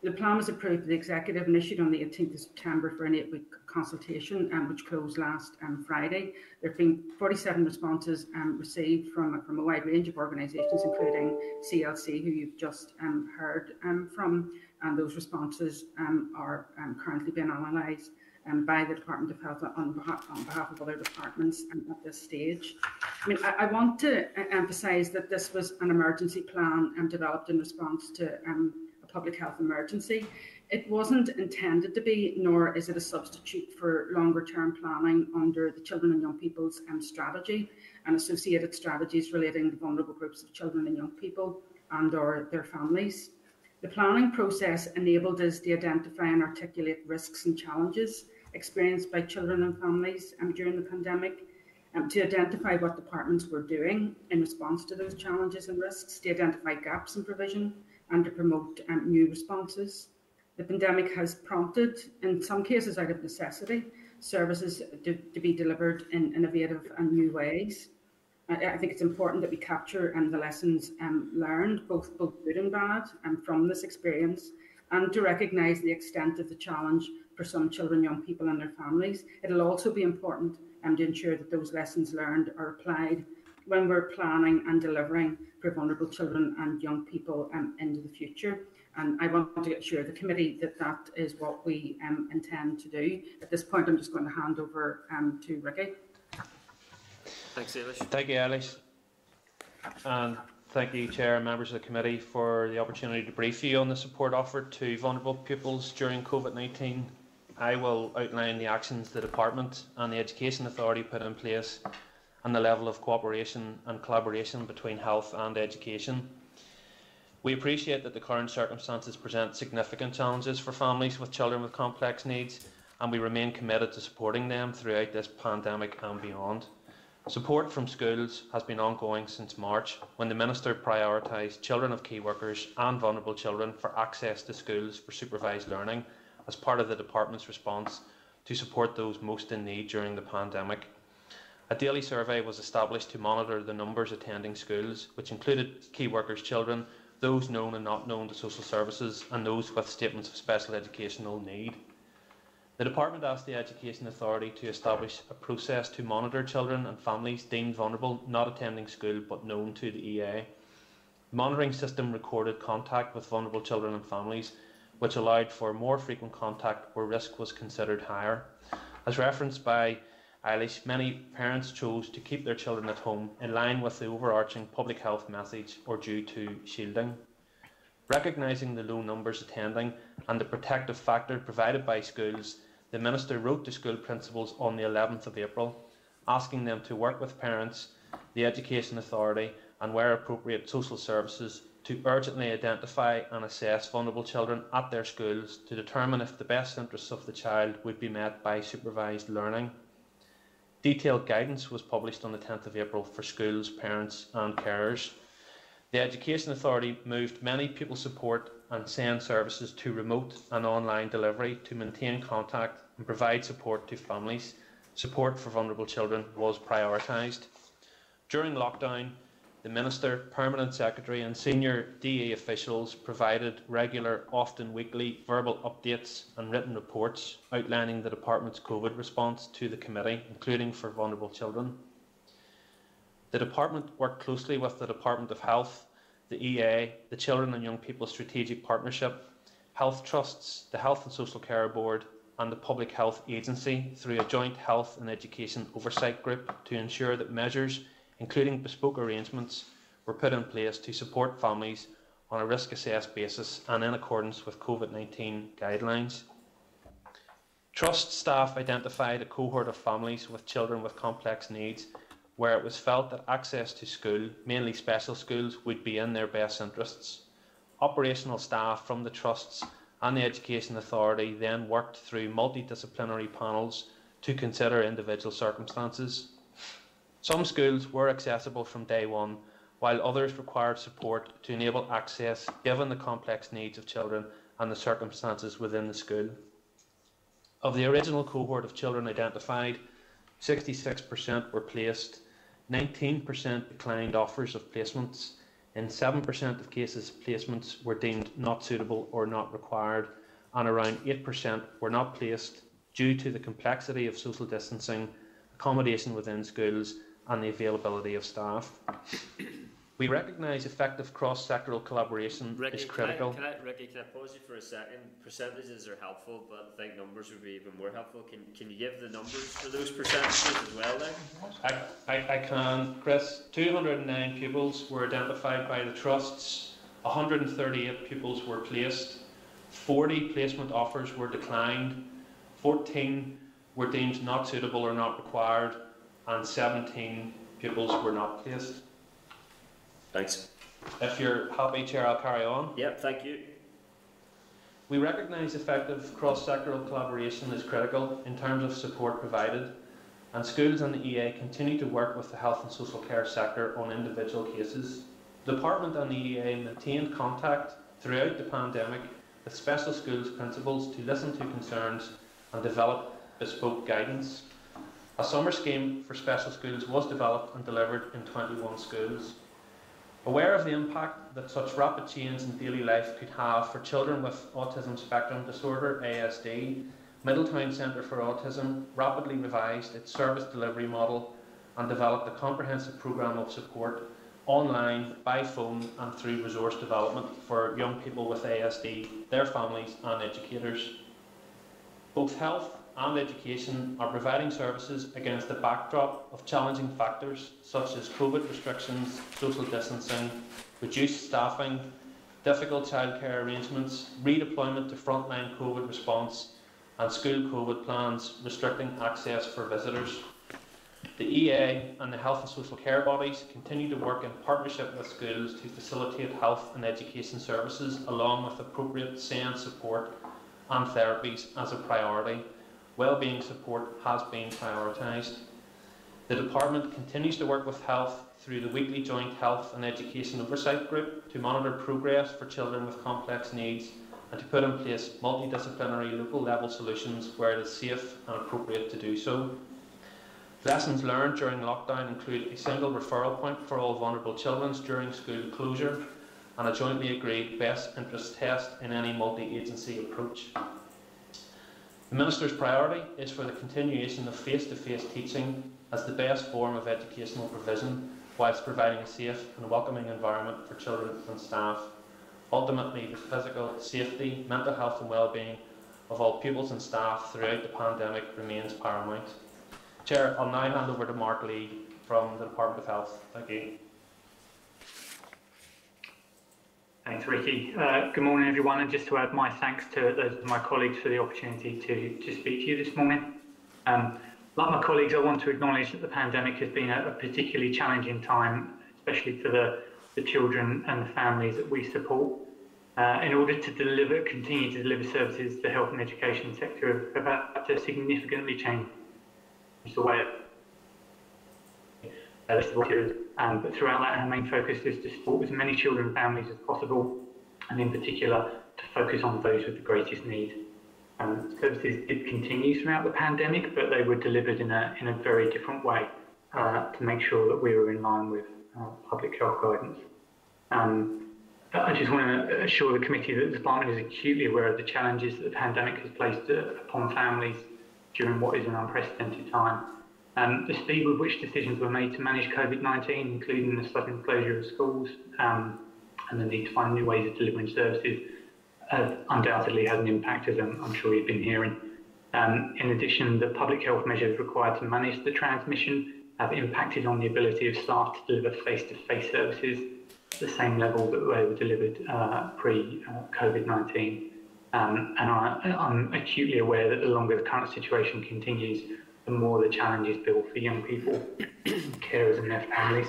The plan was approved by the executive and issued on the 18th of September for an eight-week consultation, um, which closed last um, Friday. There have been 47 responses um, received from, from a wide range of organisations, including CLC, who you've just um, heard um, from, and those responses um, are currently being analysed by the Department of Health on behalf, on behalf of other departments at this stage. I mean, I, I want to uh, emphasise that this was an emergency plan developed in response to public health emergency. It wasn't intended to be, nor is it a substitute for longer term planning under the Children and Young People's um, strategy and associated strategies relating to vulnerable groups of children and young people and or their families. The planning process enabled us to identify and articulate risks and challenges experienced by children and families um, during the pandemic, um, to identify what departments were doing in response to those challenges and risks, to identify gaps in provision, and to promote um, new responses. The pandemic has prompted, in some cases out of necessity, services to, to be delivered in innovative and new ways. I, I think it's important that we capture um, the lessons um, learned, both both good and bad, um, from this experience, and to recognise the extent of the challenge for some children, young people, and their families. It'll also be important um, to ensure that those lessons learned are applied when we're planning and delivering for vulnerable children and young people um, into the future. And I want to assure the committee that that is what we um, intend to do. At this point, I'm just going to hand over um, to Ricky. Thanks, Eilish. Thank you, Eilish. And thank you, Chair and members of the committee, for the opportunity to brief you on the support offered to vulnerable pupils during COVID-19. I will outline the actions the Department and the Education Authority put in place and the level of cooperation and collaboration between health and education. We appreciate that the current circumstances present significant challenges for families with children with complex needs, and we remain committed to supporting them throughout this pandemic and beyond. Support from schools has been ongoing since March, when the Minister prioritised children of key workers and vulnerable children for access to schools for supervised learning as part of the Department's response to support those most in need during the pandemic. A daily survey was established to monitor the numbers attending schools, which included key workers' children, those known and not known to social services, and those with statements of special educational need. The Department asked the Education Authority to establish a process to monitor children and families deemed vulnerable not attending school but known to the EA. The monitoring system recorded contact with vulnerable children and families, which allowed for more frequent contact where risk was considered higher. As referenced by Eilish, many parents chose to keep their children at home in line with the overarching public health message or due to shielding. Recognising the low numbers attending and the protective factor provided by schools, the Minister wrote to school principals on the 11th of April, asking them to work with parents, the Education Authority, and where appropriate, social services to urgently identify and assess vulnerable children at their schools to determine if the best interests of the child would be met by supervised learning. Detailed guidance was published on the 10th of April for schools, parents, and carers. The Education Authority moved many pupil support and SEND services to remote and online delivery to maintain contact and provide support to families. Support for vulnerable children was prioritised. During lockdown, the Minister, Permanent Secretary, and senior DA officials provided regular, often weekly, verbal updates and written reports outlining the Department's COVID response to the Committee, including for vulnerable children. The Department worked closely with the Department of Health, the EA, the Children and Young People Strategic Partnership, health trusts, the Health and Social Care Board, and the Public Health Agency through a joint health and education oversight group to ensure that measures, including bespoke arrangements, were put in place to support families on a risk assessed basis and in accordance with COVID 19 guidelines. Trust staff identified a cohort of families with children with complex needs where it was felt that access to school, mainly special schools, would be in their best interests. Operational staff from the trusts and the Education Authority then worked through multidisciplinary panels to consider individual circumstances. Some schools were accessible from day one, while others required support to enable access given the complex needs of children and the circumstances within the school. Of the original cohort of children identified, 66% were placed 19% declined offers of placements. In 7% of cases, placements were deemed not suitable or not required, and around 8% were not placed due to the complexity of social distancing, accommodation within schools, and the availability of staff. We recognise effective cross-sectoral collaboration Ricky, is can I, critical. can I, Ricky, can I pause you for a second? Percentages are helpful, but I think numbers would be even more helpful. Can, can you give the numbers for those percentages as well then? I, I, I can, Chris. 209 pupils were identified by the trusts, 138 pupils were placed, 40 placement offers were declined, 14 were deemed not suitable or not required, and 17 pupils were not placed. Thanks. If you're happy, Chair, I'll carry on. Yep, thank you. We recognise effective cross-sectoral collaboration is critical in terms of support provided, and schools and the EA continue to work with the health and social care sector on individual cases. The Department and the EA maintained contact throughout the pandemic with special schools principals to listen to concerns and develop bespoke guidance. A summer scheme for special schools was developed and delivered in 21 schools. Aware of the impact that such rapid change in daily life could have for children with autism spectrum disorder ASD, Middletown Centre for Autism rapidly revised its service delivery model and developed a comprehensive programme of support online, by phone and through resource development for young people with ASD, their families and educators. Both health and education are providing services against the backdrop of challenging factors such as COVID restrictions, social distancing, reduced staffing, difficult childcare arrangements, redeployment to frontline COVID response, and school COVID plans restricting access for visitors. The EA and the health and social care bodies continue to work in partnership with schools to facilitate health and education services along with appropriate SEND support and therapies as a priority Wellbeing support has been prioritised. The Department continues to work with Health through the weekly Joint Health and Education Oversight Group to monitor progress for children with complex needs and to put in place multidisciplinary local level solutions where it is safe and appropriate to do so. Lessons learned during lockdown include a single referral point for all vulnerable children during school closure and a jointly agreed best interest test in any multi-agency approach. The Minister's priority is for the continuation of face-to-face -face teaching as the best form of educational provision whilst providing a safe and welcoming environment for children and staff. Ultimately, the physical safety, mental health and well-being of all pupils and staff throughout the pandemic remains paramount. Chair, I'll now hand over to Mark Lee from the Department of Health. Thank you. Thanks, Ricky. Uh, good morning, everyone, and just to add my thanks to those of my colleagues for the opportunity to, to speak to you this morning. Um, like my colleagues, I want to acknowledge that the pandemic has been a, a particularly challenging time, especially for the, the children and the families that we support. Uh, in order to deliver, continue to deliver services, the health and education sector have had to significantly change the way um, but throughout that, our main focus is to support as many children and families as possible, and in particular, to focus on those with the greatest need. Um, services did continue throughout the pandemic, but they were delivered in a, in a very different way uh, to make sure that we were in line with uh, public health guidance. Um, I just want to assure the committee that the department is acutely aware of the challenges that the pandemic has placed uh, upon families during what is an unprecedented time. Um, the speed with which decisions were made to manage COVID-19, including the sudden closure of schools um, and the need to find new ways of delivering services, uh, undoubtedly had an impact, as I'm, I'm sure you've been hearing. Um, in addition, the public health measures required to manage the transmission have impacted on the ability of staff to deliver face-to-face -face services at the same level that they were delivered uh, pre-COVID-19. Uh, um, and I, I'm acutely aware that the longer the current situation continues, the more the challenges build for young people, (clears throat) carers and their families.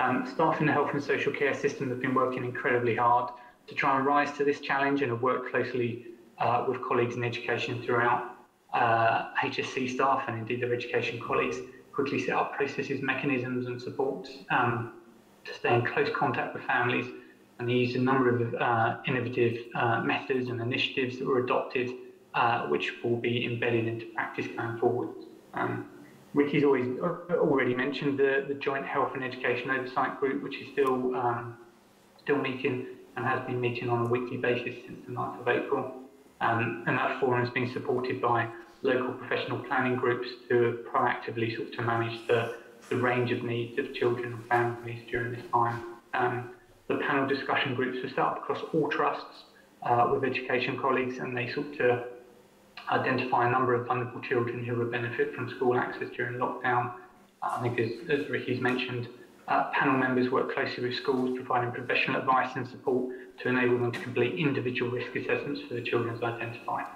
Um, staff in the health and social care system have been working incredibly hard to try and rise to this challenge and have worked closely uh, with colleagues in education throughout uh, HSC staff and indeed their education colleagues quickly set up processes, mechanisms and supports um, to stay in close contact with families and they used a number of uh, innovative uh, methods and initiatives that were adopted uh, which will be embedded into practice going forward. Um, Ricky's always already mentioned the, the Joint Health and Education Oversight Group, which is still um, still meeting and has been meeting on a weekly basis since the 9th of April. Um, and that forum has been supported by local professional planning groups to proactively sort to manage the, the range of needs of children and families during this time. Um, the panel discussion groups were set up across all trusts uh, with education colleagues, and they sought to identify a number of vulnerable children who would benefit from school access during lockdown. I think, as, as Ricky's mentioned, uh, panel members work closely with schools, providing professional advice and support to enable them to complete individual risk assessments for the children identified.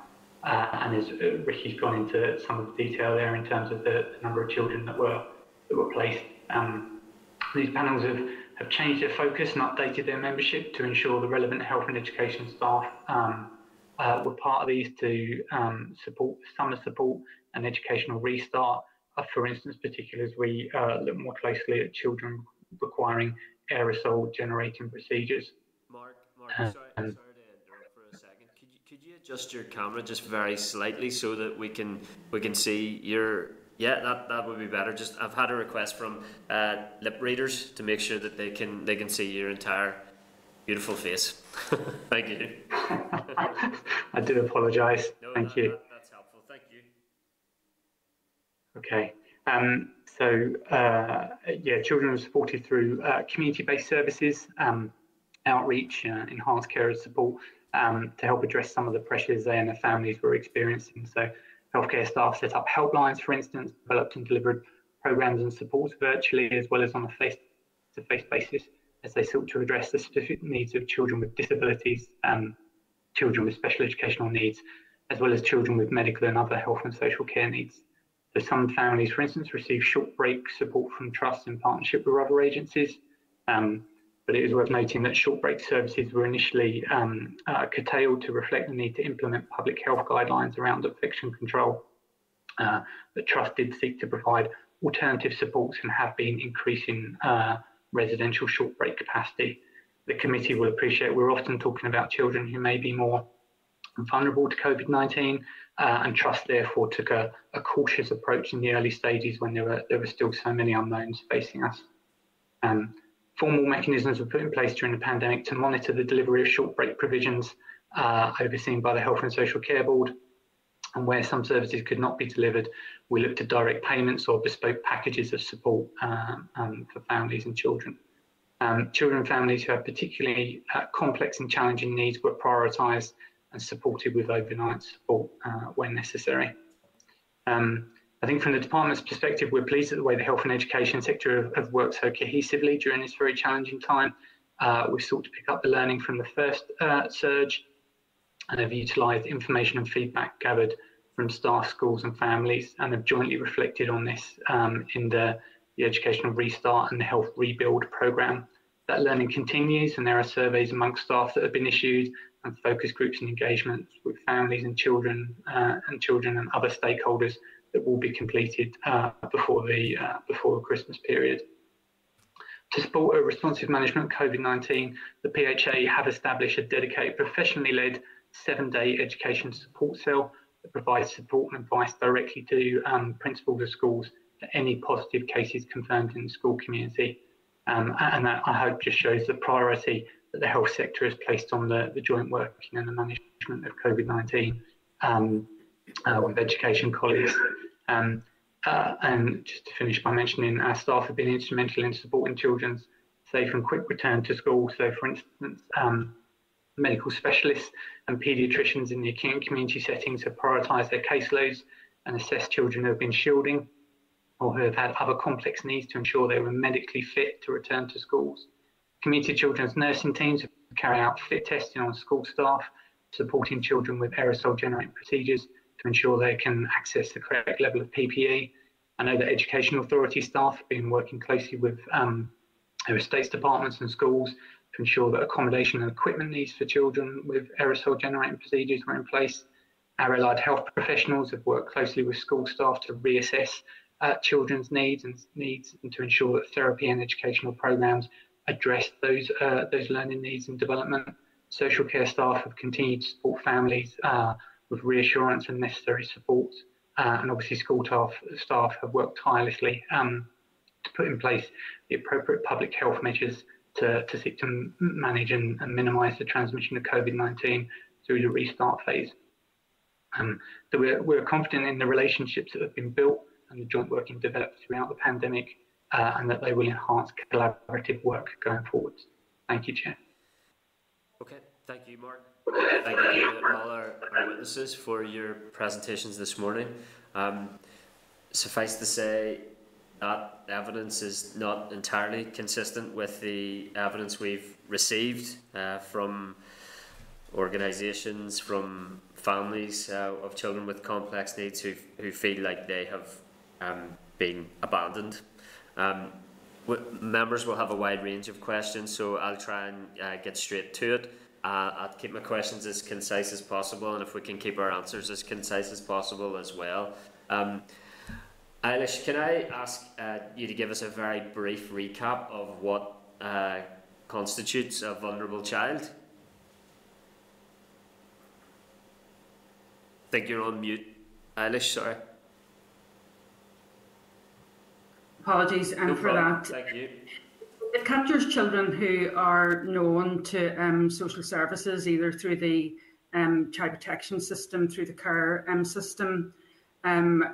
Uh, and as uh, Ricky's gone into some of the detail there in terms of the, the number of children that were that were placed, um, these panels have, have changed their focus and updated their membership to ensure the relevant health and education staff um, uh, were part of these to um, support summer support and educational restart. Uh, for instance, particularly as we uh, look more closely at children requiring aerosol generating procedures. Mark, Mark, sorry, sorry to interrupt for a second. Could you, could you adjust your camera just very slightly so that we can we can see your yeah, that, that would be better. Just I've had a request from uh, lip readers to make sure that they can they can see your entire beautiful face. (laughs) Thank you. (laughs) I do apologise. No, Thank that, you. That, that's helpful. Thank you. Okay. Um, so uh, yeah, children are supported through uh, community-based services, um, outreach, uh, enhanced care and support um, to help address some of the pressures they and their families were experiencing. So healthcare staff set up helplines, for instance, developed and delivered programs and supports virtually as well as on a face-to-face basis as they sought to address the specific needs of children with disabilities, um, children with special educational needs, as well as children with medical and other health and social care needs. So some families, for instance, receive short break support from trusts in partnership with other agencies. Um, but it is worth noting that short break services were initially um, uh, curtailed to reflect the need to implement public health guidelines around infection control. Uh, the trust did seek to provide alternative supports and have been increasing uh, residential short break capacity. The committee will appreciate we're often talking about children who may be more vulnerable to COVID 19, uh, and Trust therefore took a, a, cautious approach in the early stages when there were, there were still so many unknowns facing us. Um, formal mechanisms were put in place during the pandemic to monitor the delivery of short break provisions uh, overseen by the Health and Social Care Board. And where some services could not be delivered, we looked at direct payments or bespoke packages of support um, um, for families and children. Um, children and families who have particularly uh, complex and challenging needs were prioritised and supported with overnight support uh, when necessary. Um, I think from the department's perspective, we're pleased at the way the health and education sector have, have worked so cohesively during this very challenging time. Uh, we've sought to pick up the learning from the first uh, surge and have utilised information and feedback gathered from staff, schools and families and have jointly reflected on this um, in the, the Educational Restart and the Health Rebuild programme. That learning continues and there are surveys amongst staff that have been issued and focus groups and engagements with families and children uh, and children and other stakeholders that will be completed uh, before the uh, before the Christmas period. To support a responsive management of COVID-19, the PHA have established a dedicated professionally led seven-day education support cell that provides support and advice directly to um, principals of schools for any positive cases confirmed in the school community. Um, and that I hope just shows the priority that the health sector has placed on the, the joint working and the management of COVID-19 um, uh, with education colleagues. Um, uh, and just to finish by mentioning, our staff have been instrumental in supporting children's safe and quick return to school. So, for instance, um, medical specialists and paediatricians in the acute community settings have prioritised their caseloads and assessed children who have been shielding or who have had other complex needs to ensure they were medically fit to return to schools. Community children's nursing teams have carried out fit testing on school staff, supporting children with aerosol generating procedures to ensure they can access the correct level of PPE. I know that education authority staff have been working closely with um, their estates departments and schools ensure that accommodation and equipment needs for children with aerosol generating procedures were in place. Our allied health professionals have worked closely with school staff to reassess uh, children's needs and needs and to ensure that therapy and educational programs address those uh, those learning needs and development. Social care staff have continued to support families uh, with reassurance and necessary support. Uh, and obviously, school staff, staff have worked tirelessly um, to put in place the appropriate public health measures to, to seek to manage and, and minimise the transmission of COVID 19 through the restart phase. Um, so we're, we're confident in the relationships that have been built and the joint working developed throughout the pandemic uh, and that they will enhance collaborative work going forward. Thank you, Chair. Okay, thank you, Mark. Thank you to all our, our witnesses for your presentations this morning. Um, suffice to say, that evidence is not entirely consistent with the evidence we've received uh, from organisations, from families uh, of children with complex needs who, who feel like they have um, been abandoned. Um, members will have a wide range of questions, so I'll try and uh, get straight to it. Uh, I'll keep my questions as concise as possible, and if we can keep our answers as concise as possible as well. Um, Eilish, can I ask uh, you to give us a very brief recap of what uh, constitutes a vulnerable child? I think you're on mute, Eilish, sorry. Apologies um, no for problem. that. Thank you. It captures children who are known to um, social services either through the um, child protection system, through the care um, system, um,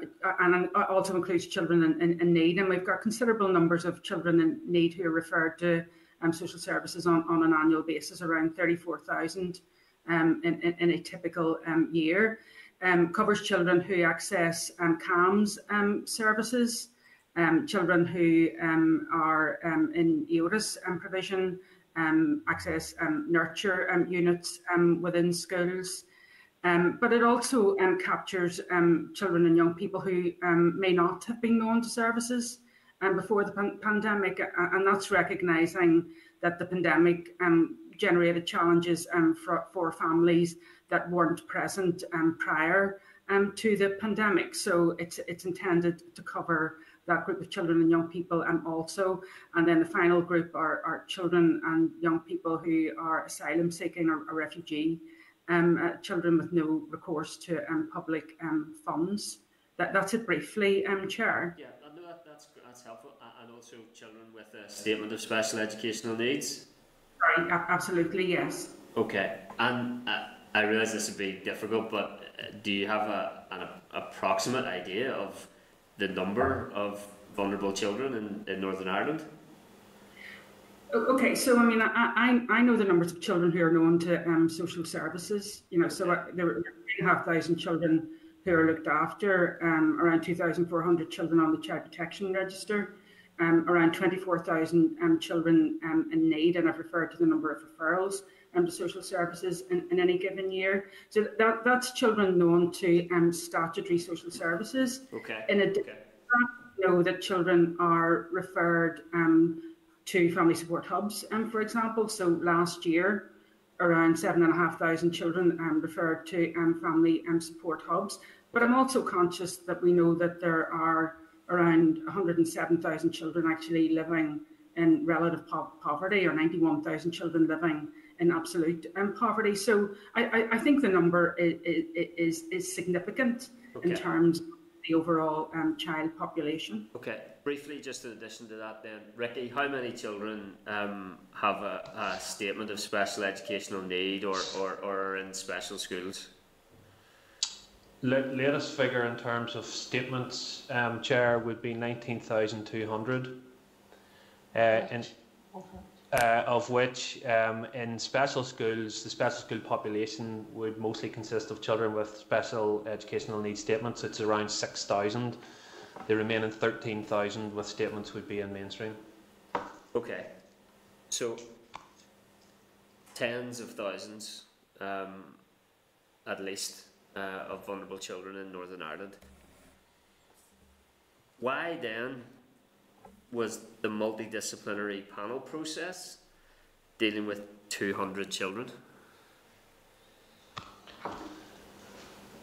and also includes children in, in, in, need. And we've got considerable numbers of children in need who are referred to um, social services on, on an annual basis, around 34,000 um, in, in, a typical um, year. Um, covers children who access um, CAMHS services, children who are in EOTAS provision, access nurture units within schools. Um, but it also um, captures um, children and young people who um, may not have been known to services um, before the pan pandemic, and that's recognising that the pandemic um, generated challenges for, for, families that weren't present prior to the pandemic. So it's it's intended to cover that group of children and young people and also and then the final group are, are children and young people who are asylum seeking or, or refugee um, uh, children with no recourse to um, public um, funds. That, that's it briefly, um, Chair. Yeah, no, that, that's, that's helpful. And also children with a statement of special educational needs? Right, absolutely, yes. Okay, and uh, I realise this would be difficult, but uh, do you have a, an approximate idea of the number of vulnerable children in, in Northern Ireland? Okay, so I mean, I, I, I know the numbers of children who are known to um, social services. You know, so uh, there are three and a half thousand children who are looked after, um, around 2,400 children on the child protection register, um, around 24,000 um, children um, in need, and I've referred to the number of referrals um, to social services in, in any given year. So that, that's children known to um, statutory social services. Okay. In addition, okay. know that children are referred um, to family support hubs, um, for example. So last year, around seven and a half thousand children um, referred to um, family um, support hubs. But I'm also conscious that we know that there are around 107,000 children actually living in relative po poverty, or 91,000 children living in absolute um, poverty. So I, I, I, think the number is, is, is significant okay. in terms of the overall um, child population. Okay briefly, just in addition to that, then, Ricky, how many children um, have a, a, statement of special educational need or, or, or are in special schools? latest figure in terms of statements, um, Chair, would be 19,200. Uh, in, uh, of which um, in special schools, the special school population would mostly consist of children with special educational needs statements. It's around 6,000. The remaining 13,000 with statements would be in mainstream. Okay. So, tens of thousands, um, at least, uh, of vulnerable children in Northern Ireland. Why then was the multidisciplinary panel process dealing with 200 children?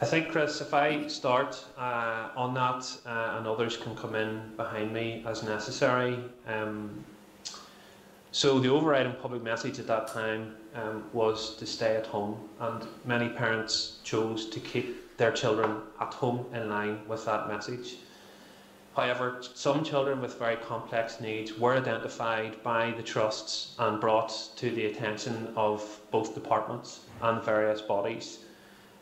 I think, Chris, if I start uh, on that uh, and others can come in behind me as necessary. Um, so, the overriding public message at that time um, was to stay at home, and many parents chose to keep their children at home in line with that message. However, some children with very complex needs were identified by the trusts and brought to the attention of both departments and various bodies.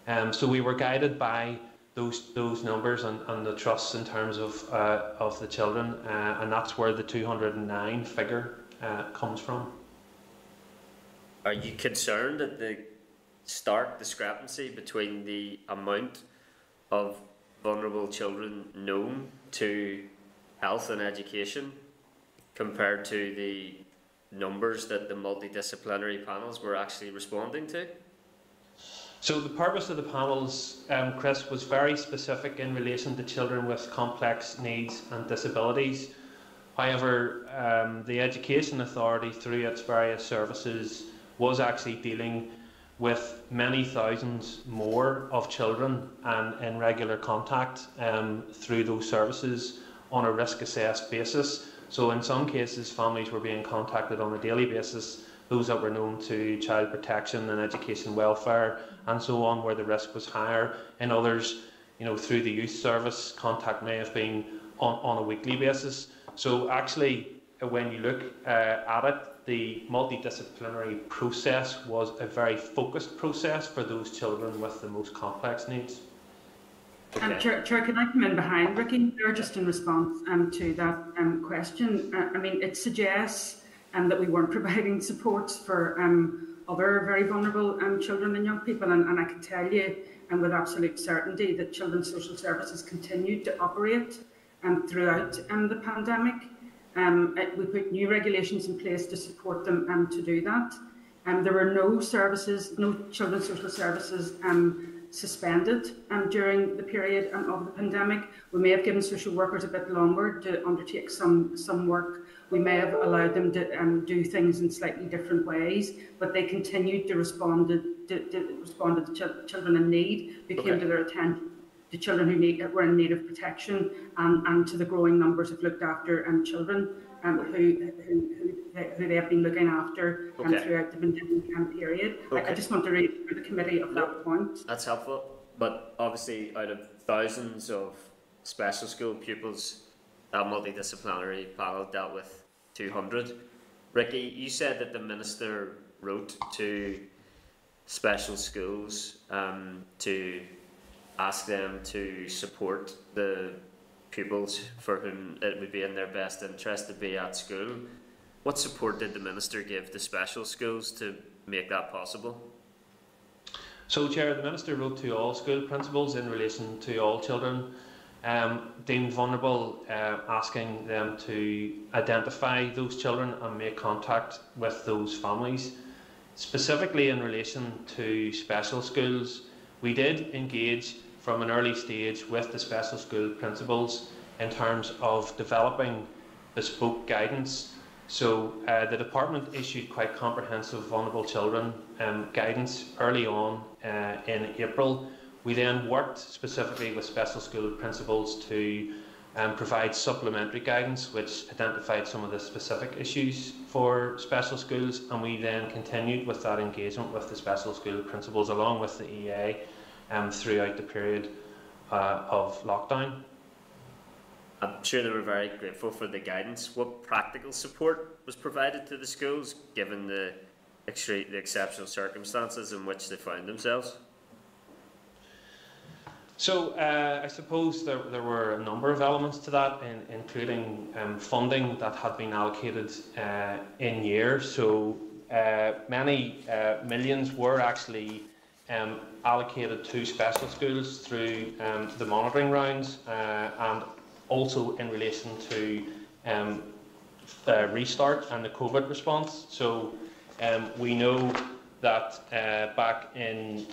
Um, so we were guided by those those numbers and, and the trusts in terms of uh, of the children, uh, and that's where the 209 figure uh, comes from. Are you concerned at the stark discrepancy between the amount of vulnerable children known to health and education compared to the numbers that the multidisciplinary panels were actually responding to? So the purpose of the panels, um, Chris, was very specific in relation to children with complex needs and disabilities. However, um, the Education Authority, through its various services, was actually dealing with many thousands more of children and in regular contact um, through those services on a risk assessed basis. So, in some cases, families were being contacted on a daily basis, those that were known to child protection and education welfare and so on, where the risk was higher. In others, you know, through the youth service, contact may have been on, on a weekly basis. So, actually, when you look uh, at it, the multidisciplinary process was a very focused process for those children with the most complex needs. Um, Chair, Chair, can I come in behind Ricky there just in response um, to that um, question? Uh, I mean, it suggests um, that we weren't (laughs) providing supports for um, other very vulnerable um, children and young people, and, and I can tell you and with absolute certainty that Children's Social Services continued to operate um, throughout um, the pandemic. Um, it, we put new regulations in place to support them um, to do that. Um, there were no services, no children's social services um, suspended um, during the period um, of the pandemic. We may have given social workers a bit longer to undertake some, some work. We may have allowed them to um, do things in slightly different ways, but they continued to respond to, to, to respond to ch children in need, became okay. to their attention to children who need, were in need of protection and, and to the growing numbers of looked after um, children um, who, who, who, they, who they have been looking after um, okay. throughout the pandemic um, period. Okay. I, I, just want to read for the committee of that point. That's helpful. But obviously, out of thousands of special school pupils, that multidisciplinary panel dealt with 200. Ricky, you said that the minister wrote to special schools um, to ask them to support the pupils for whom it would be in their best interest to be at school. What support did the Minister give to special schools to make that possible? So, Chair, the Minister wrote to all school principals in relation to all children um, deemed vulnerable, uh, asking them to identify those children and make contact with those families. Specifically in relation to special schools, we did engage from an early stage with the special school principals in terms of developing bespoke guidance. So uh, the department issued quite comprehensive vulnerable children um, guidance early on uh, in April. We then worked specifically with special school principals to um, provide supplementary guidance which identified some of the specific issues for special schools and we then continued with that engagement with the special school principals along with the EA um, throughout the period uh, of lockdown. I'm sure they were very grateful for the guidance. What practical support was provided to the schools given the, extreme, the exceptional circumstances in which they found themselves? So uh, I suppose there, there were a number of elements to that, in, including um, funding that had been allocated uh, in year. So uh, many uh, millions were actually um, allocated to special schools through um, the monitoring rounds uh, and also in relation to um, the restart and the COVID response. So um, we know that uh, back in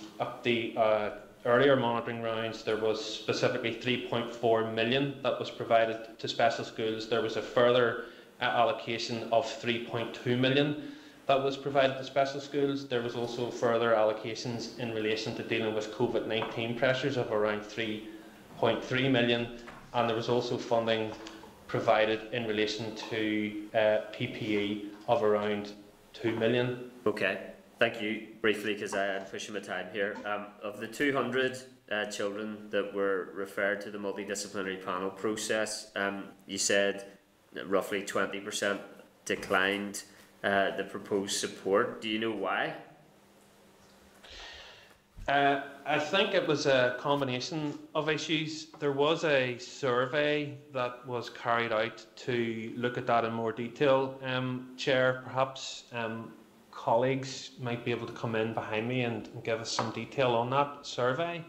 the uh, earlier monitoring rounds, there was specifically 3.4 million that was provided to special schools. There was a further uh, allocation of 3.2 million that was provided to special schools. There was also further allocations in relation to dealing with COVID-19 pressures of around 3.3 million, and there was also funding provided in relation to uh, PPE of around 2 million. Okay, thank you. Briefly, because I had pushing my time here. Um, of the 200 uh, children that were referred to the multidisciplinary panel process, um, you said roughly 20% declined uh, the proposed support. Do you know why? Uh, I think it was a combination of issues. There was a survey that was carried out to look at that in more detail. Um, Chair, perhaps um, colleagues might be able to come in behind me and, and give us some detail on that survey.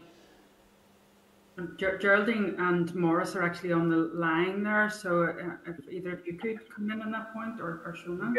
Ger- Geraldine and Maurice are actually on the line there, so uh, if either of you could come in on that point, or, or Shona.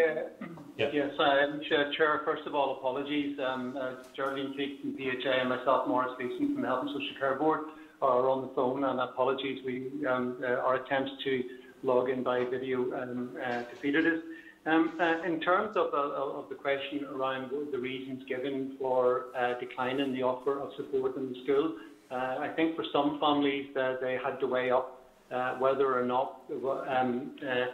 Yeah. Yes, um, Chair, Chair, first of all, apologies. Um, uh, Geraldine Creek from PHA and myself, Maurice Leeson from the Health and Social Care Board, are on the phone, and apologies. We um, uh, our attempts to log in by video um, uh, defeated us. Um, uh, in terms of, uh, of the question around the reasons given for uh, declining the offer of support in the school, uh, I think for some families uh, they had to weigh up uh, whether or not um, uh,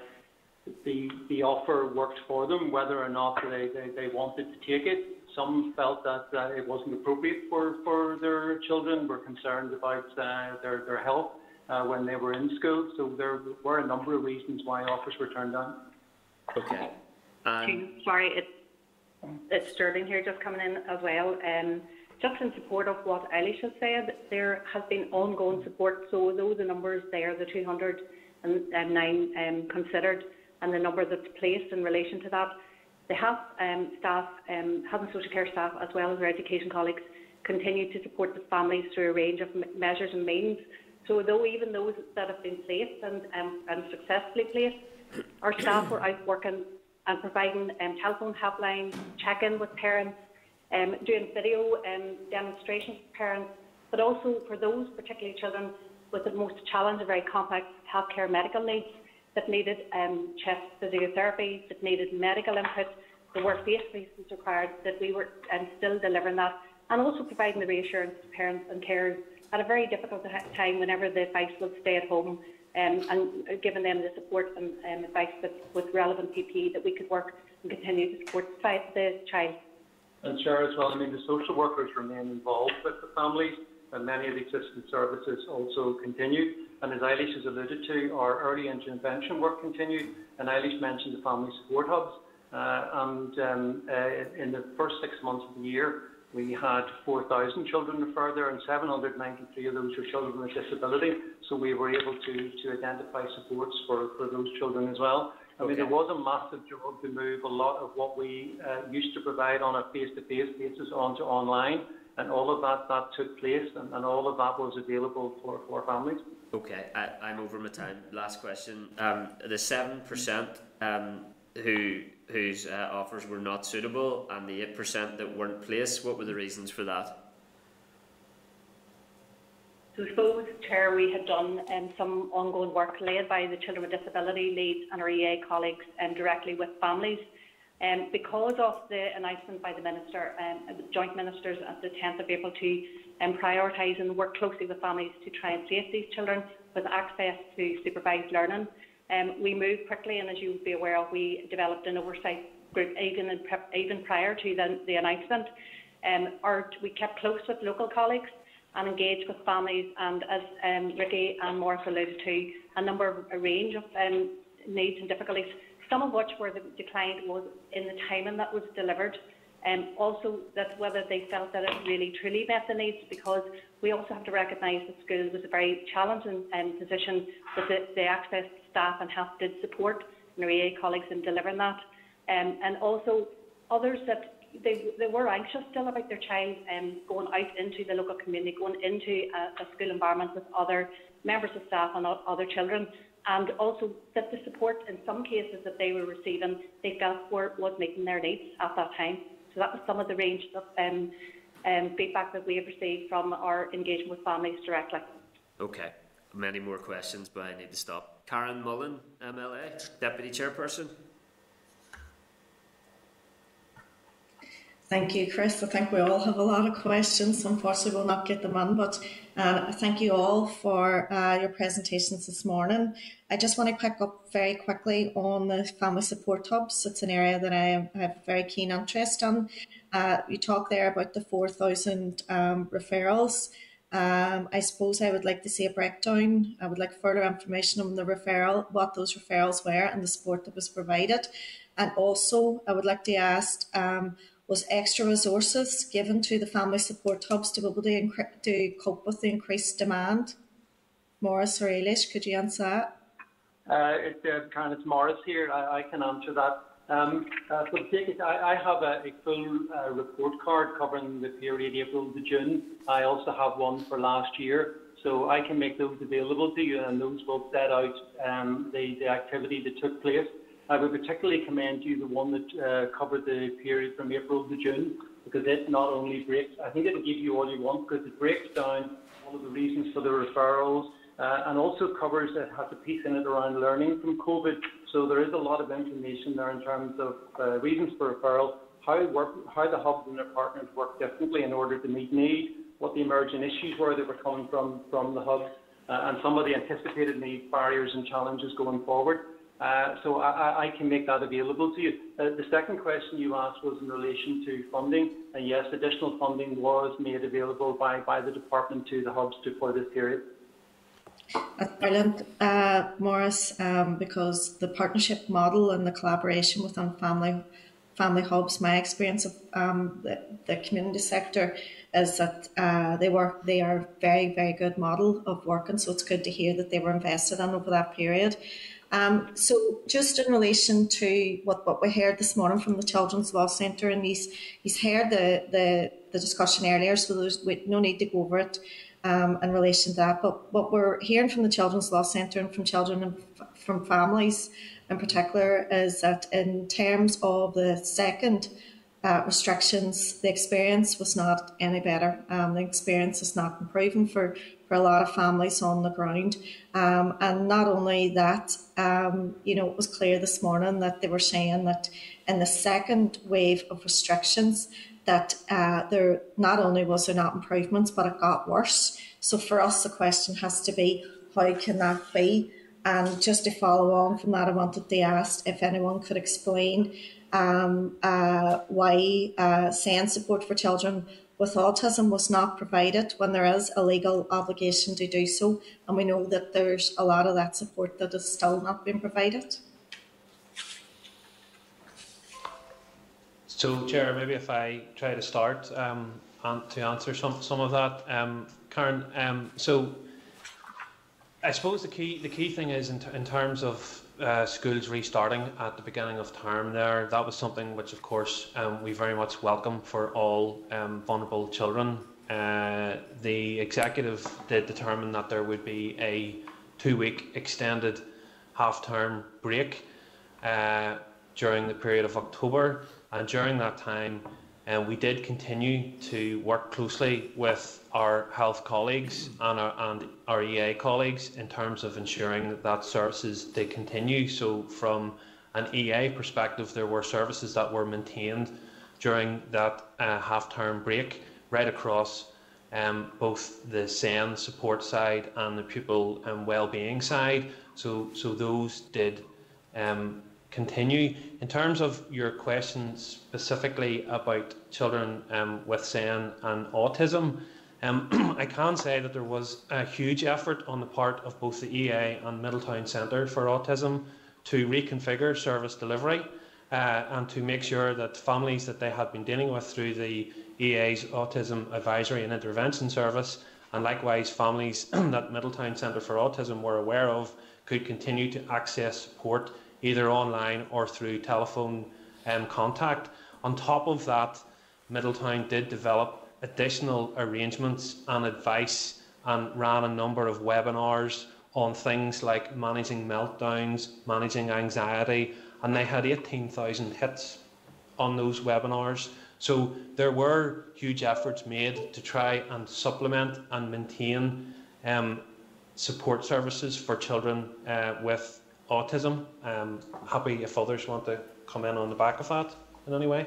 the the offer worked for them, whether or not they, they, they wanted to take it. Some felt that uh, it wasn't appropriate for, for their children, were concerned about uh, their, their health uh, when they were in school. So there were a number of reasons why offers were turned down. Okay. Sorry, it's, it's Sterling here just coming in as well. Um, just in support of what Eilish has said, there has been ongoing support. So though the numbers there, the 209 um, considered, and the number that's placed in relation to that, the health um, staff, um, health and social care staff, as well as our education colleagues, continue to support the families through a range of measures and means. So though even those that have been placed and, um, and successfully placed, our staff were out working and providing um, telephone helplines, check-in with parents, um, doing video um, demonstrations for parents, but also for those particularly children with the most challenging, very complex healthcare medical needs that needed um, chest physiotherapy, that needed medical input, there were face-to-faces required, that we were um, still delivering that, and also providing the reassurance to parents and carers at a very difficult time whenever the advice was stay at home um, and giving them the support and um, advice with, with relevant PPE that we could work and continue to support the child. And Chair as well, I mean, the social workers remain involved with the families and many of the existing services also continue. And as Eilish has alluded to, our early intervention work continued, and Eilish mentioned the family support hubs. Uh, and um, uh, in the first six months of the year, we had 4,000 children referred there, and 793 of those were children with disability. So we were able to, to identify supports for, for those children as well. I mean, Okay. there was a massive job to move a lot of what we uh, used to provide on a face-to-face basis onto online, and all of that that took place, and, and all of that was available for, for families. Okay, I, I'm over my time. Last question. Um, the seven percent um, who whose uh, offers were not suitable, and the eight percent that weren't placed. What were the reasons for that? So I suppose, Chair, we had done um, some ongoing work led by the Children with Disability Leads and our EA colleagues um, directly with families. Um, because of the announcement by the Minister, um, the Joint Ministers at the 10th of April to um, prioritise and work closely with families to try and place these children with access to supervised learning, um, we moved quickly and as you would be aware of, we developed an oversight group even, in even prior to the, the announcement. Um, our, we kept close with local colleagues and engage with families and as um, Ricky and Maurice alluded to, a number of a range of um, needs and difficulties, some of which were the was in the timing that was delivered. Um, also that whether they felt that it really truly met the needs because we also have to recognise that school was a very challenging um, position with the, the access staff and health did support and our EA colleagues in delivering that. Um, and also others that they, they were anxious still about their child um, going out into the local community, going into a, a school environment with other members of staff and other children, and also that the support in some cases that they were receiving, they felt were, was meeting their needs at that time. So that was some of the range of um, um, feedback that we have received from our engagement with families directly. Okay, many more questions, but I need to stop. Karen Mullan, MLA, Deputy Chairperson. Thank you, Chris. I think we all have a lot of questions. Unfortunately, we'll not get them in, but uh, thank you all for uh, your presentations this morning. I just want to pick up very quickly on the family support hubs. It's an area that I have very keen interest in. Uh, you talk there about the 4,000 um, referrals. Um, I suppose I would like to see a breakdown. I would like further information on the referral, what those referrals were and the support that was provided. And also, I would like to ask um, was extra resources given to the family support hubs to be able to, to cope with the increased demand? Maurice or Eilish, could you answer that? Uh, it, uh, Karen, it's Maurice here. I, I can answer that. Um, uh, so it, I, I have a, a full uh, report card covering the period April to June. I also have one for last year, so I can make those available to you, and those will set out um, the, the activity that took place. I would particularly commend you the one that uh, covered the period from April to June, because it not only breaks, I think it'll give you all you want, because it breaks down all of the reasons for the referrals, uh, and also covers it has a piece in it around learning from COVID. So there is a lot of information there in terms of uh, reasons for referral, how work, how the hubs and their partners work differently in order to meet need, what the emerging issues were that were coming from from the hubs, uh, and some of the anticipated need barriers and challenges going forward. Uh, so I, I, can make that available to you. Uh, the second question you asked was in relation to funding, and yes, additional funding was made available by, by the department to the hubs to, for this period. That's brilliant, uh, Maurice, um, because the partnership model and the collaboration within family family hubs, my experience of um, the, the community sector is that uh, they work they are a very very good model of working. So it's good to hear that they were invested in over that period. Um, so just in relation to what, what we heard this morning from the Children's Law Centre, and he's he's heard the, the, the discussion earlier, so there's no need to go over it um, in relation to that. But what we're hearing from the Children's Law Centre and from children and from families in particular is that in terms of the second uh, restrictions, the experience was not any better. Um, the experience is not improving for, for a lot of families on the ground. Um, and not only that, um, you know, it was clear this morning that they were saying that in the second wave of restrictions, that uh, there not only was there not improvements, but it got worse. So for us, the question has to be, how can that be? And just to follow on from that, I wanted to ask if anyone could explain um, uh, why uh, SEND support for children with autism was not provided when there is a legal obligation to do so. And we know that there's a lot of that support that is still not being provided. So, Chair, maybe if I try to start um, to answer some, some of that. Um, Karen, um, so I suppose the key the key thing is in, in terms of uh, schools restarting at the beginning of term there, that was something which, of course, um, we very much welcome for all um, vulnerable children. Uh, the executive did determine that there would be a two week extended half term break uh, during the period of October. And during that time, um, we did continue to work closely with our health colleagues and our, and our EA colleagues in terms of ensuring that, that services did continue. So, from an EA perspective, there were services that were maintained during that uh, half term break right across um, both the SEN support side and the pupil um, well-being side. So, so those did um, continue. In terms of your question specifically about children um, with SEN and autism, um, (clears throat) I can say that there was a huge effort on the part of both the EA and Middletown Centre for Autism to reconfigure service delivery uh, and to make sure that families that they had been dealing with through the EA's Autism Advisory and Intervention Service, and likewise families (clears throat) that Middletown Centre for Autism were aware of, could continue to access support either online or through telephone um, contact. On top of that, Middletown did develop additional arrangements and advice and ran a number of webinars on things like managing meltdowns, managing anxiety, and they had 18,000 hits on those webinars. So there were huge efforts made to try and supplement and maintain um, support services for children uh, with autism. Um, happy if others want to come in on the back of that in any way.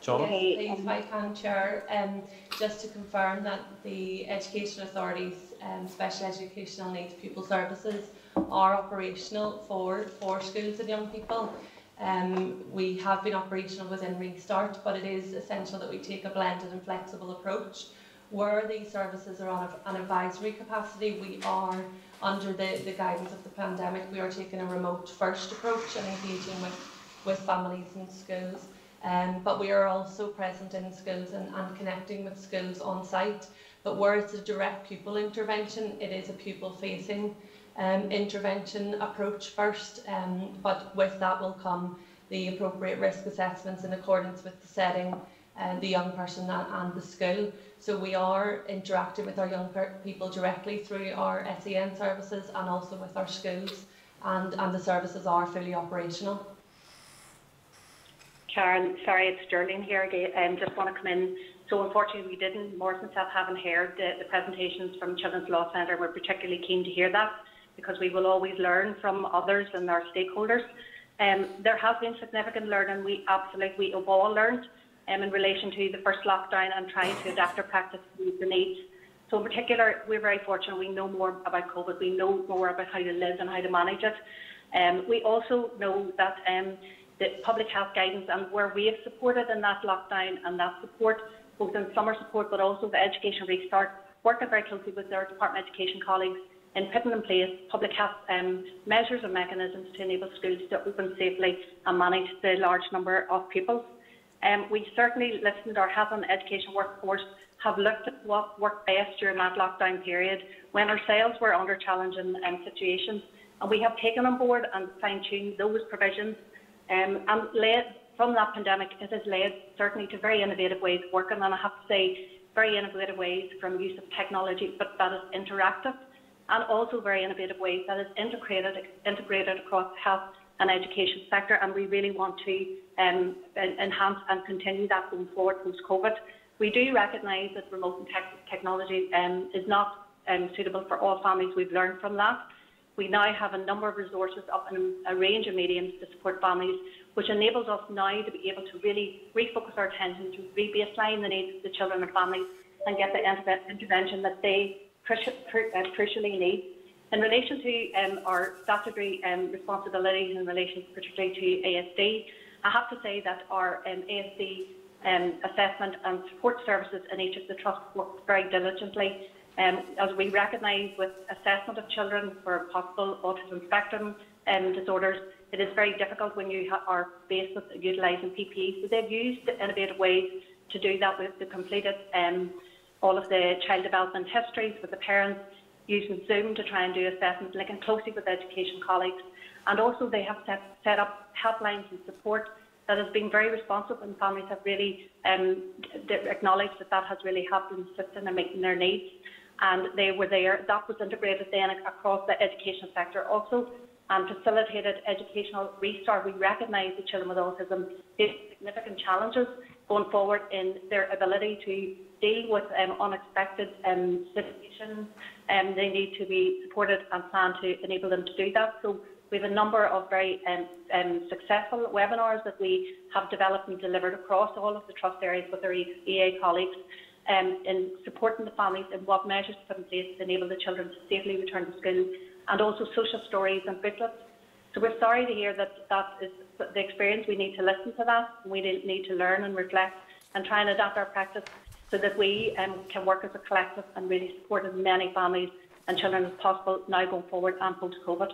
John? I can, Chair, um, just to confirm that the Education Authority's um, Special Educational Needs Pupil Services are operational for, for schools and young people. Um, we have been operational within Restart, but it is essential that we take a blended and flexible approach. Where these services are on a, an advisory capacity, we are under the, the guidance of the pandemic, we are taking a remote first approach and engaging with, with families and schools. Um, but we are also present in schools and, and connecting with schools on site. But where it's a direct pupil intervention, it is a pupil facing um, intervention approach first. Um, but with that will come the appropriate risk assessments in accordance with the setting and uh, the young person and, and the school. So we are interacting with our young people directly through our SEN services and also with our schools and, and the services are fully operational. Karen, sorry, it's Sterling here again. Um, just want to come in. So unfortunately, we didn't, Maurice and self haven't heard the, the presentations from Children's Law Centre. We're particularly keen to hear that because we will always learn from others and our stakeholders. Um, there has been significant learning. We absolutely we have all learned um, in relation to the first lockdown and trying to adapt our practice to meet the needs. So in particular, we're very fortunate. We know more about COVID. We know more about how to live and how to manage it. Um, we also know that um, the public health guidance and where we have supported in that lockdown and that support, both in summer support but also the education restart, working very closely with our Department of Education colleagues in putting in place public health um, measures and mechanisms to enable schools to open safely and manage the large number of pupils. Um, we certainly listened, to our health and education workforce have looked at what worked best during that lockdown period when our sales were under challenging um, situations. And we have taken on board and fine-tuned those provisions um, and led from that pandemic, it has led certainly to very innovative ways of working, and I have to say, very innovative ways from use of technology, but that is interactive, and also very innovative ways that is integrated integrated across the health and education sector. And we really want to um, enhance and continue that going forward post COVID. We do recognise that remote tech technology um, is not um, suitable for all families. We've learned from that. We now have a number of resources up in a range of mediums to support families, which enables us now to be able to really refocus our attention to re-baseline the needs of the children and families and get the intervention that they uh, crucially need. In relation to um, our statutory um, responsibilities in relation particularly to ASD, I have to say that our um, ASD um, assessment and support services in each of the trusts work very diligently um, as we recognise with assessment of children for possible autism spectrum um, disorders, it is very difficult when you are faced with utilising PPE. So they've used innovative ways to do that. We've completed um, all of the child development histories with the parents using Zoom to try and do assessments, linking closely with education colleagues. And also they have set, set up helplines and support that has been very responsive and families have really um, acknowledged that that has really helped in and meeting their needs and they were there. That was integrated then across the education sector also and facilitated educational restart. We recognise that children with autism face significant challenges going forward in their ability to deal with um, unexpected um, situations. Um, they need to be supported and planned to enable them to do that. So we have a number of very um, um, successful webinars that we have developed and delivered across all of the trust areas with our EA colleagues um, in supporting the families and what measures to put in place to enable the children to safely return to school, and also social stories and booklets. So we're sorry to hear that that is the experience. We need to listen to that. We need to learn and reflect and try and adapt our practice so that we um, can work as a collective and really support as many families and children as possible now going forward and post-COVID.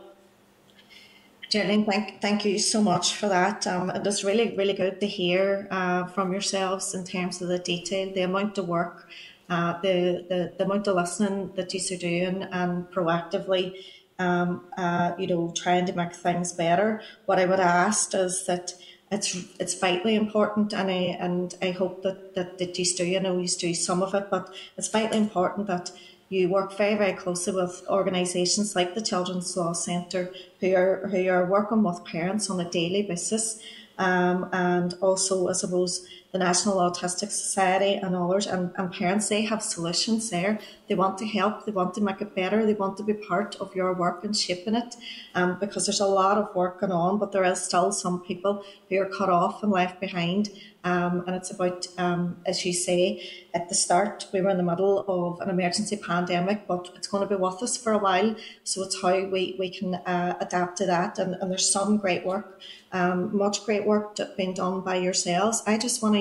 Geraldine, thank, thank you so much for that. Um, it was really, really good to hear uh, from yourselves in terms of the detail, the amount of work, uh, the, the, the amount of listening that you are doing and proactively, um, uh, you know, trying to make things better. What I would ask is that it's it's vitally important and I and I hope that, that, that you do, I know you do some of it, but it's vitally important that you work very, very closely with organisations like the Children's Law Centre who are who are working with parents on a daily basis. Um, and also, I suppose, the National Autistic Society and others, and, and parents, they have solutions there. They want to help, they want to make it better, they want to be part of your work and shaping it, um, because there's a lot of work going on, but there is still some people who are cut off and left behind. Um, and it's about, um, as you say, at the start, we were in the middle of an emergency pandemic, but it's going to be with us for a while. So it's how we, we can uh, adapt to that. And, and there's some great work, um, much great work being done by yourselves. I just want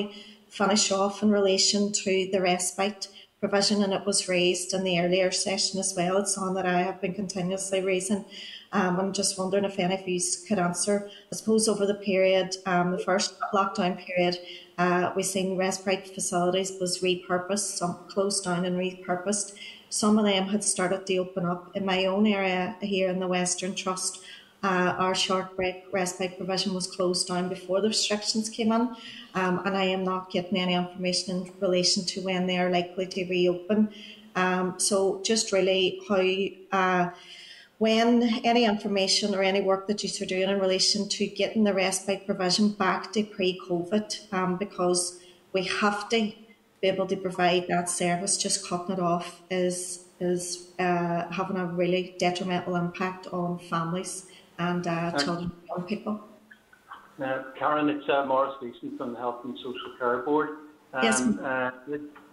finish off in relation to the respite provision, and it was raised in the earlier session as well. It's on that I have been continuously raising. Um, I'm just wondering if any of you could answer. I suppose over the period, um, the first lockdown period, uh, we've seen respite facilities was repurposed, some closed down and repurposed. Some of them had started to open up. In my own area here in the Western Trust, uh, our short break respite provision was closed down before the restrictions came in, um, and I am not getting any information in relation to when they are likely to reopen. Um, so, just really how, uh, when any information or any work that you are doing in relation to getting the respite provision back to pre COVID, um, because we have to be able to provide that service, just cutting it off is is uh, having a really detrimental impact on families and uh, children and young people. Uh, Karen, it's uh, Maurice Leeson from the Health and Social Care Board. Um, yes. Uh,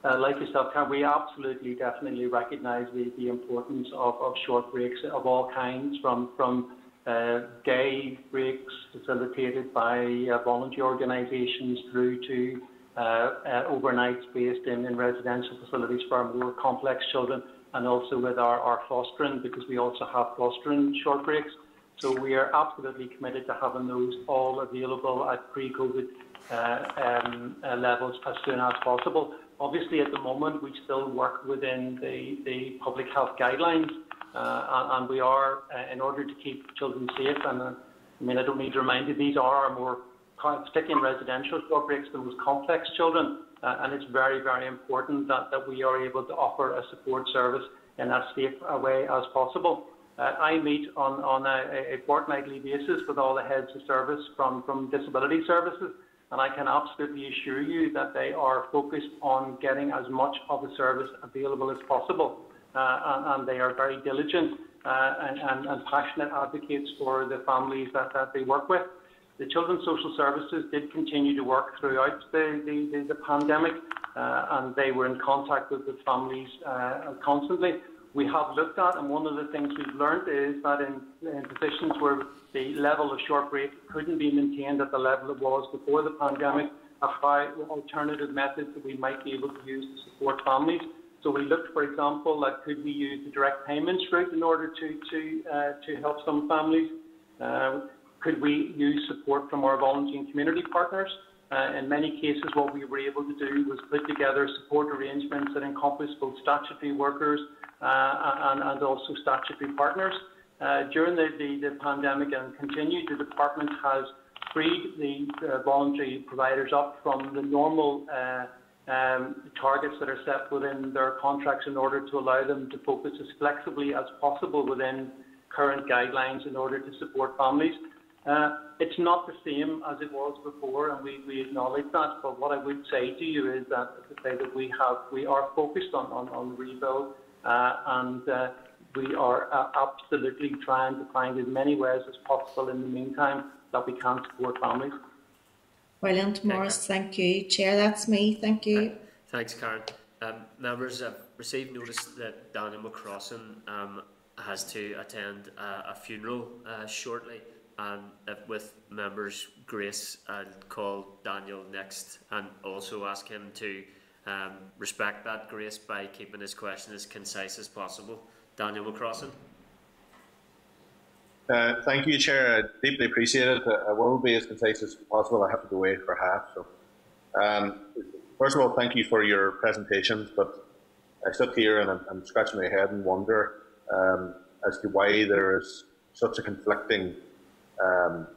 uh, like yourself, Karen, we absolutely, definitely recognise the, the importance of, of short breaks of all kinds, from from uh, day breaks facilitated by uh, voluntary organisations through to uh, uh, overnights based in, in residential facilities for more complex children, and also with our, our fostering, because we also have fostering short breaks. So we are absolutely committed to having those all available at pre-COVID uh, um, uh, levels as soon as possible. Obviously, at the moment, we still work within the, the public health guidelines, uh, and, we are, uh, in order to keep children safe, and uh, I mean, I don't need to remind you, these are our more, particularly in residential short breaks, the most complex children, uh, and it's very, very important that, that we are able to offer a support service in as safe a way as possible. Uh, I meet on, on a, a, fortnightly basis with all the heads of service from, from disability services, and I can absolutely assure you that they are focused on getting as much of the service available as possible. Uh, and, and, they are very diligent uh, and, and, and, passionate advocates for the families that, that they work with. The Children's Social Services did continue to work throughout the, the, the, the pandemic, uh, and they were in contact with the families uh, constantly we have looked at, and one of the things we've learned is that in, in positions where the level of short break couldn't be maintained at the level it was before the pandemic, apply alternative methods that we might be able to use to support families. So we looked, for example, at could we use the direct payments route in order to to uh, to help some families? Uh, could we use support from our voluntary and community partners? Uh, in many cases, what we were able to do was put together support arrangements that encompass both statutory workers and, and, also statutory partners. Uh, during the, the, the, pandemic and continued, the department has freed the uh, voluntary providers up from the normal uh, um, targets that are set within their contracts in order to allow them to focus as flexibly as possible within current guidelines in order to support families. Uh, it's not the same as it was before, and we, we acknowledge that. But what I would say to you is that to say that we have we are focused on on, on rebuild uh, and uh, we are uh, absolutely trying to find as many ways as possible in the meantime that we can support families. Brilliant, Maurice. Thank you. Chair, that's me. Thank you. Thanks, Karen. Um, members have received notice that Daniel McCrossan um, has to attend a funeral uh, shortly, and uh, with members Grace, I'll call Daniel next and also ask him to um, respect that grace by keeping his question as concise as possible. Daniel McCrossan. Uh, thank you, Chair. I deeply appreciate it. I will be as concise as possible. I have to go away for half. So, um, first of all, thank you for your presentations. But I sit here and I'm, I'm scratching my head and wonder um, as to why there is such a conflicting, um,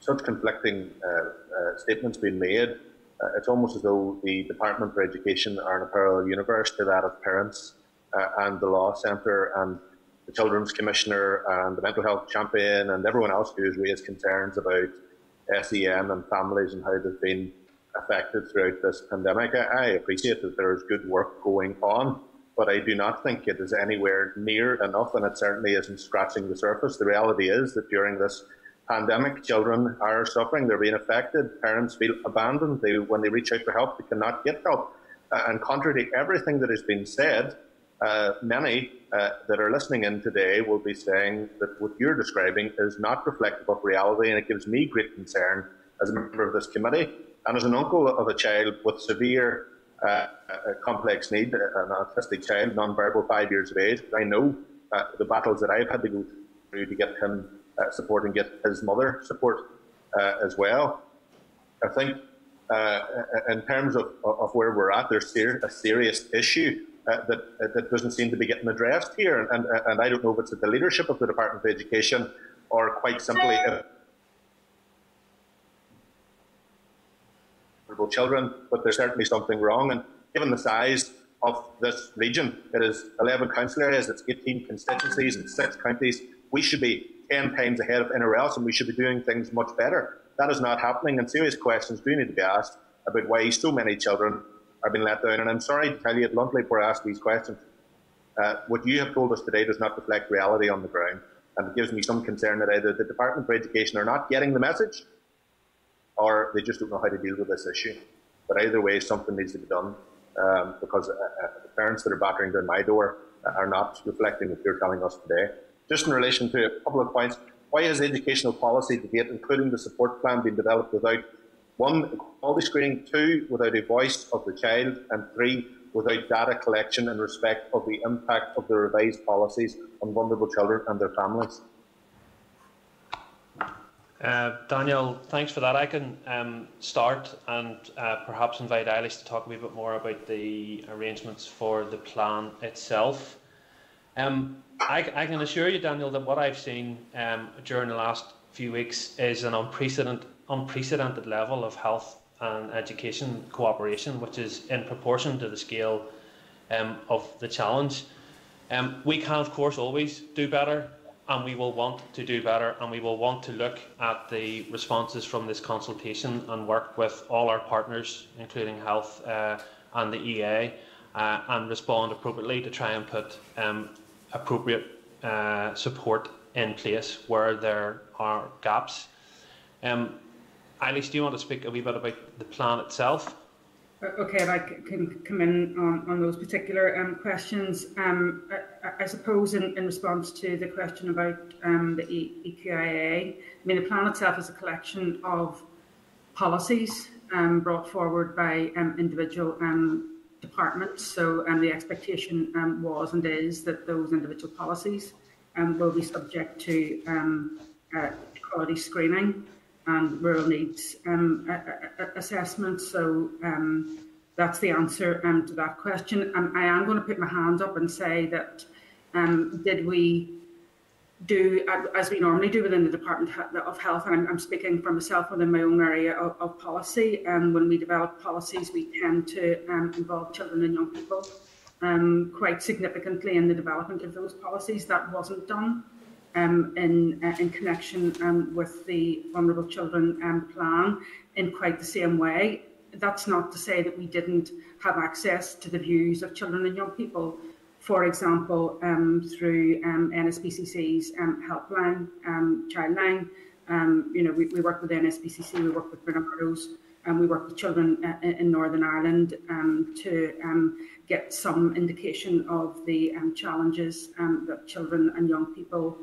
such conflicting uh, uh, statements being made uh, it's almost as though the Department for Education are in a parallel universe to that of parents uh, and the Law Centre and the Children's Commissioner and the Mental Health Champion and everyone else who has raised concerns about SEN and families and how they've been affected throughout this pandemic. I, I appreciate that there is good work going on, but I do not think it is anywhere near enough, and it certainly isn't scratching the surface. The reality is that during this pandemic, children are suffering, they're being affected, parents feel abandoned, they, when they reach out for help, they cannot get help. Uh, and contrary to everything that has been said, uh, many uh, that are listening in today will be saying that what you're describing is not reflective of reality, and it gives me great concern as a member of this committee and as an uncle of a child with severe uh, complex need, an autistic child, non-verbal, five years of age. I know uh, the battles that I've had to go through to get him uh, support and get his mother support uh, as well. I think uh, in terms of, of where we're at, there's ser- a serious issue uh, that that doesn't seem to be getting addressed here, and, and, and I don't know if it's at the leadership of the Department of Education or quite simply if children, but there's certainly something wrong. And given the size of this region, it is 11 council areas, it's 18 constituencies and six counties. We should be 10 times ahead of anywhere else, and we should be doing things much better. That is not happening, and serious questions do need to be asked about why so many children are being let down. And I'm sorry to tell you bluntly before I ask these questions, uh, what you have told us today does not reflect reality on the ground. And it gives me some concern that either the Department for Education are not getting the message or they just don't know how to deal with this issue. But either way, something needs to be done um, because uh, uh, the parents that are battering down my door are not reflecting what you're telling us today. Just in relation to a couple of points, why has educational policy debate, including the support plan, been developed without one, equality screening, two, without a voice of the child, and three, without data collection in respect of the impact of the revised policies on vulnerable children and their families? Uh, Daniel, thanks for that. I can um, start and uh, perhaps invite Eilish to talk a wee bit more about the arrangements for the plan itself. Um, I, I, can assure you, Daniel, that what I've seen um, during the last few weeks is an unprecedented, unprecedented level of health and education cooperation, which is in proportion to the scale um, of the challenge. Um, we can, of course, always do better and we will want to do better and we will want to look at the responses from this consultation and work with all our partners, including health uh, and the EA, uh, and respond appropriately to try and put um, appropriate uh, support in place where there are gaps. Um, do you want to speak a wee bit about the plan itself? Okay, if I can come in on, on those particular um, questions. Um, I, I, suppose in, in response to the question about um, the EQIA, I mean, the plan itself is a collection of policies um, brought forward by um, individual um, departments. So um, the expectation um, was and is that those individual policies um, will be subject to um, uh, equality screening and rural needs um, assessment. So um, that's the answer um, to that question. And I am going to put my hand up and say that um, did we do as we normally do within the Department of Health, and I'm, speaking for myself within my own area of, of policy. And um, when we develop policies, we tend to um, involve children and young people um, quite significantly in the development of those policies. That wasn't done um, in, uh, in connection um, with the Vulnerable Children um, plan in quite the same way. That's not to say that we didn't have access to the views of children and young people, for example, um, through um, NSPCC's um, helpline, childline. you know, we, we work with NSPCC, we work with Barnardo's, and we work with children uh, in Northern Ireland to get some indication of the challenges that children and young people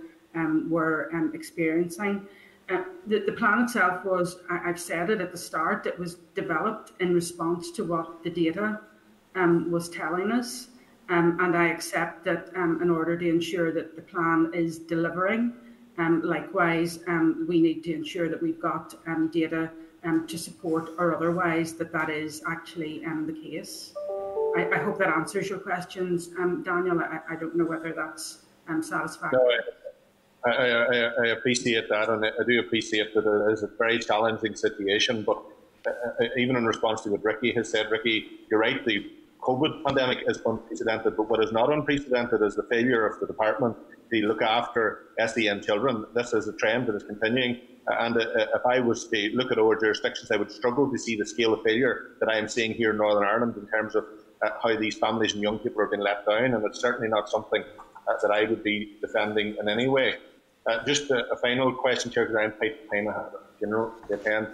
were experiencing. Uh, the, the, plan itself was, I, have said it at the start, it was developed in response to what the data um, was telling us. Um, and I accept that um, in order to ensure that the plan is delivering, um, likewise, we need to ensure that we've got data to support or otherwise that that is actually the case. I, I, hope that answers your questions, Daniel. I, I, don't know whether that's satisfactory. No, I, I, I, appreciate that, and I do appreciate that it is a very challenging situation. But uh, uh, even in response to what Ricky has said, Ricky, you're right. The COVID pandemic is unprecedented, but what is not unprecedented is the failure of the department to look after SEN children. This is a trend that is continuing. And uh, if I was to look at our jurisdictions, I would struggle to see the scale of failure that I am seeing here in Northern Ireland in terms of uh, how these families and young people are being let down. And it's certainly not something uh, that I would be defending in any way. Uh, just a, a, final question, Chair, because I'm tight time. Have a to attend.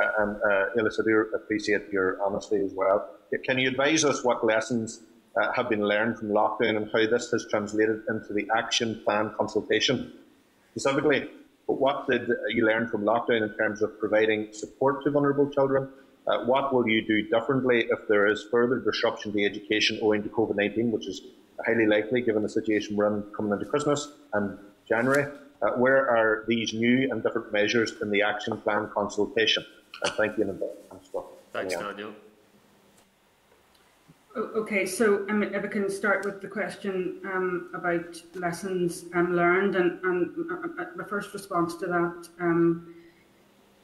Uh, and uh, I do appreciate your honesty as well. Can you advise us what lessons uh, have been learned from lockdown and how this has translated into the action plan consultation? Specifically, what did you learn from lockdown in terms of providing support to vulnerable children? Uh, what will you do differently if there is further disruption to education owing to COVID 19, which is highly likely given the situation we're in coming into Christmas and January? Uh, where are these new and different measures in the action plan consultation? And thank you in advance. Thanks, Daniel. Okay, so um, if I can start with the question um, about lessons um, learned, and, and uh, uh, my first response to that um,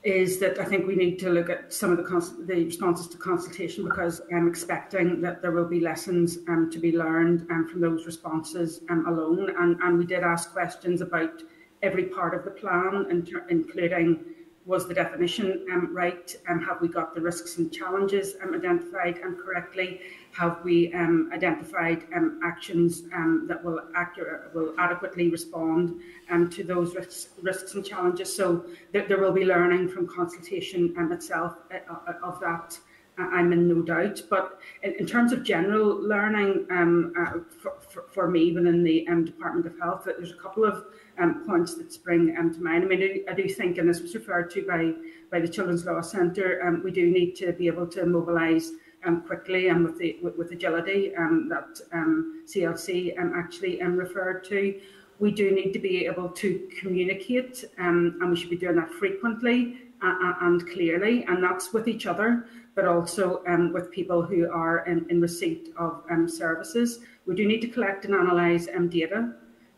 is that I think we need to look at some of the, the responses to consultation because I'm expecting that there will be lessons um, to be learned um, from those responses um, alone. And, and we did ask questions about every part of the plan, including was the definition um, right? Um, have we got the risks and challenges um, identified um, correctly? Have we um, identified um, actions that will, accurate, will adequately respond to those risks, risks and challenges? So th there will be learning from consultation itself uh, uh, of that. Uh, I'm in no doubt. But in, in terms of general learning, uh, for, for, for, me within the Department of Health, there's a couple of um, points that spring um, to mind. I mean, I, I, do think, and this was referred to by, by the Children's Law Centre, um, we do need to be able to mobilise um, quickly and with, the, with, with agility um, that um, CLC um, actually um, referred to. We do need to be able to communicate, um, and we should be doing that frequently uh, and clearly, and that's with each other, but also um, with people who are in, in receipt of um, services. We do need to collect and analyse um, data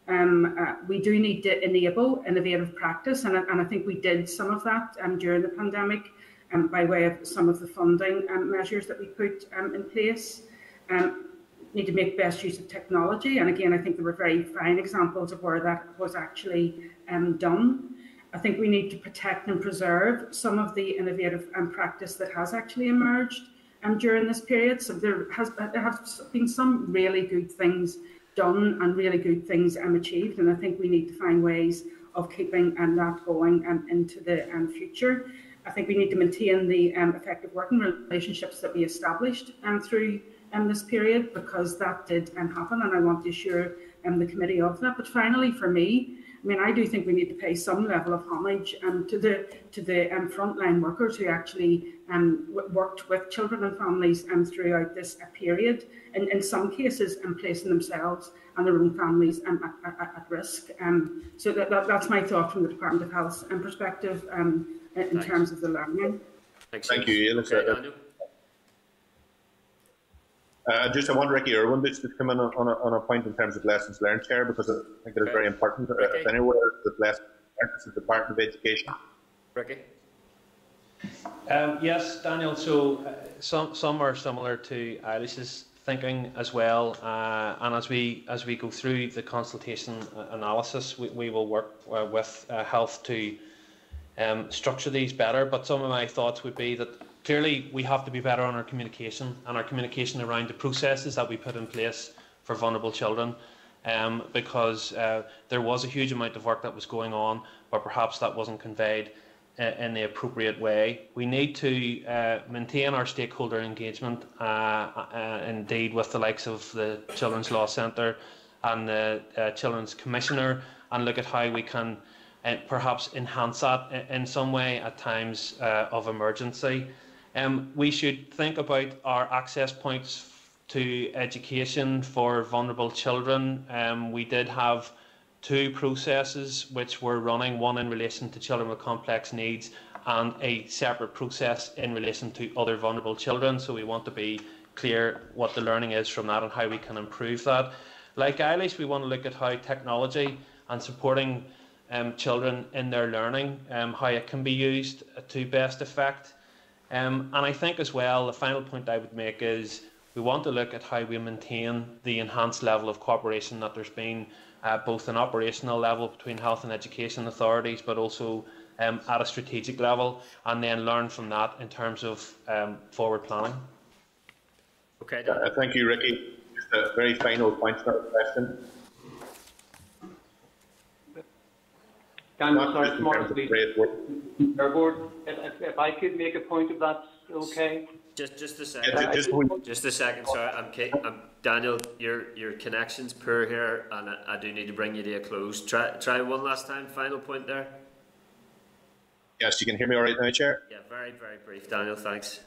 um, uh, we do need to enable innovative practice, and, and I think we did some of that um, during the pandemic um, by way of some of the funding um, measures that we put um, in place. Um, need to make best use of technology, and again, I think there were very fine examples of where that was actually done. I think we need to protect and preserve some of the innovative practice that has actually emerged during this period. So there has there have been some really good things done and really good things um, achieved. And I think we need to find ways of keeping um, that going um, into the um, future. I think we need to maintain the um, effective working relationships that we established um, through um, this period because that did um, happen and I want to assure um, the committee of that. But finally, for me, I mean, I do think we need to pay some level of homage um, to the to the um, frontline workers who actually um, worked with children and families um, throughout this uh, period, and in some cases, um, placing themselves and their own families um, at, at, at risk. Um, so that, that, that's my thought from the Department of Health um, perspective um, in Thanks. terms of the learning. Thanks. Thank you, Ian. Okay, uh, just I want Ricky Irwin to come in on a, on a point in terms of lessons learned, Chair, because I think it is very important. Uh, if anywhere that lessons learned is the Department of Education. Ricky. Um, yes, Daniel. So uh, some some are similar to Eilish's thinking as well, uh, and as we as we go through the consultation uh, analysis, we, we will work uh, with uh, health to um, structure these better. But some of my thoughts would be that clearly we have to be better on our communication and our communication around the processes that we put in place for vulnerable children. Um, because uh, there was a huge amount of work that was going on, but perhaps that wasn't conveyed uh, in the appropriate way. We need to uh, maintain our stakeholder engagement, uh, uh, indeed, with the likes of the Children's Law Centre and the uh, Children's Commissioner, and look at how we can perhaps enhance that in some way at times of emergency. Um, we should think about our access points to education for vulnerable children. Um, we did have two processes which were running, one in relation to children with complex needs and a separate process in relation to other vulnerable children. So we want to be clear what the learning is from that and how we can improve that. Like Eilish, we want to look at how technology and supporting um, children in their learning, um, how it can be used to best effect. Um, and I think as well, the final point I would make is we want to look at how we maintain the enhanced level of cooperation that there's been uh, both an operational level between health and education authorities, but also um, at a strategic level, and then learn from that in terms of um, forward planning. Okay. Uh, thank you, Ricky. Just a very final point to that question. Daniel, sorry, tomorrow, please. Board, if, if I could make a point of that, okay? Just, just a second. Yeah, just, just, a second. Sorry, I'm, I'm, Daniel. Your your connection's poor here, and I, I, do need to bring you to a close. Try, try one last time. Final point there. Yes, you can hear me all right now, Chair. Yeah, very, very brief, Daniel. Thanks.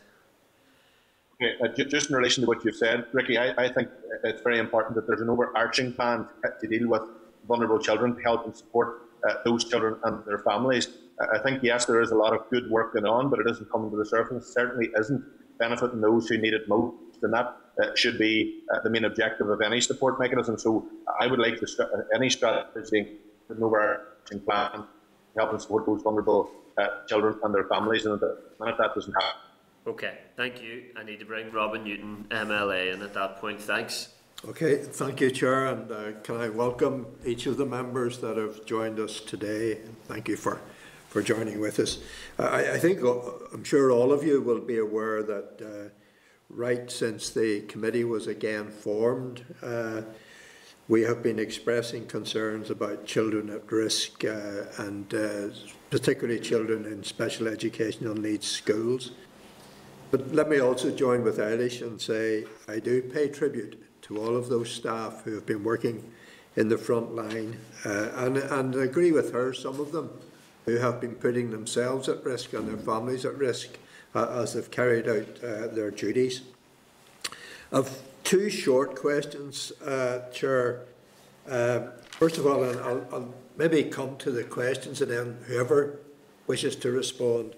Okay, uh, just in relation to what you've said, Ricky, I, I think it's very important that there's an overarching plan to deal with vulnerable children to help and support uh, those children and their families. I think, yes, there is a lot of good work going on, but it isn't coming to the surface. It certainly isn't benefiting those who need it most, and that uh, should be uh, the main objective of any support mechanism. So I would like to st- any strategy, an overarching plan, help and support those vulnerable uh, children and their families, and the minute that doesn't happen. Okay, thank you. I need to bring Robin Newton, MLA, in at that point. Thanks. Okay, thank you, Chair, and uh, can I welcome each of the members that have joined us today. Thank you for, for joining with us. I, I think, uh, I'm sure all of you will be aware that uh, right since the committee was again formed, uh, we have been expressing concerns about children at risk uh, and uh, particularly children in special educational needs schools. But let me also join with Eilish and say I do pay tribute to all of those staff who have been working in the front line uh, and, and agree with her, some of them who have been putting themselves at risk and their families at risk uh, as they've carried out uh, their duties. I've two short questions, uh, Chair. Uh, first of all, and I'll, I'll maybe come to the questions and then whoever wishes to respond.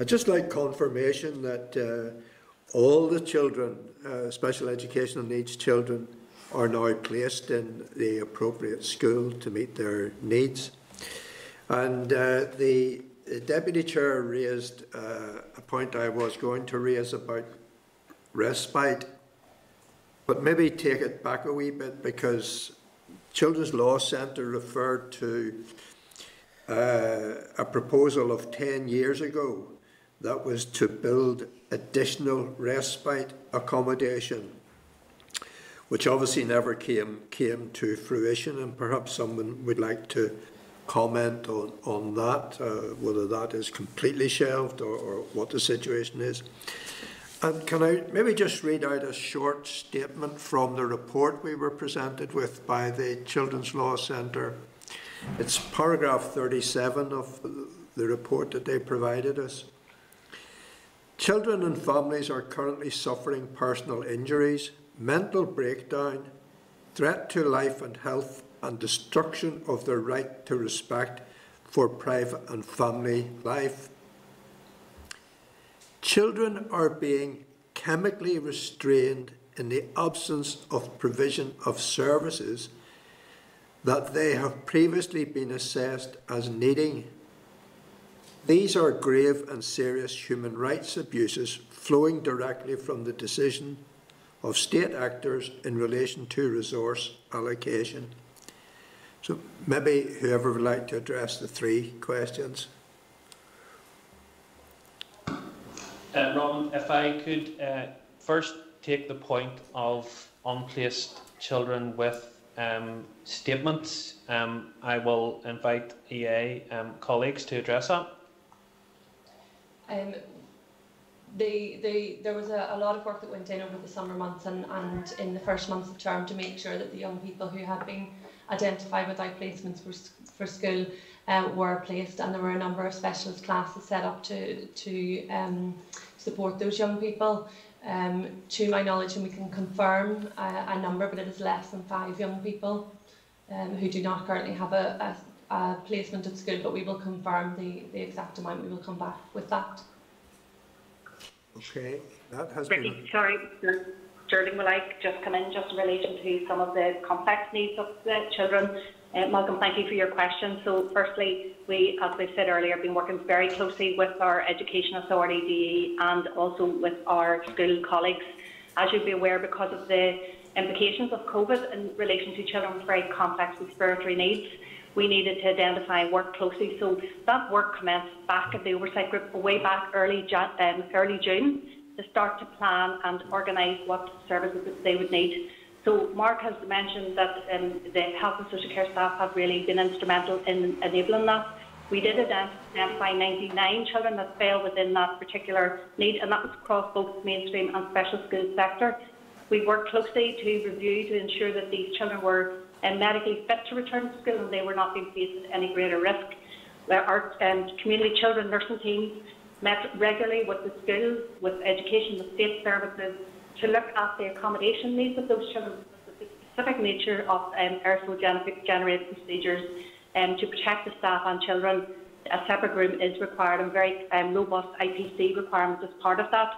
I'd just like confirmation that uh, all the children, uh, special educational needs children, are now placed in the appropriate school to meet their needs. And uh, the, Deputy Chair raised uh, a point I was going to raise about respite, but maybe take it back a wee bit because Children's Law Centre referred to uh, a proposal of 10 years ago that was to build additional respite accommodation, which obviously never came came to fruition. And perhaps someone would like to comment on on that, uh, whether that is completely shelved or, or what the situation is. And can I maybe just read out a short statement from the report we were presented with by the Children's Law Centre? It's paragraph 37 of the report that they provided us. Children and families are currently suffering personal injuries, mental breakdown, threat to life and health, and destruction of their right to respect for private and family life. Children are being chemically restrained in the absence of provision of services that they have previously been assessed as needing these are grave and serious human rights abuses flowing directly from the decision of state actors in relation to resource allocation. So maybe whoever would like to address the three questions. Uh, Robin, if I could uh, first take the point of unplaced children with um, statements, um, I will invite EA um, colleagues to address that. Um, the, the, there was a, a lot of work that went in over the summer months and, and in the first months of term to make sure that the young people who had been identified without placements for, for school uh, were placed and there were a number of specialist classes set up to, to um, support those young people. Um, to my knowledge, and we can confirm a, a number, but it is less than five young people um, who do not currently have a, a, a placement at school, but we will confirm the, the exact amount. We will come back with that. Okay, that has Ricky, been. sorry, Sterling will I just come in just in relation to some of the complex needs of the children. Uh, Malcolm, thank you for your question. So firstly, we, as we said earlier, have been working very closely with our Education Authority DE and also with our school colleagues. As you'll be aware, because of the implications of COVID in relation to children with very complex respiratory needs, we needed to identify and work closely. So that work commenced back at the oversight group way back early, um, early June to start to plan and organise what services they would need. So Mark has mentioned that um, the health and social care staff have really been instrumental in enabling that. We did identify 99 children that fell within that particular need, and that was across both mainstream and special school sector. We worked closely to review to ensure that these children were um, medically fit to return to school and they were not being faced with any greater risk. Our um, community children nursing teams met regularly with the schools, with education, with state services, to look at the accommodation needs of those children, the specific nature of um, aerosol generated procedures, um, to protect the staff and children. A separate room is required and very um, robust IPC requirements as part of that.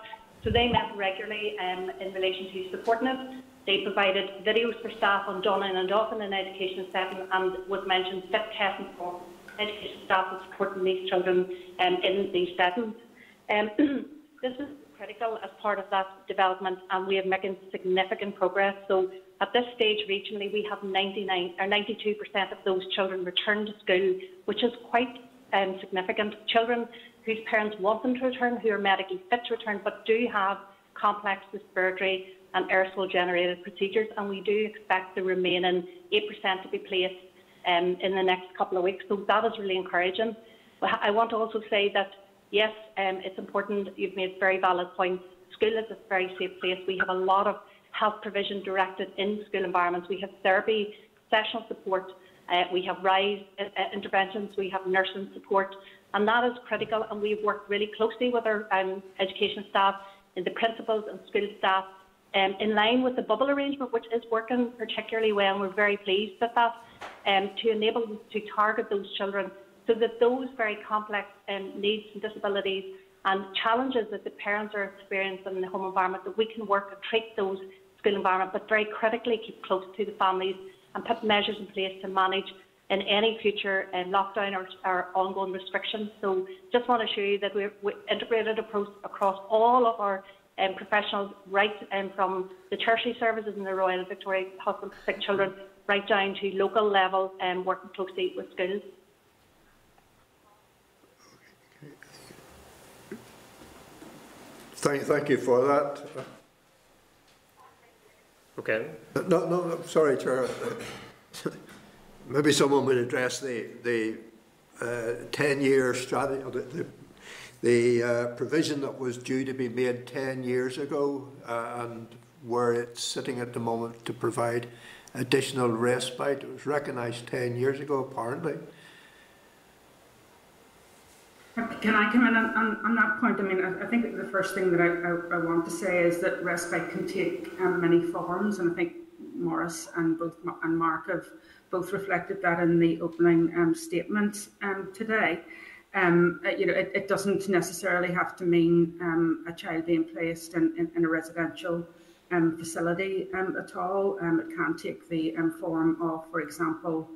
So they met regularly um, in relation to supporting it. They provided videos for staff on donning and doffing in education setting and was mentioned fit testing for education staff and supporting these children um, in these settings. Um, (clears throat) this is critical as part of that development and we are making significant progress. So at this stage regionally we have 99 or 92% of those children returned to school, which is quite um, significant. Children whose parents want them to return, who are medically fit to return, but do have complex respiratory and aerosol generated procedures, and we do expect the remaining 8% to be placed um, in the next couple of weeks. So that is really encouraging. I want to also say that yes, um, it's important. You've made very valid points. School is a very safe place. We have a lot of health provision directed in school environments. We have therapy, sessional support, uh, we have RISE uh, interventions, we have nursing support, and that is critical. And we've worked really closely with our um, education staff, and the principals and school staff, um, in line with the bubble arrangement, which is working particularly well. And we're very pleased with that, um, to enable them to target those children so that those very complex um, needs and disabilities and challenges that the parents are experiencing in the home environment, that we can work and treat those school environment, but very critically keep close to the families and put measures in place to manage in any future um, lockdown or, or, ongoing restrictions. So just want to show you that we're, we integrated approach across all of our um, professionals, right um, from the tertiary services in the Royal Victoria Hospital for Sick Children, right down to local level and um, working closely with schools. Thank, thank you for that. Okay. No, no, no sorry, Chair. Maybe someone would address the the uh, ten-year strategy, the, the, the uh, provision that was due to be made ten years ago, uh, and where it's sitting at the moment to provide additional respite. It was recognised ten years ago, apparently. Can I come in on, on, on that point? I mean, I, I, think the first thing that I, I, I, want to say is that respite can take um, many forms, and I think Maurice and both and Mark have both reflected that in the opening um, statement um, today. Um, you know, it, it, doesn't necessarily have to mean um, a child being placed in, in, in a residential um, facility at all. it can take the form of, for example,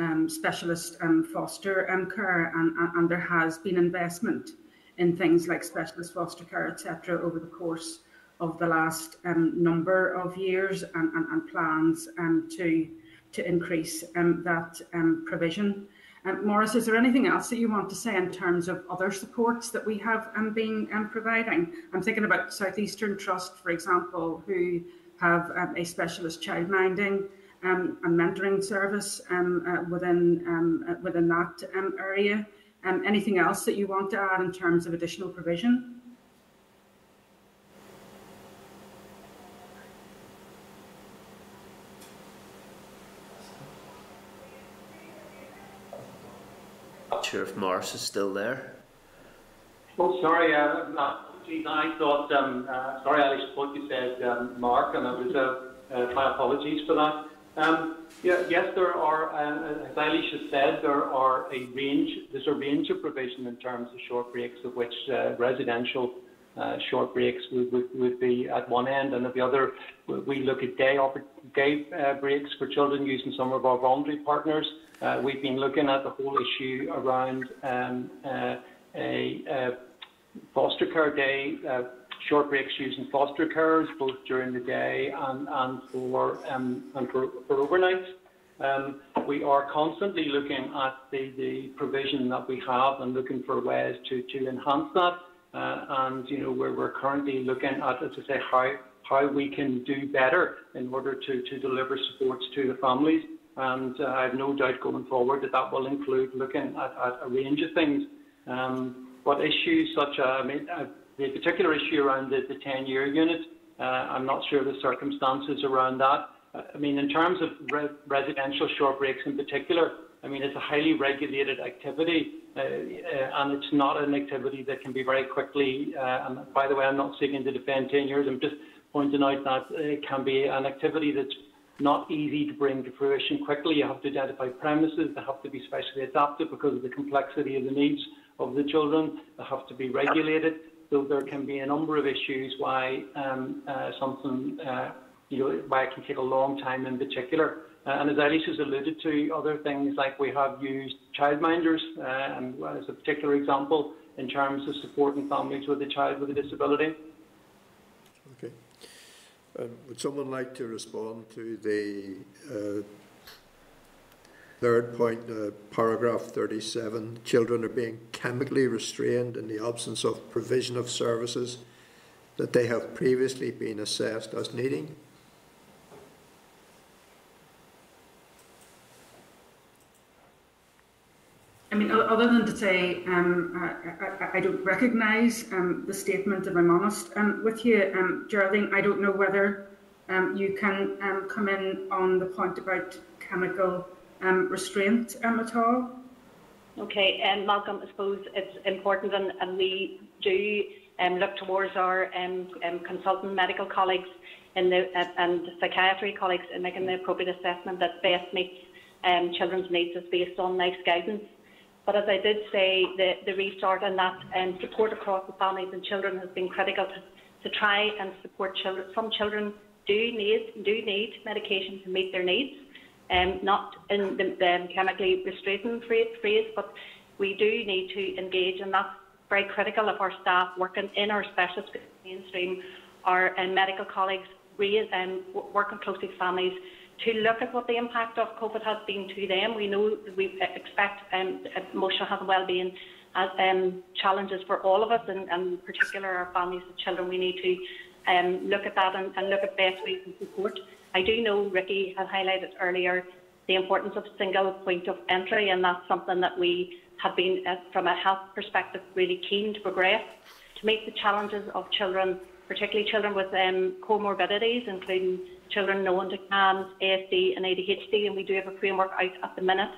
um, specialist um, foster um, care, and, and, there has been investment in things like specialist foster care, etc., over the course of the last um, number of years, and, and, and plans um, to to increase um, that provision. Maurice, is there anything else that you want to say in terms of other supports that we have been providing? I'm thinking about Southeastern Trust, for example, who have a specialist childminding um, and mentoring service um, uh, within um, uh, within that um, area. Um, anything else that you want to add in terms of additional provision? Sure if Maurice is still there. Oh, sorry, uh, I thought, um, uh, sorry, Eilish, what you said, um, Mark, and I was, uh, uh, my apologies for that. Um, yeah, yes, there are, uh, as Eilish said, there are a range, there's a range of provision in terms of short breaks, of which uh, residential uh, short breaks would, would, would, be at one end, and at the other, we look at day, day uh, breaks for children using some of our voluntary partners. Uh, we've been looking at the whole issue around um, uh, a a foster care day uh, short breaks using foster carers both during the day and, and for um, and for, for overnight. Um, we are constantly looking at the, the provision that we have and looking for ways to, to enhance that. Uh, and you know we're, we're currently looking at, as I say, how how we can do better in order to, to deliver supports to the families. And uh, I have no doubt going forward that that will include looking at, at a range of things. Um, but issues such as, I mean, uh, the particular issue around the, the 10-year unit, uh, I'm not sure the circumstances around that. Uh, I mean, in terms of re residential short breaks in particular, I mean, it's a highly regulated activity, uh, and it's not an activity that can be very quickly. And by the way, I'm not seeking to defend 10 years. I'm just pointing out that it can be an activity that's not easy to bring to fruition quickly. You have to identify premises, they have to be specially adapted because of the complexity of the needs of the children, they have to be regulated. So there can be a number of issues why um, uh, something, uh, you know, why it can take a long time in particular. Uh, and as Eilish has alluded to, other things like we have used childminders uh, as a particular example in terms of supporting families with a child with a disability. Um, would someone like to respond to the uh, third point, uh, paragraph 37? Children are being chemically restrained in the absence of provision of services that they have previously been assessed as needing. I mean, other than to say, um, I, I, don't recognise um, the statement, if I'm honest um, with you, um, Geraldine. I don't know whether um, you can um, come in on the point about chemical um, restraint um, at all. Okay, and Malcolm, I suppose it's important, and, and we do um, look towards our um, um, consultant medical colleagues the, uh, and psychiatry colleagues in making the appropriate assessment that best meets um, children's needs is based on NICE guidance. But as I did say, the, the restart and that um, support across the families and children has been critical to, to try and support children. Some children do need do need medication to meet their needs, um, not in the, the chemically restraining phrase, but we do need to engage, and that's very critical of our staff working in our specialist mainstream, our um, medical colleagues, um, working closely with families to look at what the impact of COVID has been to them. We know we expect um, emotional health and well-being as um, challenges for all of us, and, and in particular our families and children. We need to um, look at that and, and look at best ways of support. I do know Ricky had highlighted earlier the importance of single point of entry, and that's something that we have been, uh, from a health perspective, really keen to progress to meet the challenges of children, particularly children with um, comorbidities, including children known to CAMHS, ASD and ADHD, and we do have a framework out at the minute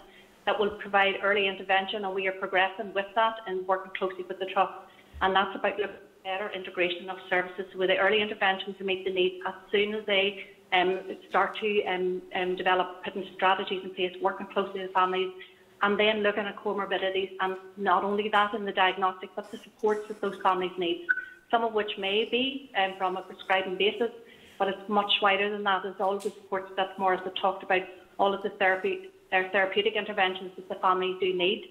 that will provide early intervention, and we are progressing with that and working closely with the trust. And that's about better integration of services with the early intervention to meet the needs as soon as they um, start to um, um, develop putting strategies in place, working closely with families, and then looking at comorbidities and not only that in the diagnostic, but the supports that those families need, some of which may be um, from a prescribing basis, but it's much wider than that. It's all the supports that Maurice had talked about, all of the therapy, their therapeutic interventions that the families do need.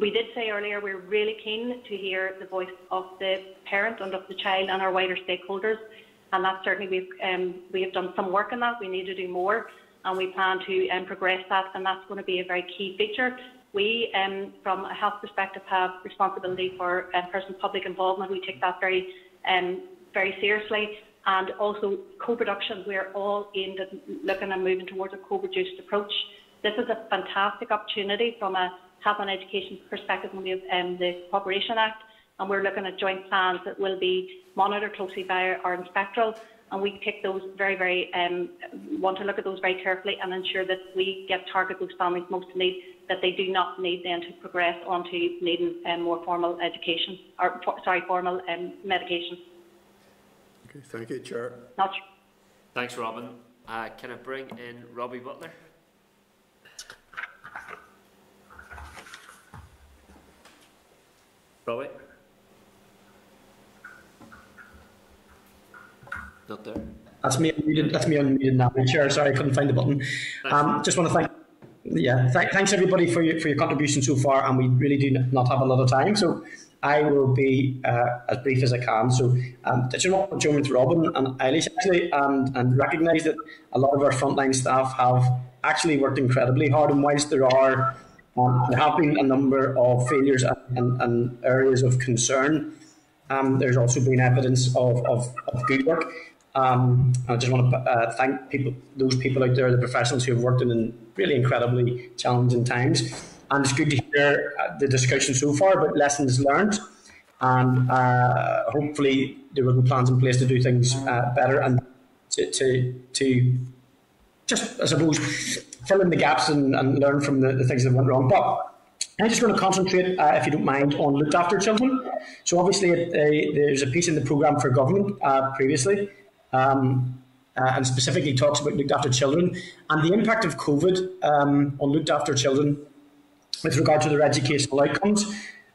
We did say earlier we're really keen to hear the voice of the parent and of the child and our wider stakeholders, and that certainly we've um, we have done some work on that. We need to do more, and we plan to um, progress that, and that's going to be a very key feature. We, um, from a health perspective, have responsibility for uh, person-public involvement. We take that very, um, very seriously, and also co-production. We're all aimed at looking and moving towards a co-produced approach. This is a fantastic opportunity from a health and education perspective when we have um, the Cooperation Act, and we're looking at joint plans that will be monitored closely by our inspectorate and we take those very, very, um, want to look at those very carefully and ensure that we get target those families most in need, that they do not need then to progress onto needing um, more formal education, or for, sorry, formal um, medication. Okay, thank you, Chair. Not Thanks, Robin. Uh, can I bring in Robbie Butler? Robbie? Not there. That's me unmuted. That's me unmuted now, Chair. Sorry, I couldn't find the button. Um, just want to thank, yeah, th thanks everybody for your for your contribution so far, and we really do not have a lot of time, so I will be uh, as brief as I can. So, um, just want to join with Robin and Eilish actually, and and recognise that a lot of our frontline staff have actually worked incredibly hard, and whilst there are um, there have been a number of failures and, and, and areas of concern. Um, there's also been evidence of, of, of good work. Um, I just want to uh, thank people, those people out there, the professionals who have worked in really incredibly challenging times. And it's good to hear uh, the discussion so far about lessons learned. And uh, hopefully there will be plans in place to do things uh, better and to, to, to just, I suppose, fill in the gaps and, and learn from the, the things that went wrong. But I'm just going to concentrate, uh, if you don't mind, on looked after children. So obviously, uh, there's a piece in the programme for government uh, previously um, uh, and specifically talks about looked after children and the impact of COVID um, on looked after children with regard to their educational outcomes.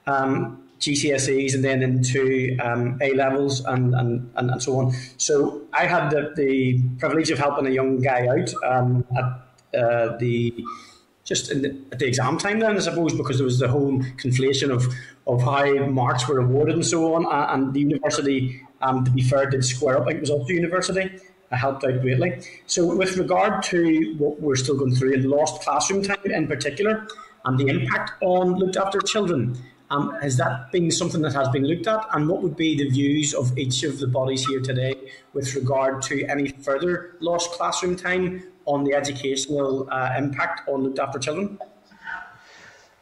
Um, GCSEs and then into um, A levels and, and, and, and, so on. So I had the, the privilege of helping a young guy out um, at uh, the just the, at the exam time then I suppose because there was the whole conflation of of how marks were awarded and so on and the university um, to be fair did square up like it was Ulster University I helped out greatly. So with regard to what we're still going through and lost classroom time in particular and the impact on looked after children um, has that been something that has been looked at? And what would be the views of each of the bodies here today with regard to any further lost classroom time on the educational uh, impact on looked after children?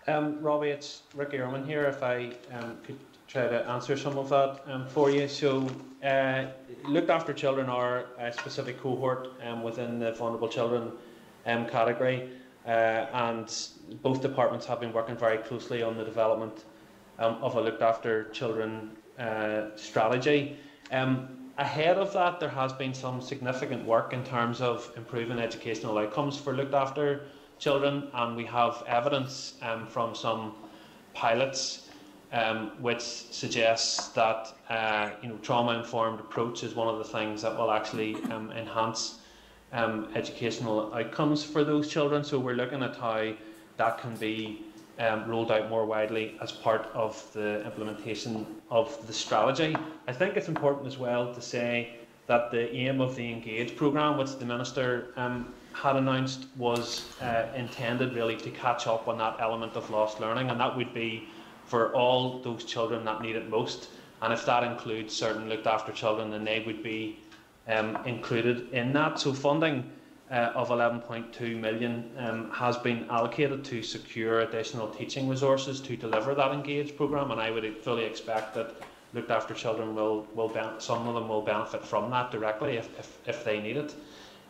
Um, Robbie, it's Ricky Irwin here. If I um, could try to answer some of that um, for you. So, uh, looked after children are a specific cohort um, within the vulnerable children um, category, uh, and both departments have been working very closely on the development um, of a looked after children uh, strategy. Um, ahead of that, there has been some significant work in terms of improving educational outcomes for looked after children, and we have evidence um, from some pilots um, which suggests that uh, you know trauma-informed approach is one of the things that will actually um, enhance um, educational outcomes for those children. So we're looking at how that can be um, rolled out more widely as part of the implementation of the strategy. I think it's important as well to say that the aim of the Engage programme, which the Minister um, had announced, was uh, intended really to catch up on that element of lost learning, and that would be for all those children that need it most. And if that includes certain looked after children, then they would be um, included in that. So funding uh, of 11.2 million um, has been allocated to secure additional teaching resources to deliver that engaged programme and I would fully expect that looked after children will, will some of them will benefit from that directly if, if, if they need it.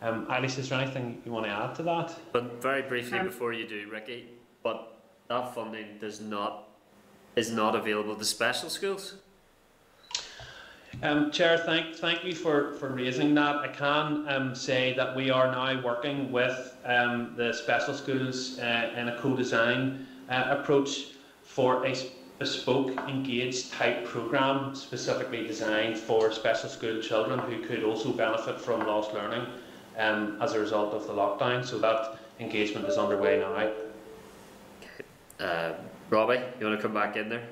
Um, Eilish, is there anything you want to add to that? But very briefly um, before you do, Ricky, but that funding does not is not available to special schools. Um, Chair, thank, thank you for, for raising that. I can um, say that we are now working with um, the special schools uh, in a co-design uh, approach for a bespoke engaged type programme specifically designed for special school children who could also benefit from lost learning um, as a result of the lockdown. So that engagement is underway now. Uh, Robbie, you want to come back in there?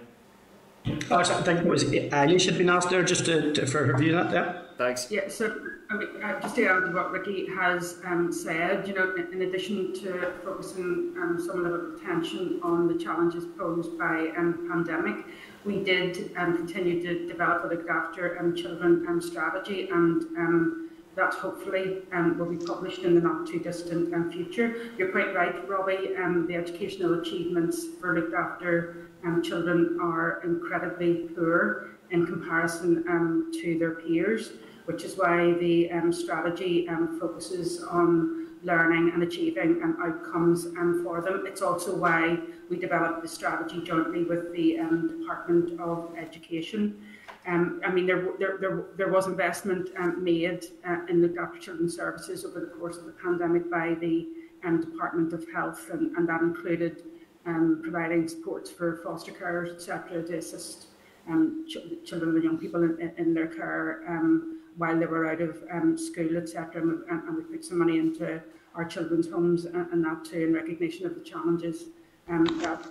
Oh, I think it was Ali should be asked there just to, to, for her view on that. Yeah. Thanks. Yeah. So I mean, uh, just to add to what Ricky has um, said, you know, in, in addition to focusing um, some level of attention on the challenges posed by um, pandemic, we did um, continue to develop a looked after um, children um, strategy and. Um, that hopefully um, will be published in the not too distant um, future. You're quite right, Robbie. Um, the educational achievements for looked after um, children are incredibly poor in comparison um, to their peers, which is why the um, strategy focuses on learning and achieving um, outcomes um, for them. It's also why we developed the strategy jointly with the um, Department of Education. Um, I mean, there, there, there, there was investment um, made uh, in the after children's services over the course of the pandemic by the um, Department of Health, and, and that included um, providing supports for foster carers, etc., to assist um, ch children and young people in, in their care um, while they were out of school, etc. And, and, we put some money into our children's homes and, and that too, in recognition of the challenges that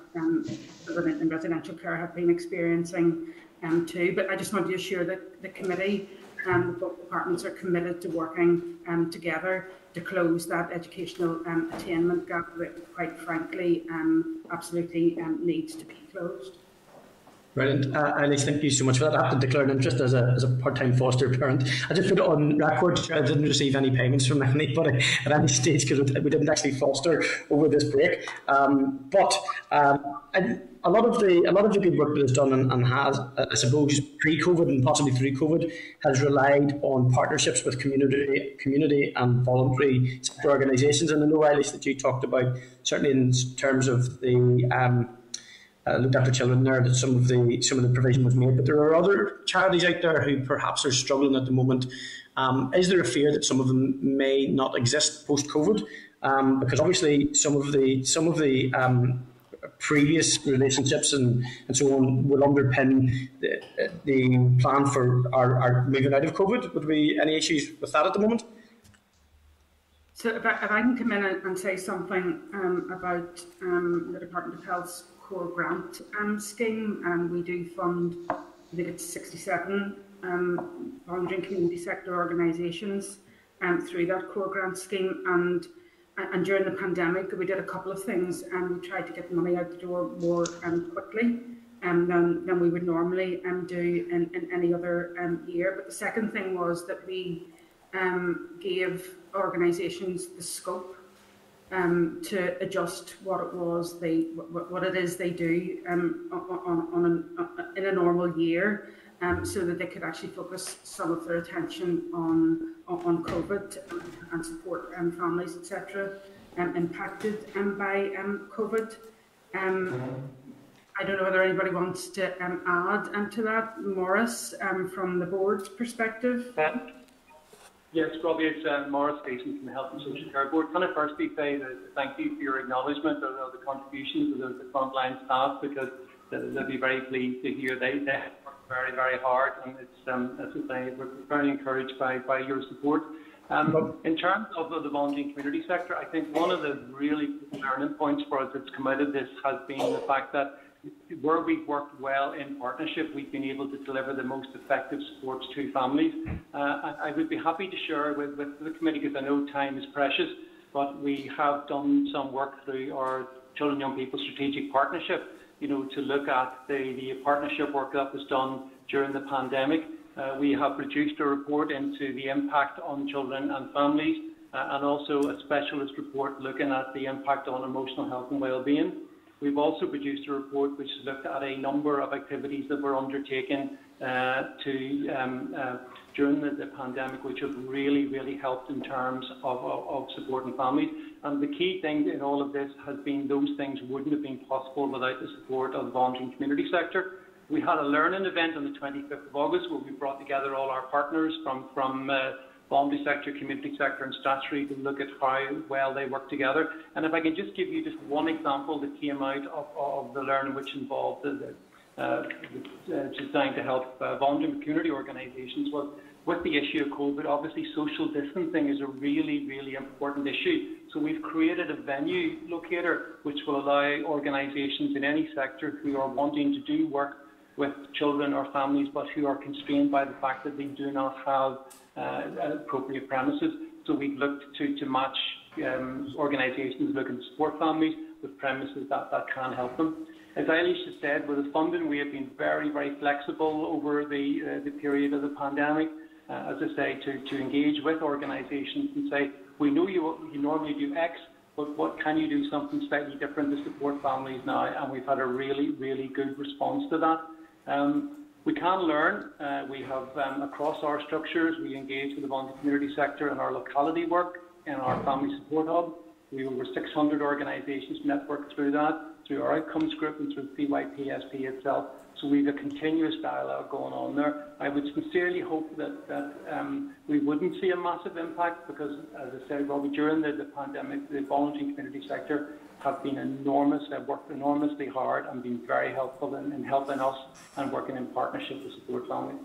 children in residential care have been experiencing um, too. But I just want to assure that the committee and both departments are committed to working um, together to close that educational um, attainment gap that, quite frankly, um, absolutely um, needs to be closed. Brilliant. Uh, Eilish, thank you so much for that. I have to declare an interest as a, as a part-time foster parent. I just put it on record. I didn't receive any payments from (laughs) anybody at any stage because we didn't actually foster over this break. Um, but um, a lot of the a lot of the good work that is done and, and has, I suppose, pre-COVID and possibly through COVID, has relied on partnerships with community community and voluntary sector organisations. And I know, Eilish, that you talked about certainly in terms of the um, uh, looked after children there that some of the some of the provision was made. But there are other charities out there who perhaps are struggling at the moment. Um, is there a fear that some of them may not exist post COVID? Um, because obviously some of the some of the um, previous relationships and, and so on will underpin the, the plan for our, our moving out of COVID. Would there be any issues with that at the moment? So if I, if I can come in and, say something um, about um, the Department of Health's core grant um, scheme, and we do fund, I think it's 67 um, voluntary and community sector organisations um, through that core grant scheme. And and during the pandemic, we did a couple of things, and we tried to get the money out the door more um, quickly um, than, than we would normally um, do in, in any other um, year. But the second thing was that we um, gave organisations the scope um, to adjust what it was they what, what it is they do um, on, on an, uh, in a normal year, um, so that they could actually focus some of their attention on on, COVID and support um, families etc. Um, impacted um, by um, COVID. Um, I don't know whether anybody wants to um, add um, to that, Maurice, um, from the board's perspective. Yes, Robbie, it's uh, Maurice Leeson from the Health and Social Care Board. Can I firstly say that thank you for your acknowledgement of, of the contributions of the, the frontline staff because they'll be very pleased to hear they, they work very, very hard and it's, um, as I say, we're very encouraged by, by your support. Um, in terms of the volunteer community sector, I think one of the really learning points for us that's come out of this has been the fact that where we've worked well in partnership, we've been able to deliver the most effective supports to families. Uh, I would be happy to share with, with the committee, because I know time is precious, but we have done some work through our Children and Young People Strategic Partnership, you know, to look at the, the partnership work that was done during the pandemic. Uh, we have produced a report into the impact on children and families, uh, and also a specialist report looking at the impact on emotional health and well-being. We've also produced a report which looked at a number of activities that were undertaken uh, to um, uh, during the, the, pandemic, which have really, really helped in terms of, of, of, supporting families. And the key thing in all of this has been those things wouldn't have been possible without the support of the voluntary community sector. We had a learning event on the 25th of August where we brought together all our partners from, from uh, voluntary sector, community sector and statutory to look at how well they work together. And if I can just give you just one example that came out of, of the learning which involved the, designed to help uh, voluntary community organisations was with the issue of COVID, obviously social distancing is a really, really important issue. So we've created a venue locator which will allow organisations in any sector who are wanting to do work with children or families but who are constrained by the fact that they do not have uh, appropriate premises. So we've looked to, to match um, organisations looking to support families with premises that, that can help them. As Eilish has said, with the funding, we have been very, very flexible over the, uh, the period of the pandemic, uh, as I say, to, to engage with organisations and say, we know you, you normally do X, but what can you do something slightly different to support families now? And we've had a really, really good response to that. Um, we can learn. Uh, we have, um, across our structures, we engage with the volunteer community sector in our locality work, and our family support hub. We have over 600 organisations networked through that, through our outcomes group and through CYPSP itself. So we have a continuous dialogue going on there. I would sincerely hope that, that um, we wouldn't see a massive impact because, as I said, Robbie, during the, the pandemic, the voluntary community sector have been enormous. They've worked enormously hard and been very helpful in, in helping us and working in partnership to support families.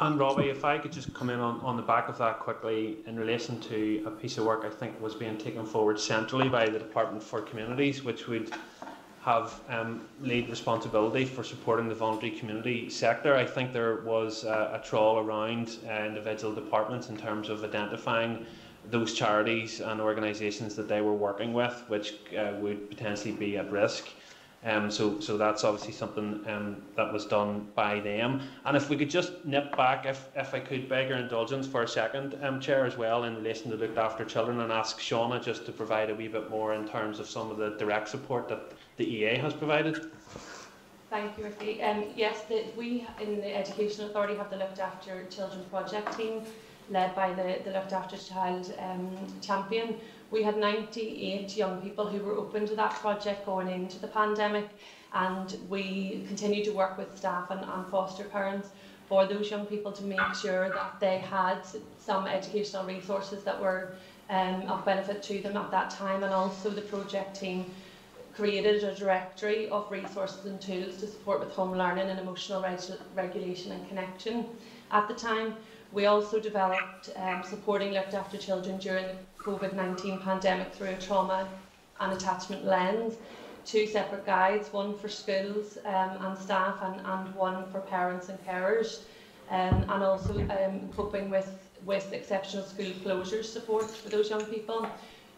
And Robbie, if I could just come in on, on the back of that quickly in relation to a piece of work I think was being taken forward centrally by the Department for Communities, which would have um, lead responsibility for supporting the voluntary community sector. I think there was a trawl around uh, individual departments in terms of identifying those charities and organisations that they were working with, which uh, would potentially be at risk. Um, so, so that's obviously something um, that was done by them. And if we could just nip back, if, if I could beg your indulgence for a second, um, Chair, as well, in relation to looked after children, and ask Shauna just to provide a wee bit more in terms of some of the direct support that the EA has provided. Thank you, Ricky. Um, yes, the, we in the Education Authority have the Looked After Children project team led by the, the Looked After Child um, champion, we had 98 young people who were open to that project going into the pandemic and we continue to work with staff and, and foster parents for those young people to make sure that they had some educational resources that were um, of benefit to them at that time and also the project team created a directory of resources and tools to support with home learning and emotional reg regulation and connection. At the time, we also developed um, supporting looked after children during the COVID-19 pandemic through a trauma and attachment lens, two separate guides, one for schools um, and staff and, and one for parents and carers, um, and also um, coping with, with exceptional school closures support for those young people.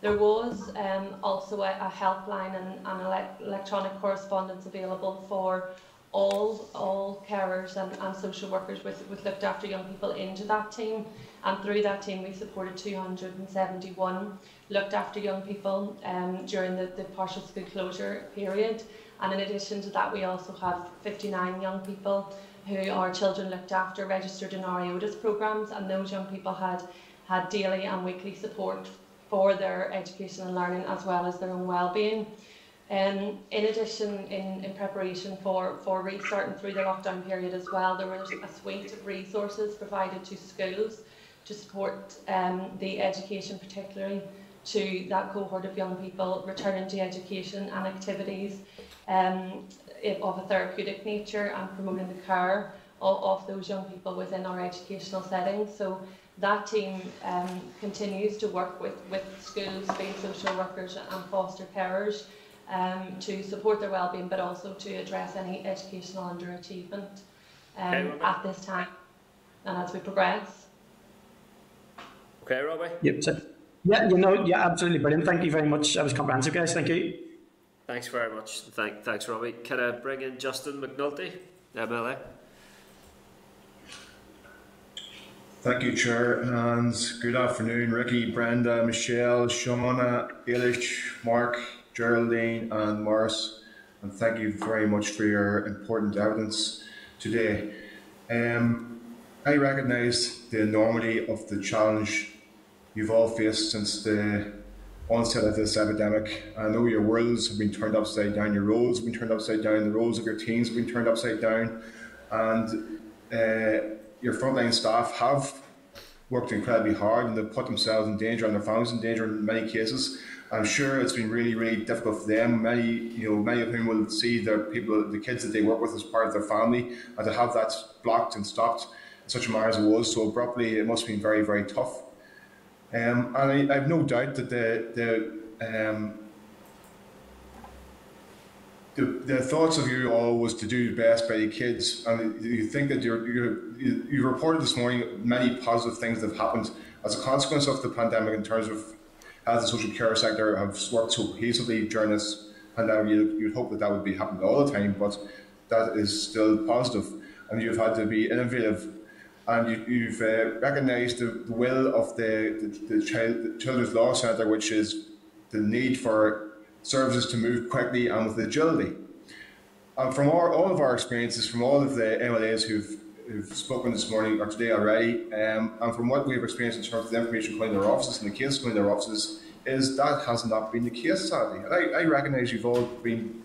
There was um, also a, a helpline and, and ele electronic correspondence available for all all carers and, and social workers with, with looked after young people into that team. And through that team we supported 271 looked after young people um, during the, the partial school closure period. And in addition to that we also have 59 young people who are children looked after registered in our EOTAS programs. And those young people had had daily and weekly support for their education and learning as well as their own well-being. Um, in addition, in, in preparation for, for restarting through the lockdown period as well, there was a suite of resources provided to schools to support um, the education, particularly to that cohort of young people returning to education and activities um, of a therapeutic nature and promoting the care of, of those young people within our educational settings. So that team um, continues to work with, with schools, based social workers and foster carers um, to support their wellbeing, but also to address any educational underachievement um, okay, at this time and as we progress. Okay, Robbie? Yep, so, yeah, you know, yeah, absolutely brilliant. Thank you very much. That was comprehensive, guys. Thank you. Thanks very much. Thank, thanks, Robbie. Can I bring in Justin McNulty, MLA? Thank you, Chair, and good afternoon, Ricky, Brenda, Michelle, Shauna, Eilish, Mark, Geraldine and Maurice, and thank you very much for your important evidence today. Um, I recognise the enormity of the challenge you've all faced since the onset of this epidemic. I know your worlds have been turned upside down, your roles have been turned upside down, the roles of your teams have been turned upside down, and uh, your frontline staff have worked incredibly hard and they've put themselves in danger and their families in danger in many cases. I'm sure it's been really, really difficult for them. Many, you know, many of whom will see their people, the kids that they work with as part of their family, and to have that blocked and stopped in such a manner as it was so abruptly, it must have been very, very tough. Um, and I, I, have no doubt that the the, um, the the thoughts of you all was to do the best by the kids, and you think that you're, you're you, you reported this morning many positive things that have happened as a consequence of the pandemic in terms of how the social care sector have worked so cohesively during this pandemic, you'd, you'd hope that that would be happening all the time, but that is still positive. And you've had to be innovative and you, have uh, recognised the, the, will of the, the, the, child, the Children's Law Centre, which is the need for services to move quickly and with agility. And from our, all of our experiences, from all of the MLAs who've, who've spoken this morning or today already, um, and from what we've experienced in terms of the information coming to their offices and the cases coming to their offices, is that has not been the case, sadly. I, I recognise you've all been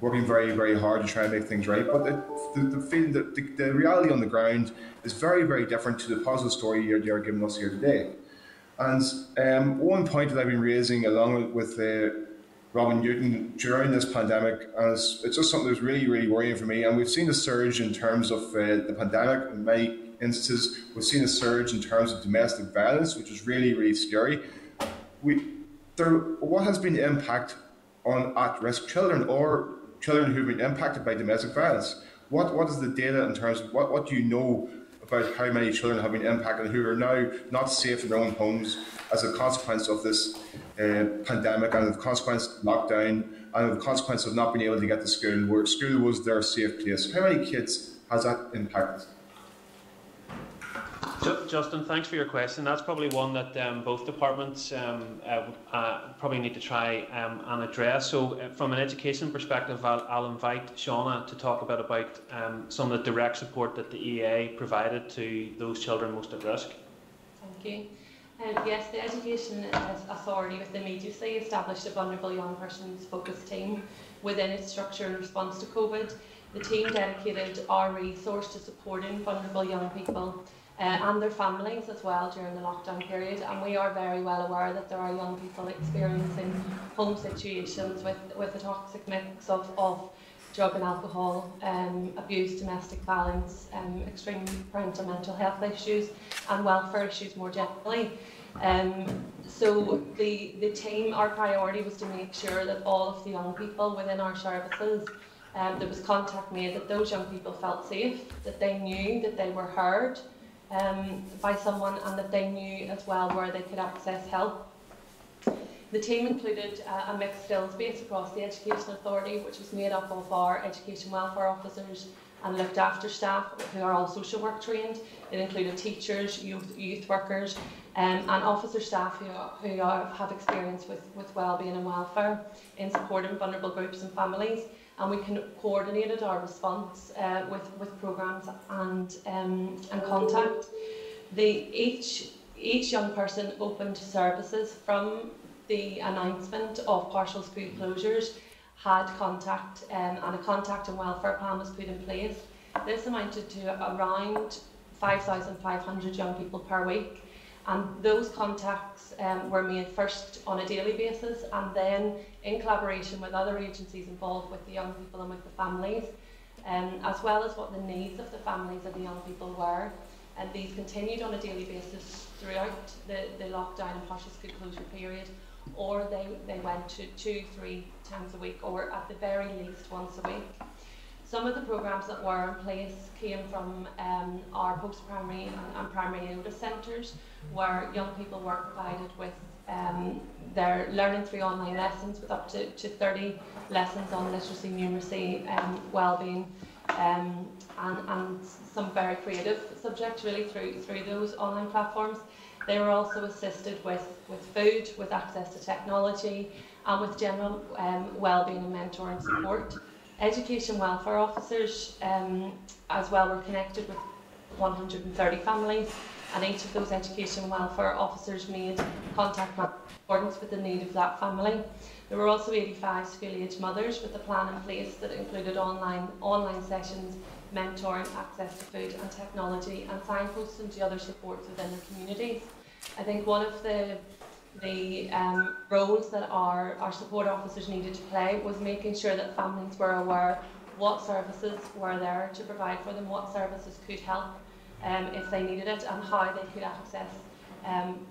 working very, very hard to try and make things right, but the, the, the, feeling, the, the, the reality on the ground is very, very different to the positive story you're, you're giving us here today. And um, one point that I've been raising along with uh, Robin Newton during this pandemic, and it's, it's, just something that's really, really worrying for me. And we've seen a surge in terms of uh, the pandemic in many instances. We've seen a surge in terms of domestic violence, which is really, really scary. We, there, what has been the impact on at-risk children or children who've been impacted by domestic violence? What, what is the data in terms of what, what do you know about how many children have been impacted who are now not safe in their own homes as a consequence of this uh, pandemic and the consequence of lockdown and the consequence of not being able to get to school where school was their safe place? How many kids has that impacted? Justin, thanks for your question. That's probably one that um, both departments um, uh, uh, probably need to try um, and address. So, uh, from an education perspective, I'll, I'll, invite Shauna to talk a bit about um, some of the direct support that the EA provided to those children most at risk. Thank you. Um, yes, the Education Authority with the immediacy established a vulnerable young persons focused team within its structure in response to COVID. The team dedicated our resource to supporting vulnerable young people uh, and their families as well during the lockdown period. And we are very well aware that there are young people experiencing home situations with, with a toxic mix of, of drug and alcohol um, abuse, domestic violence, um, extreme parental mental health issues, and welfare issues more generally. Um, so the, the team, our priority was to make sure that all of the young people within our services, um, there was contact made that those young people felt safe, that they knew that they were heard um, by someone and that they knew as well where they could access help. The team included uh, a mixed skills base across the Education Authority, which was made up of our education welfare officers and looked after staff who are all social work trained. It included teachers, youth, youth workers, um, and officer staff who, who are, have experience with, with wellbeing and welfare in supporting vulnerable groups and families. And we can coordinated our response uh, with, with programmes and, um, and contact. The, each, each young person opened to services from the announcement of partial school closures had contact um, and a contact and welfare plan was put in place. This amounted to around 5,500 young people per week and those contacts um, were made first on a daily basis and then in collaboration with other agencies involved with the young people and with the families um, as well as what the needs of the families and the young people were and these continued on a daily basis throughout the, the lockdown and partial school closure period or they, they went to two, three times a week, or at the very least once a week. Some of the programmes that were in place came from um, our post-primary and, and primary EOTAS centres, where young people were provided with um, their learning through online lessons with up to, to 30 lessons on literacy, numeracy, um, well-being, um, and, and some very creative subjects really through, through those online platforms. They were also assisted with, with food, with access to technology, and with general um, wellbeing and mentoring support. Education welfare officers um, as well were connected with 130 families, and each of those education welfare officers made contact in accordance with the need of that family. There were also 85 school-age mothers with a plan in place that included online, online sessions, mentoring, access to food and technology, and signposting to other supports within the communities. I think one of the the um, roles that our, our support officers needed to play was making sure that families were aware what services were there to provide for them, what services could help um, if they needed it, and how they could access um,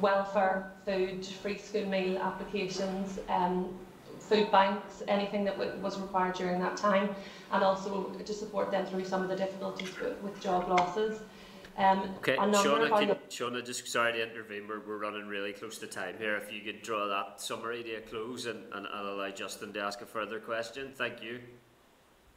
welfare, food, free school meal applications, um, food banks, anything that was required during that time, and also to support them through some of the difficulties with, with job losses. Um, okay, Shauna, can, Shauna, just sorry to intervene, we're, we're running really close to time here. If you could draw that summary to a close and, and, and allow Justin to ask a further question. Thank you.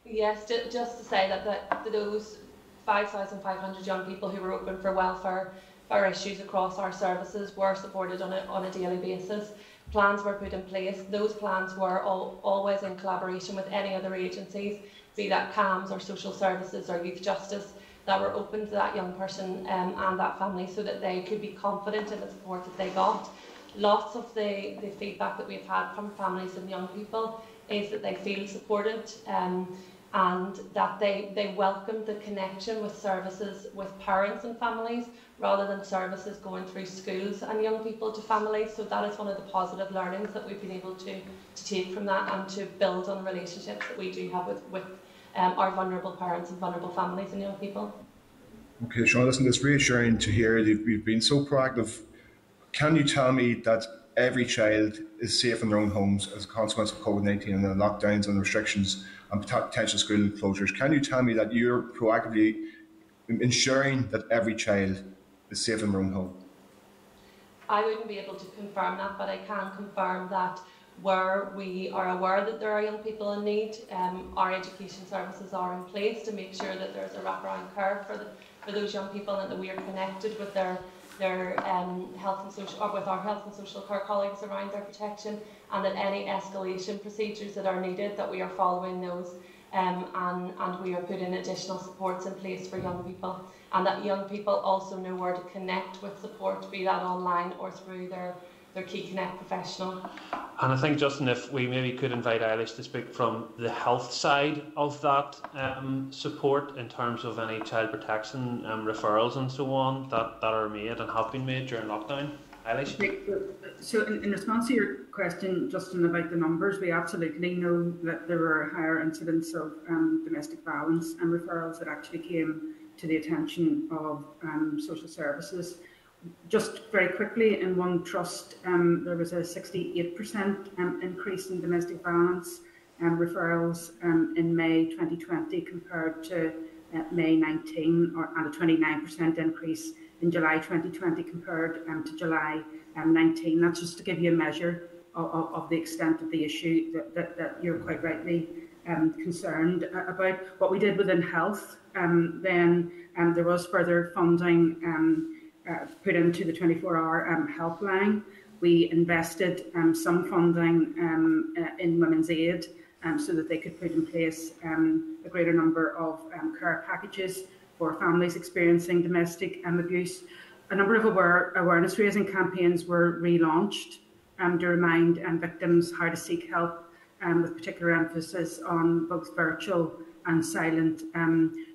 Yes, just to say that, that those 5,500 young people who were open for welfare for issues across our services were supported on a, on a daily basis. Plans were put in place. Those plans were all, always in collaboration with any other agencies, be that CAMHS or social services or youth justice that were open to that young person um, and that family so that they could be confident in the support that they got. Lots of the, the feedback that we've had from families and young people is that they feel supported um, and that they, they welcome the connection with services with parents and families rather than services going through schools and young people to families. So that is one of the positive learnings that we've been able to, to take from that and to build on the relationships that we do have with, with um, our vulnerable parents and vulnerable families and young people. Okay, Sean, listen, it's reassuring to hear that you've been so proactive. Can you tell me that every child is safe in their own homes as a consequence of COVID 19 and the lockdowns and the restrictions and potential school closures? Can you tell me that you're proactively ensuring that every child is safe in their own home? I wouldn't be able to confirm that, but I can confirm that where we are aware that there are young people in need, um, our education services are in place to make sure that there's a wraparound care for, the, for those young people and that we are connected with their their um, health and social, or with our health and social care colleagues around their protection, and that any escalation procedures that are needed, that we are following those, um, and, and we are putting additional supports in place for young people, and that young people also know where to connect with support, be that online or through their their Key Connect professional. And I think, Justin, if we maybe could invite Eilish to speak from the health side of that um, support in terms of any child protection um, referrals and so on that, that are made and have been made during lockdown. Eilish? So, in, in response to your question, Justin, about the numbers, we absolutely know that there were higher incidents of um, domestic violence and referrals that actually came to the attention of um, social services just very quickly, in one trust, um, there was a 68% um, increase in domestic violence um, referrals um, in May 2020 compared to uh, May 19, or, and a 29% increase in July 2020 compared um, to July um, 19. That's just to give you a measure of, of, the extent of the issue that, that, that you're quite rightly concerned about. What we did within health, then there was further funding uh, put into the 24-hour um, helpline. We invested um, some funding um, uh, in Women's Aid um, so that they could put in place um, a greater number of um, care packages for families experiencing domestic abuse. A number of aware, awareness raising campaigns were relaunched to remind victims how to seek help, with particular emphasis on both virtual and silent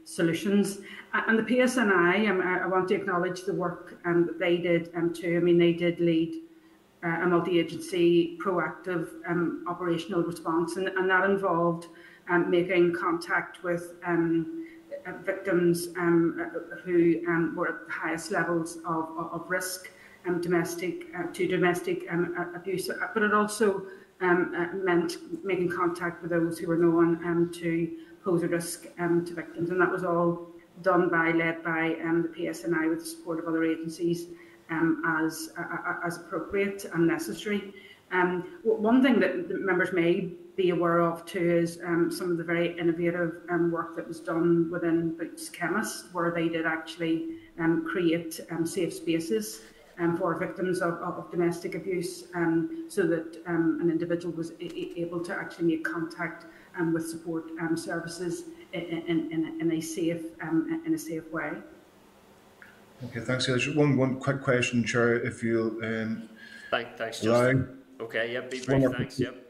solutions. And the PSNI, um, I want to acknowledge the work um, that they did um, too. I mean, they did lead uh, a multi-agency proactive um, operational response, and, and that involved um, making contact with um, uh, victims um, uh, who um, were at the highest levels of, of risk um, domestic uh, to domestic um, abuse, but it also um, uh, meant making contact with those who were known um, to pose a risk um, to victims, and that was all done by, led by um, the PSNI with the support of other agencies um, as, uh, as appropriate and necessary. Um, one thing that members may be aware of too is um, some of the very innovative um, work that was done within Boots Chemist, where they did actually um, create um, safe spaces for victims of, of, domestic abuse so that an individual was able to actually make contact with support services in, in, in, in, a safe um, in a safe way. Okay, thanks. Just one one quick question, Chair, if you um, Thank, thanks, Justin. Okay, yep, be brief, thanks, yep.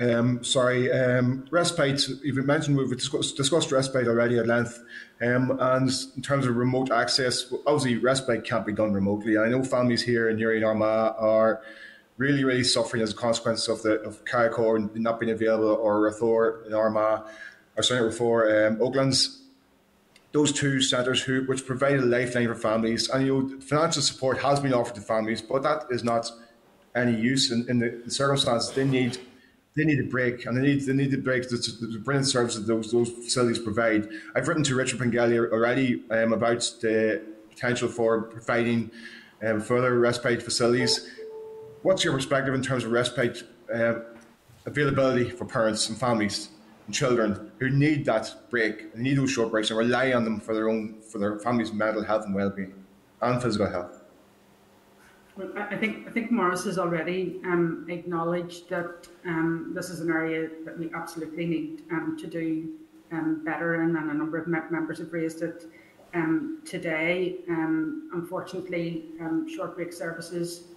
Um, sorry, um, respite, you've mentioned we've discussed, discussed respite already at length. Um, and in terms of remote access, obviously respite can't be done remotely. I know families here in Newry and Armagh are really, really suffering as a consequence of the of Carrickore not being available or Rathore in Armagh, or sorry, Rathore, um, Oaklands. Those two centres who which provide a lifeline for families, and you know, financial support has been offered to families, but that is not any use in, in the, the circumstances. They need they need a break, and they need they need a break to, to bring the services those those facilities provide. I've written to Richard Pengelly already um, about the potential for providing um, further respite facilities. What's your perspective in terms of respite uh, availability for parents and families children who need that break, need those short breaks, and rely on them for their own for their families' mental health and well-being and physical health? Well, I think I think Maurice has already um, acknowledged that um, this is an area that we absolutely need um, to do um, better in, and a number of members have raised it um, today. Um, unfortunately, short break services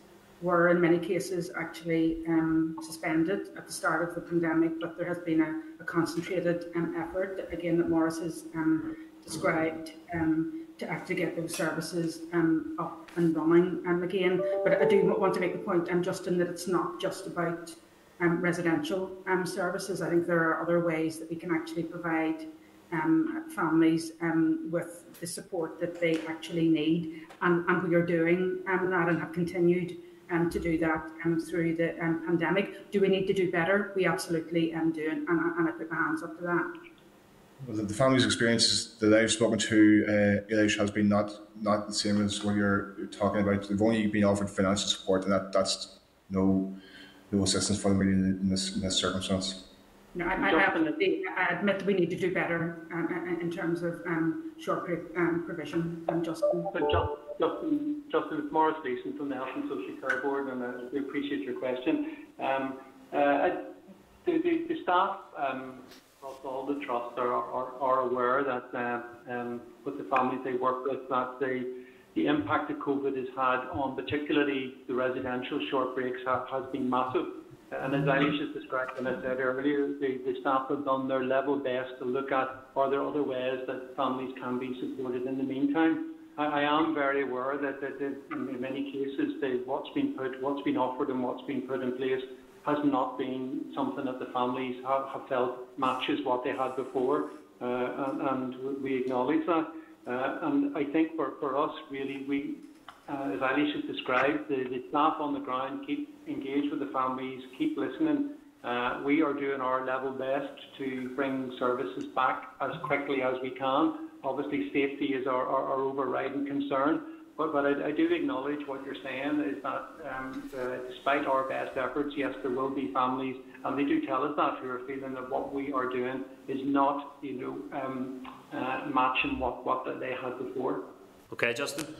were in many cases actually suspended at the start of the pandemic, but there has been a, a concentrated effort, again, that Maurice has described to actually get those services um, up and running um, again. But I do want to make the point, um, Justin, that it's not just about um, residential um, services. I think there are other ways that we can actually provide um, families um, with the support that they actually need. And, and we are doing um, that and have continued um, to do that um, through the um, pandemic. Do we need to do better? We absolutely um, do, and, and I put my hands up to that well, the family's experiences that I've spoken to, uh, Eilish, has been not not the same as what you're, you're talking about. They've only been offered financial support, and that that's no no assistance for them really in, in this in this circumstance. No, I, I, I, admit that we need to do better um, in terms of um, short um, provision. Um, Justin. But Justin, Justin, it's Maurice Leeson from the Health and Social Care Board, and I really appreciate your question. Um, uh, the, the, the staff um, across all the trusts are, are, are aware that uh, um, with the families they work with, that the, the impact that COVID has had on particularly the residential short breaks ha, has been massive. And as Eilish has described and I said earlier, the, the staff have done their level best to look at are there other ways that families can be supported in the meantime. I, I am very aware that, that, that in many cases the, what's been put, what's been offered and what's been put in place has not been something that the families have, have felt matches what they had before, uh, and, and, we acknowledge that. Uh, and I think for, for us, really, we, uh, as Eilish has described, the, the staff on the ground keep engaged with the families, keep listening. Uh, we are doing our level best to bring services back as quickly as we can. Obviously, safety is our, our, our overriding concern. But, but I, I, do acknowledge what you're saying is that um, uh, despite our best efforts, yes, there will be families, and they do tell us that, who are feeling that what we are doing is not, you know, um, uh, matching what, what they had before. Okay, Justin.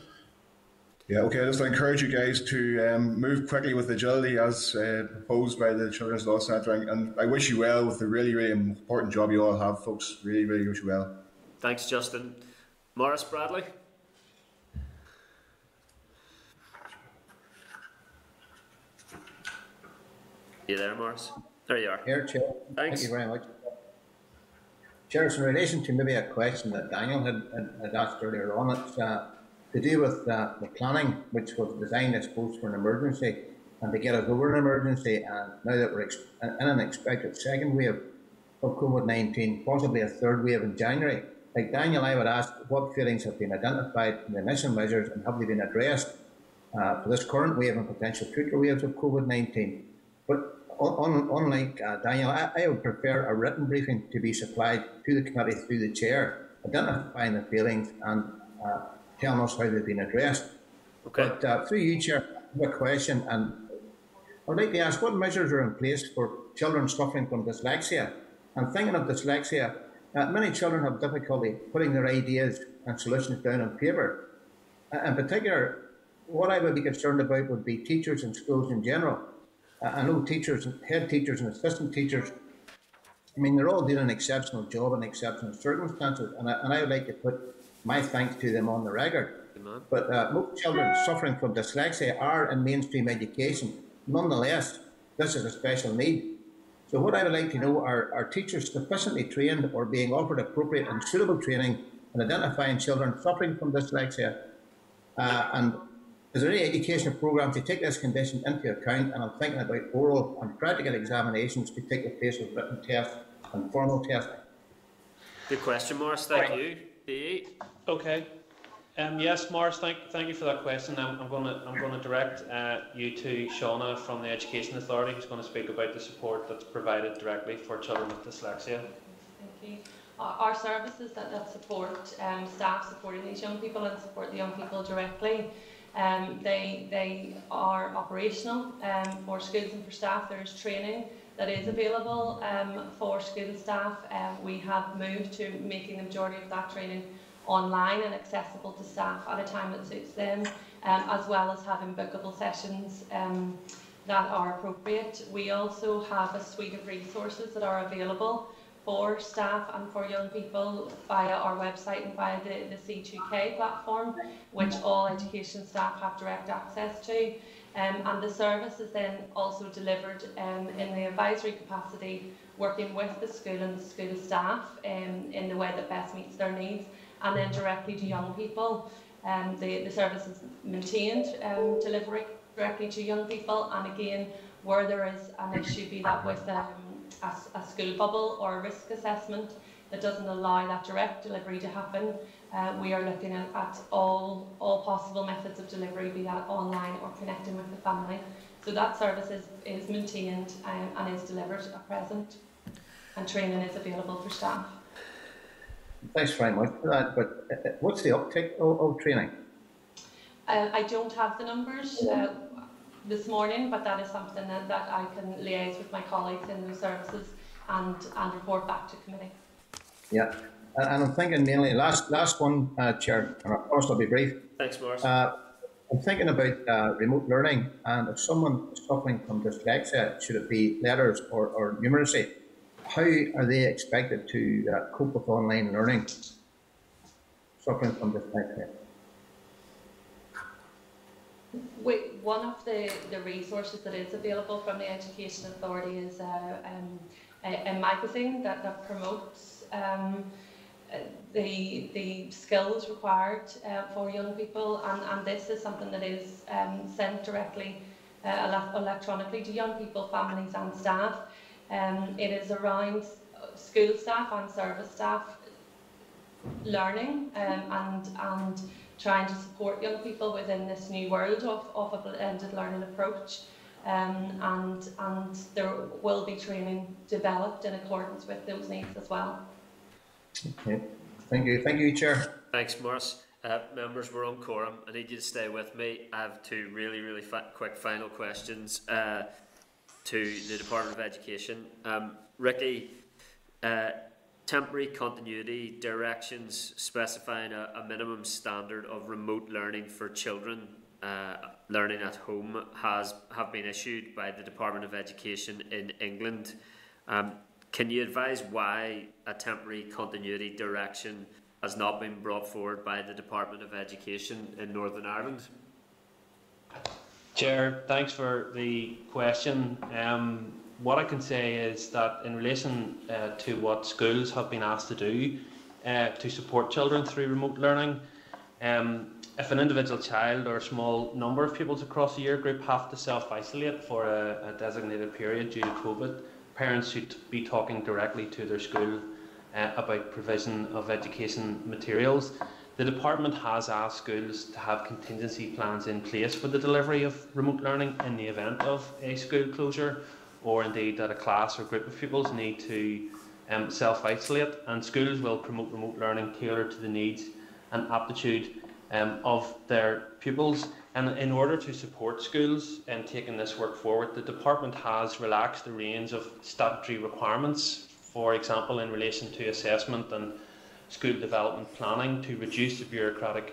Yeah, okay, I just encourage you guys to um, move quickly with agility as uh, proposed by the Children's Law Centre, and I wish you well with the really, really important job you all have, folks. Really, really wish you well. Thanks, Justin. Maurice Bradley. You there, Maurice? There you are. Here, Chair. Thanks. Thank you very much. Chair, in relation to maybe a question that Daniel had, had asked earlier on, it's uh, to do with uh, the planning, which was designed, I suppose, for an emergency and to get us over an emergency. And now that we're in an expected second wave of COVID 19, possibly a third wave in January, like Daniel, I would ask what feelings have been identified in the initial measures and have they been addressed uh, for this current wave and potential future waves of COVID 19? But un, unlike uh, Daniel, I, I, would prefer a written briefing to be supplied to the committee through the chair, identifying the feelings and uh, telling us how they've been addressed. Okay. But uh, through you, Chair, I have a question, and I'd like to ask what measures are in place for children suffering from dyslexia? And thinking of dyslexia, uh, many children have difficulty putting their ideas and solutions down on paper. Uh, in particular, what I would be concerned about would be teachers and schools in general. I know teachers, head teachers and assistant teachers, I mean, they're all doing an exceptional job in exceptional circumstances, and I, and I would like to put my thanks to them on the record. But uh, most children suffering from dyslexia are in mainstream education. Nonetheless, this is a special need. So what I would like to know are, are teachers sufficiently trained or being offered appropriate and suitable training in identifying children suffering from dyslexia uh, and is there any educational programs to take this condition into account? And I'm thinking about oral and practical examinations to take the place of written tests and formal testing. Good question, Maurice. Thank right. you. DE. Okay. Um, yes, Maurice. Thank, thank you for that question. I'm, I'm going to I'm going to direct uh, you to Shauna from the Education Authority, who's going to speak about the support that's provided directly for children with dyslexia. Thank you. Our services that, that support um, staff supporting these young people and support the young people directly um, they, they are operational um, for schools and for staff. There's training that is available um, for school staff. Um, we have moved to making the majority of that training online and accessible to staff at a time that suits them, um, as well as having bookable sessions um, that are appropriate. We also have a suite of resources that are available for staff and for young people via our website and via the, the C2K platform, which all education staff have direct access to. Um, and the service is then also delivered um, in the advisory capacity, working with the school and the school staff um, in the way that best meets their needs, and then directly to young people. Um, the, the service is maintained um, delivery directly to young people, and again, where there is an issue, be that with um, a, a school bubble or a risk assessment that doesn't allow that direct delivery to happen, uh, we are looking at, at, all, all possible methods of delivery, be that online or connecting with the family. So that service is, is maintained um, and is delivered at present, and training is available for staff. Thanks very much for that. But uh, what's the uptake of, of training? Uh, I don't have the numbers. Uh, this morning, but that is something that, that I can liaise with my colleagues in those services and, and report back to committee. Yeah. and, and I'm thinking mainly last last one, uh, Chair, and I promise I'll be brief. Thanks, Maurice. Uh, I'm thinking about uh, remote learning, and if someone is suffering from dyslexia, should it be letters or, or numeracy? How are they expected to uh, cope with online learning? Suffering from dyslexia. We, one of the, the resources that is available from the Education Authority is uh, um, a, a magazine that, that promotes um, the, the skills required uh, for young people, and, and this is something that is um, sent directly uh, electronically to young people, families, and staff. Um, it is around school staff and service staff learning um, and and trying to support young people within this new world of, of a blended learning approach. Um, and, and there will be training developed in accordance with those needs as well. Okay. Thank you. Thank you, Chair. Thanks, Maurice. Uh, members, we're on quorum. I need you to stay with me. I have two really, really fa quick final questions uh, to the Department of Education. Um, Ricky, uh, temporary continuity directions specifying a, a, minimum standard of remote learning for children uh, learning at home has have been issued by the Department of Education in England. Um, can you advise why a temporary continuity direction has not been brought forward by the Department of Education in Northern Ireland? Chair, thanks for the question. Um, what I can say is that in relation uh, to what schools have been asked to do uh, to support children through remote learning, um, if an individual child or a small number of pupils across a year group have to self-isolate for a, a, designated period due to COVID, parents should be talking directly to their school uh, about provision of education materials. The department has asked schools to have contingency plans in place for the delivery of remote learning in the event of a school closure or indeed that a class or group of pupils need to um, self-isolate and schools will promote remote learning tailored to the needs and aptitude um, of their pupils. And in order to support schools in taking this work forward, the department has relaxed the range of statutory requirements, for example, in relation to assessment and school development planning to reduce the bureaucratic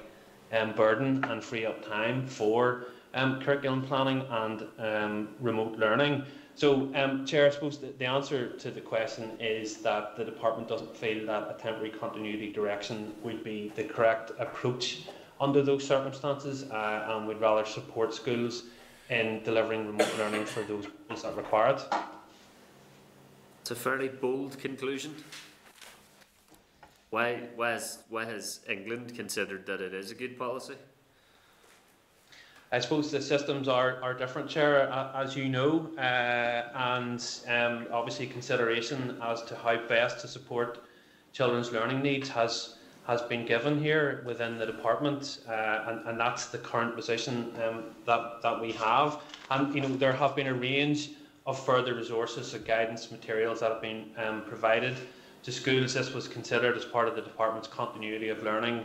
um, burden and free up time for um, curriculum planning and um, remote learning. So, um, Chair, I suppose the, the answer to the question is that the department doesn't feel that a temporary continuity direction would be the correct approach under those circumstances, uh, and would rather support schools in delivering remote learning for those that require it. It's a fairly bold conclusion. Why, why, has, why has England considered that it is a good policy? I suppose the systems are, are different, Chair, as you know, uh, and um, obviously consideration as to how best to support children's learning needs has has been given here within the department, uh, and, and that's the current position um, that that we have. And you know there have been a range of further resources and guidance materials that have been um, provided to schools. This was considered as part of the department's continuity of learning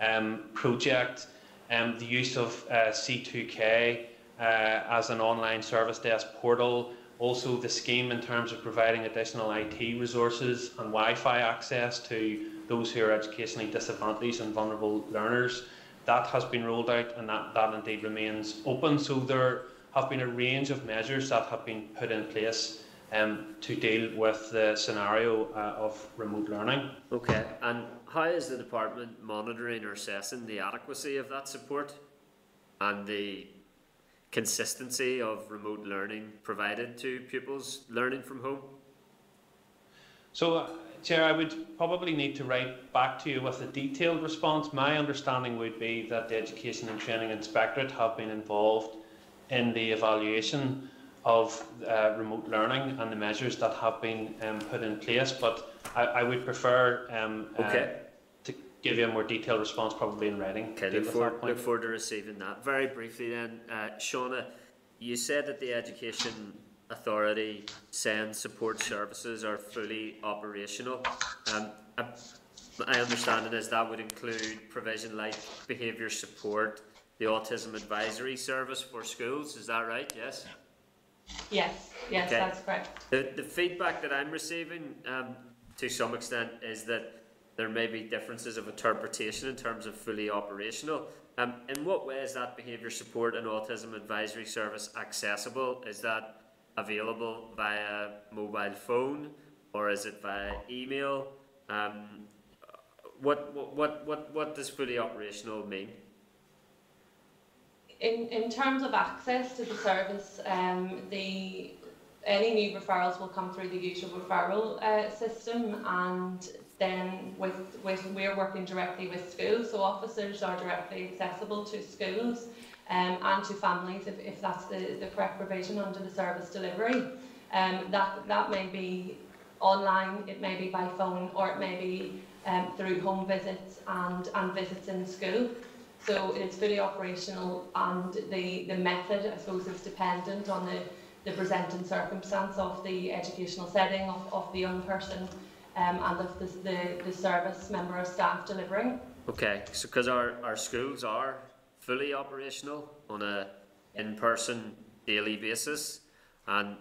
um, project um, the use of uh, C2K uh, as an online service desk portal, also the scheme in terms of providing additional IT resources and Wi-Fi access to those who are educationally disadvantaged and vulnerable learners. That has been rolled out and that, that indeed remains open. So there have been a range of measures that have been put in place um, to deal with the scenario uh, of remote learning. Okay, and how is the department monitoring or assessing the adequacy of that support and the consistency of remote learning provided to pupils learning from home? So, uh, Chair, I would probably need to write back to you with a detailed response. My understanding would be that the Education and Training Inspectorate have been involved in the evaluation of uh, remote learning and the measures that have been um, put in place, but I, I would prefer um, uh, okay. uh, to give you a more detailed response, probably in writing. Okay, look forward, look forward to receiving that. Very briefly, then, uh, Shauna, you said that the Education Authority send support services are fully operational. Um, my understanding is that would include provision like behaviour support, the Autism Advisory Service for schools. Is that right? Yes. Yes, yes, okay. that's correct. The, the feedback that I'm receiving um, to some extent is that there may be differences of interpretation in terms of fully operational. Um, in what way is that behaviour support and autism advisory service accessible? Is that available via mobile phone or is it via email? Um, what, what, what, what does fully operational mean? In, in terms of access to the service, um, the any new referrals will come through the usual referral uh, system and then with, with we're working directly with schools so officers are directly accessible to schools um, and to families if, if that's the, the correct provision under the service delivery. Um, that, that may be online it may be by phone or it may be um, through home visits and, and visits in school so it's fully operational and the, the method I suppose is dependent on the the presenting circumstance of the educational setting of, of the young person um, and of the, the, the service member of staff delivering. Okay, so because our, our schools are fully operational on a in-person daily basis, and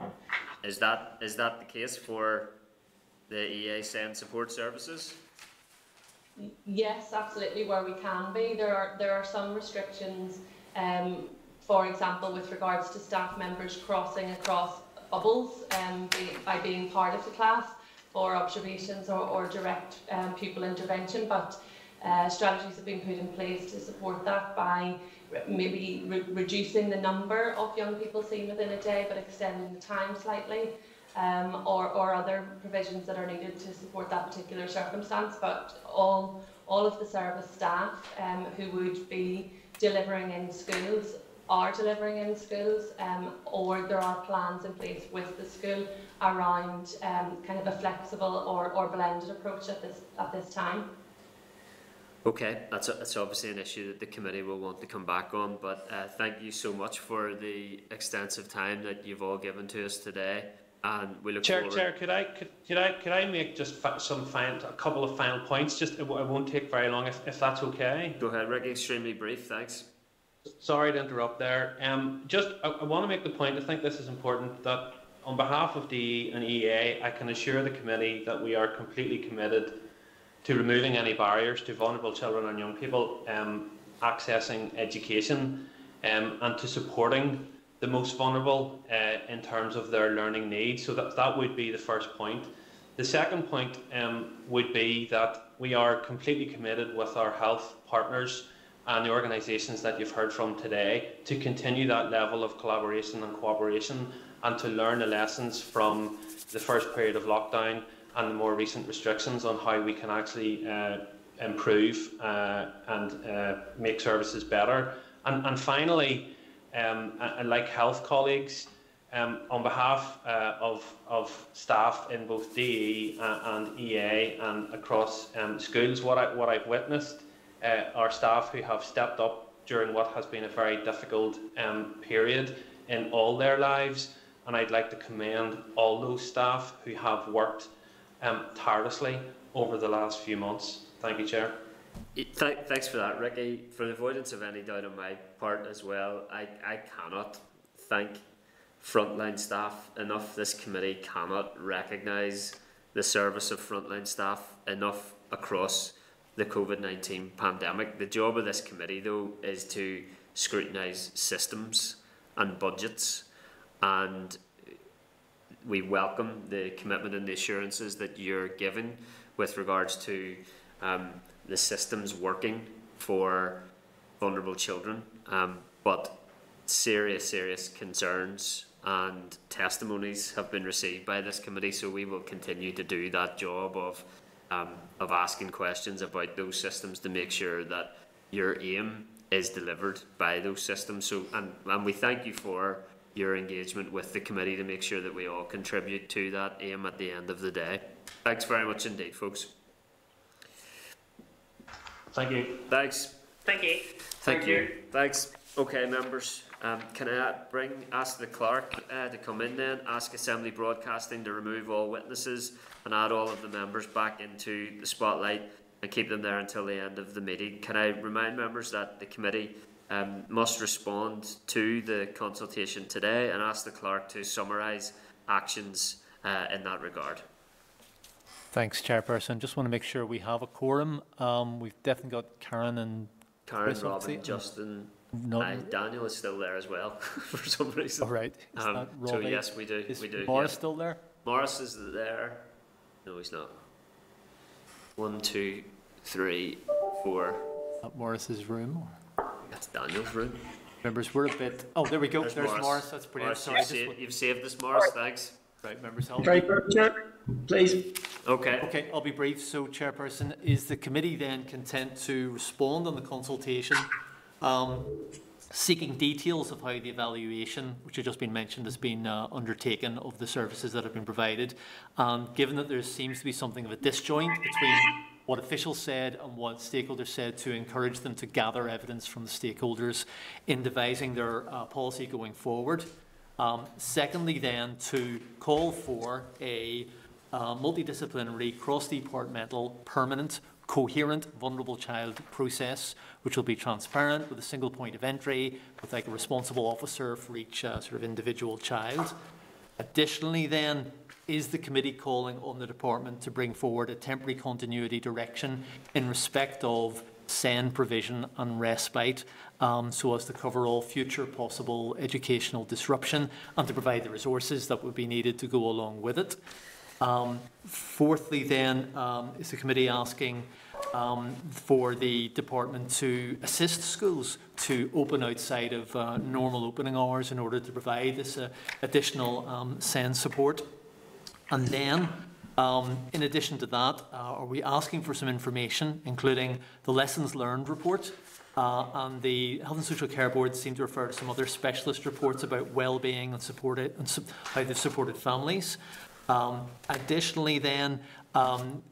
is that is that the case for the EA SEND support services? Yes, absolutely. Where we can be, there are there are some restrictions um, for example, with regards to staff members crossing across bubbles um, by being part of the class for observations or, or direct um, pupil intervention, but uh, strategies have been put in place to support that by maybe re reducing the number of young people seen within a day, but extending the time slightly, um, or, or other provisions that are needed to support that particular circumstance. But all, all of the service staff um, who would be delivering in schools are delivering in schools um, or there are plans in place with the school around um, kind of a flexible or, or blended approach at this, at this time. Okay, that's, a, that's obviously an issue that the committee will want to come back on, but uh, thank you so much for the extensive time that you've all given to us today. And we look Chair, forward. Chair, could I could, could I could I make just some final, a couple of final points? Just it, won't take very long if, if that's okay. Go ahead, Ricky. Extremely brief. Thanks. Sorry to interrupt there. Um, just, I, I want to make the point, I think this is important, that on behalf of DE and EA, I can assure the committee that we are completely committed to removing any barriers to vulnerable children and young people um, accessing education um, and to supporting the most vulnerable uh, in terms of their learning needs. So that, that would be the first point. The second point um, would be that we are completely committed with our health partners and the organisations that you've heard from today to continue that level of collaboration and cooperation and to learn the lessons from the first period of lockdown and the more recent restrictions on how we can actually uh, improve uh, and uh, make services better. And, and finally, um, and like health colleagues, um, on behalf uh, of, of staff in both DE and EA and across um, schools, what, I, what I've witnessed uh, our staff who have stepped up during what has been a very difficult period in all their lives. And I'd like to commend all those staff who have worked tirelessly over the last few months. Thank you, Chair. Th thanks for that, Ricky. For the avoidance of any doubt on my part as well, I, I cannot thank frontline staff enough. This committee cannot recognise the service of frontline staff enough across the COVID 19 pandemic. The job of this committee, though, is to scrutinise systems and budgets, and we welcome the commitment and the assurances that you're giving with regards to um, the systems working for vulnerable children. Um, but serious, serious concerns and testimonies have been received by this committee, so we will continue to do that job of um, of asking questions about those systems to make sure that your aim is delivered by those systems. So, and, and we thank you for your engagement with the committee to make sure that we all contribute to that aim at the end of the day. Thanks very much indeed, folks. Thank you. Thanks. Thank you. Thank, Thank you. you. Thanks. Okay, members. Um, can I bring ask the clerk uh, to come in then, ask Assembly Broadcasting to remove all witnesses and add all of the members back into the spotlight and keep them there until the end of the meeting. Can I remind members that the committee um, must respond to the consultation today and ask the clerk to summarise actions uh, in that regard. Thanks, Chairperson. Just want to make sure we have a quorum. Um, we've definitely got Karen and Karen, Chris, Robin, obviously. Justin, No- aye, Daniel is still there as well (laughs) for some reason. All right. Is Um, that so yes, we do. Is we do. Maurice yeah. still there? Maurice is there. No, he's not. One, two, three, four. At Maurice's room? That's Daniel's room. Members, we're a bit. Oh, there we go. There's, Maurice. That's brilliant. Maurice, Sorry, you've, saved, wa- you've saved this, Maurice. Thanks. Right, members, help. Very Chair. Please. Okay. Okay, I'll be brief. So, Chairperson, is the committee then content to respond on the consultation, um, seeking details of how the evaluation, which has just been mentioned, has been uh, undertaken of the services that have been provided? And given that there seems to be something of a disjoint between what officials said and what stakeholders said, to encourage them to gather evidence from the stakeholders in devising their uh, policy going forward. Um, secondly, then, to call for a uh, multidisciplinary, cross-departmental, permanent, coherent vulnerable child process, which will be transparent with a single point of entry, with like a responsible officer for each uh, sort of individual child. Additionally, then, is the committee calling on the department to bring forward a temporary continuity direction in respect of SEN provision and respite um, so as to cover all future possible educational disruption and to provide the resources that would be needed to go along with it. Um, fourthly, then, um, is the committee asking um, for the department to assist schools to open outside of uh, normal opening hours in order to provide this uh, additional um, SEN support. And then, um, in addition to that, uh, are we asking for some information, including the lessons learned report? Uh, and the Health and Social Care Board seem to refer to some other specialist reports about well-being and supported and su- how they've supported families. Um, additionally, then, um,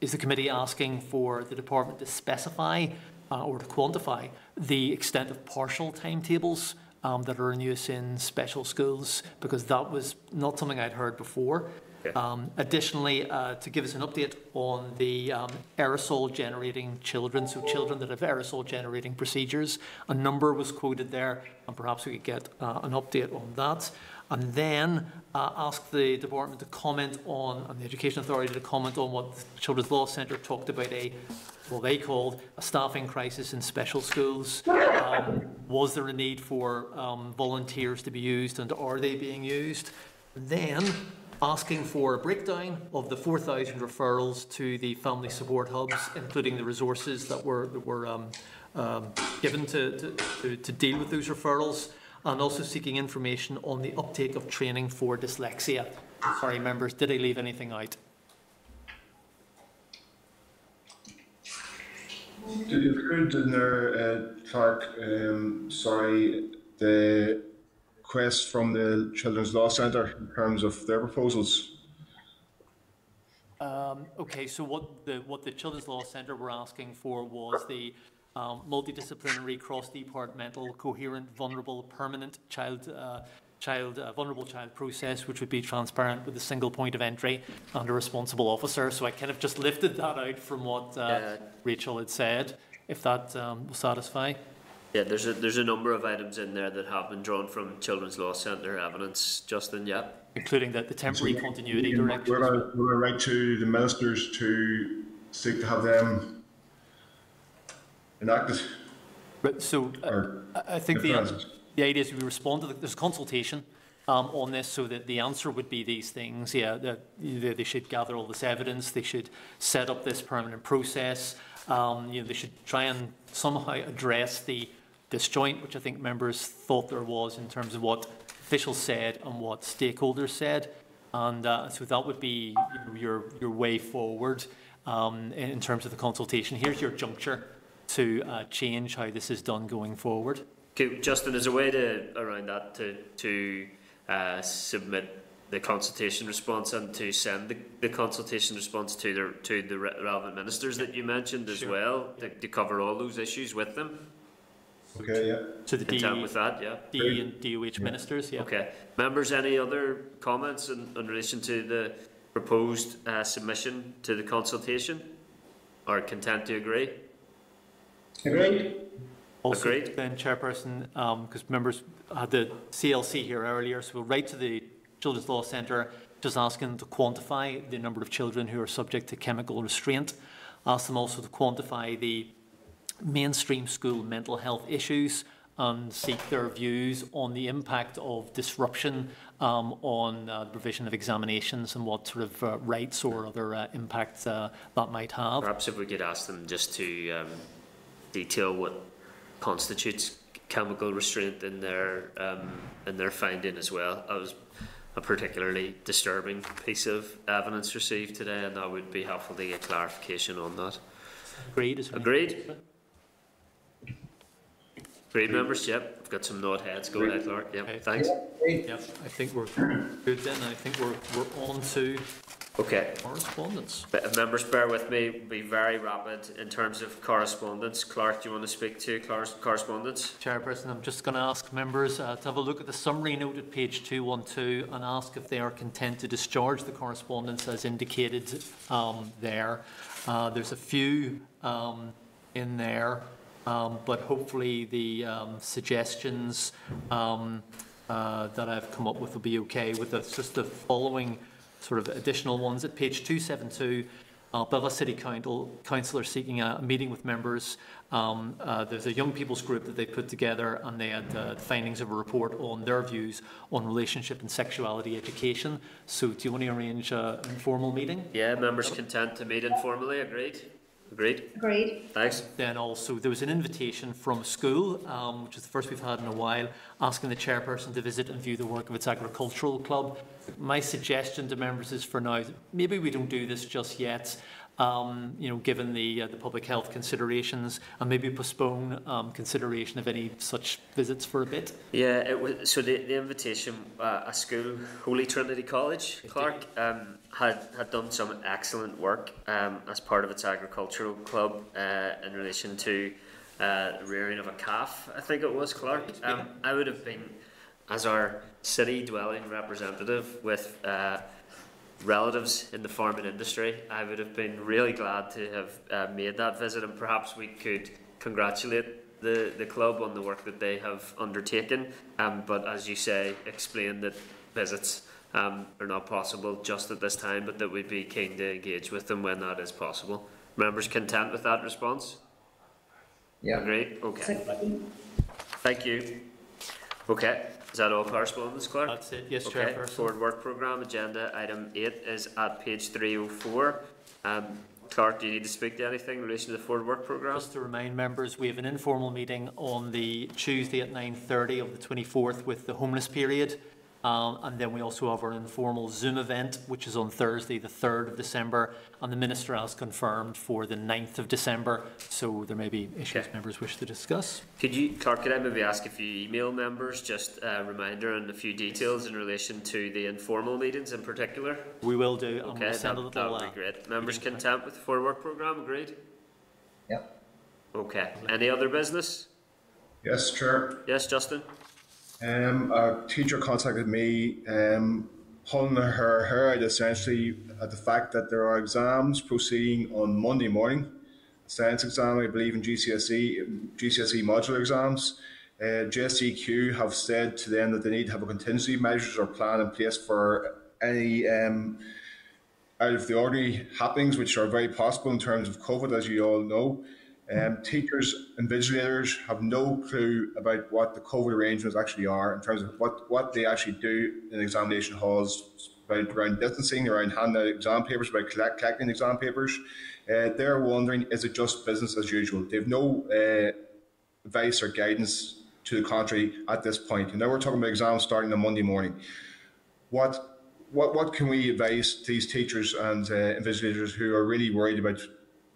is the committee asking for the department to specify uh, or to quantify the extent of partial timetables um, that are in use in special schools? Because that was not something I'd heard before. Um, additionally, uh, to give us an update on the um, aerosol generating children, so children that have aerosol generating procedures, a number was quoted there, and perhaps we could get uh, an update on that. And then uh, ask the department to comment on, and the Education Authority to comment on what the Children's Law Centre talked about a, what they called a staffing crisis in special schools. (laughs) Um, was there a need for um, volunteers to be used, and are they being used? Then asking for a breakdown of the 4,000 referrals to the family support hubs, including the resources that were, that were um, um, given to, to, to, to deal with those referrals, and also seeking information on the uptake of training for dyslexia. Sorry, members, did I leave anything out? If you could, in there, uh, Clerk, um, sorry, the quest from the Children's Law Centre in terms of their proposals. Um, okay, so what the what the Children's Law Centre were asking for was the um, multidisciplinary, cross-departmental, coherent, vulnerable, permanent child uh, child uh, vulnerable child process, which would be transparent with a single point of entry and a responsible officer. So I kind of just lifted that out from what uh, Rachel had said. If that um, will satisfy. Yeah, there's a there's a number of items in there that have been drawn from Children's Law Centre evidence, Justin. Yeah. Including the, the temporary continuity direction. Would I, would I write to the ministers to seek to have them enacted? But so uh, I I think the, the idea is we respond to the, there's a consultation um, on this so that the answer would be these things. Yeah, that they, they should gather all this evidence. They should set up this permanent process. Um, you know, they should try and somehow address the disjoint, which I think members thought there was in terms of what officials said and what stakeholders said. And uh, so that would be you know, your, your way forward um, in terms of the consultation. Here's your juncture to uh, change how this is done going forward. Okay, Justin, as a way to around that to to uh, submit the consultation response and to send the, the consultation response to the to the relevant ministers that you mentioned as well to, to cover all those issues with them. Okay, yeah. To the Content D- with that, yeah. D and DOH ministers, yeah. Okay. Members, any other comments in, in relation to the proposed uh, submission to the consultation? Are content to agree? Agreed. Also, then Chairperson, because members had the CLC here earlier, so we'll write to the Children's Law Centre just asking them to quantify the number of children who are subject to chemical restraint. Ask them also to quantify the mainstream school mental health issues and seek their views on the impact of disruption um, on uh, the provision of examinations and what sort of uh, rights or other uh, impacts uh, that might have. Perhaps if we could ask them just to um, detail what constitutes chemical restraint in their um, in their finding as well. That was a particularly disturbing piece of evidence received today, and that would be helpful to get clarification on that. Agreed. Agreed. Agreed, members. Yep, I've got some nod heads. Go ahead, Clerk. Yep, Okay. thanks. Yep, I think we're good then. I think we're, we're on to Okay. correspondence. But members bear with me, be very rapid in terms of correspondence. Clerk, do you want to speak to correspondence? Chairperson, I'm just going to ask members uh, to have a look at the summary note at page 212 and ask if they are content to discharge the correspondence as indicated um, there. Uh, there's a few um, in there, um, but hopefully the um, suggestions um, uh, that I've come up with will be okay with the, just the following sort of additional ones. At page 272, uh, Belfast City Council, Council are seeking a, meeting with members. Um, uh, there's a young people's group that they put together and they had uh, the findings of a report on their views on relationship and sexuality education. So do you want to arrange uh, an informal meeting? Yeah, members content to meet informally. Agreed. Agreed. Agreed. Thanks. Then also, there was an invitation from a school, um, which is the first we've had in a while, asking the chairperson to visit and view the work of its agricultural club. My suggestion to members is for now, maybe we don't do this just yet, um, you know, given the, uh, the public health considerations, and maybe postpone um, consideration of any such visits for a bit. Yeah, it was, so the, the invitation, uh, a school, Holy Trinity College, Clerk, um, had, had done some excellent work um, as part of its agricultural club uh, in relation to uh, rearing of a calf, I think it was, Clerk. Um, I would have been, as our city dwelling representative with uh, relatives in the farming industry, I would have been really glad to have uh, made that visit, and perhaps we could congratulate the, the club on the work that they have undertaken. Um, but as you say, explain that visits um, are not possible just at this time, but that we'd be keen to engage with them when that is possible. Members content with that response? Yeah. Great. Okay. Thank you. Okay, is that all correspondence, Clerk? That's it, yes, Okay, Chairperson. forward work programme, agenda item eight is at page three oh four. Um, Clerk, do you need to speak to anything in relation to the forward work programme? Just to remind members, we have an informal meeting on the Tuesday at 9.30 of the 24th with the homeless period. Um, and then we also have our informal Zoom event, which is on Thursday, the 3rd of December. And the Minister has confirmed for the 9th of December. So there may be issues members wish to discuss. Could you, Clerk, could I maybe ask if you email members just a reminder and a few details in relation to the informal meetings in particular? We will do, Okay, we'll send a that, little... that would uh, be great. Members content with the forward work programme, agreed? Yep. Okay, any other business? Yes, Chair. Yes, Justin? Um, a teacher contacted me, um, pulling her hair essentially at the fact that there are exams proceeding on Monday morning. Science exam, I believe, in GCSE, GCSE modular exams. Uh, have said to them that they need to have a contingency measures or plan in place for any um, out of the ordinary happenings, which are very possible in terms of COVID, as you all know. Um, teachers and invigilators have no clue about what the COVID arrangements actually are in terms of what, what they actually do in examination halls about around distancing, around handing out exam papers, about collect, collecting exam papers. Uh, they're wondering, is it just business as usual? They have no uh, advice or guidance to the contrary at this point. And now we're talking about exams starting on Monday morning. What what what can we advise these teachers and uh, who are really worried about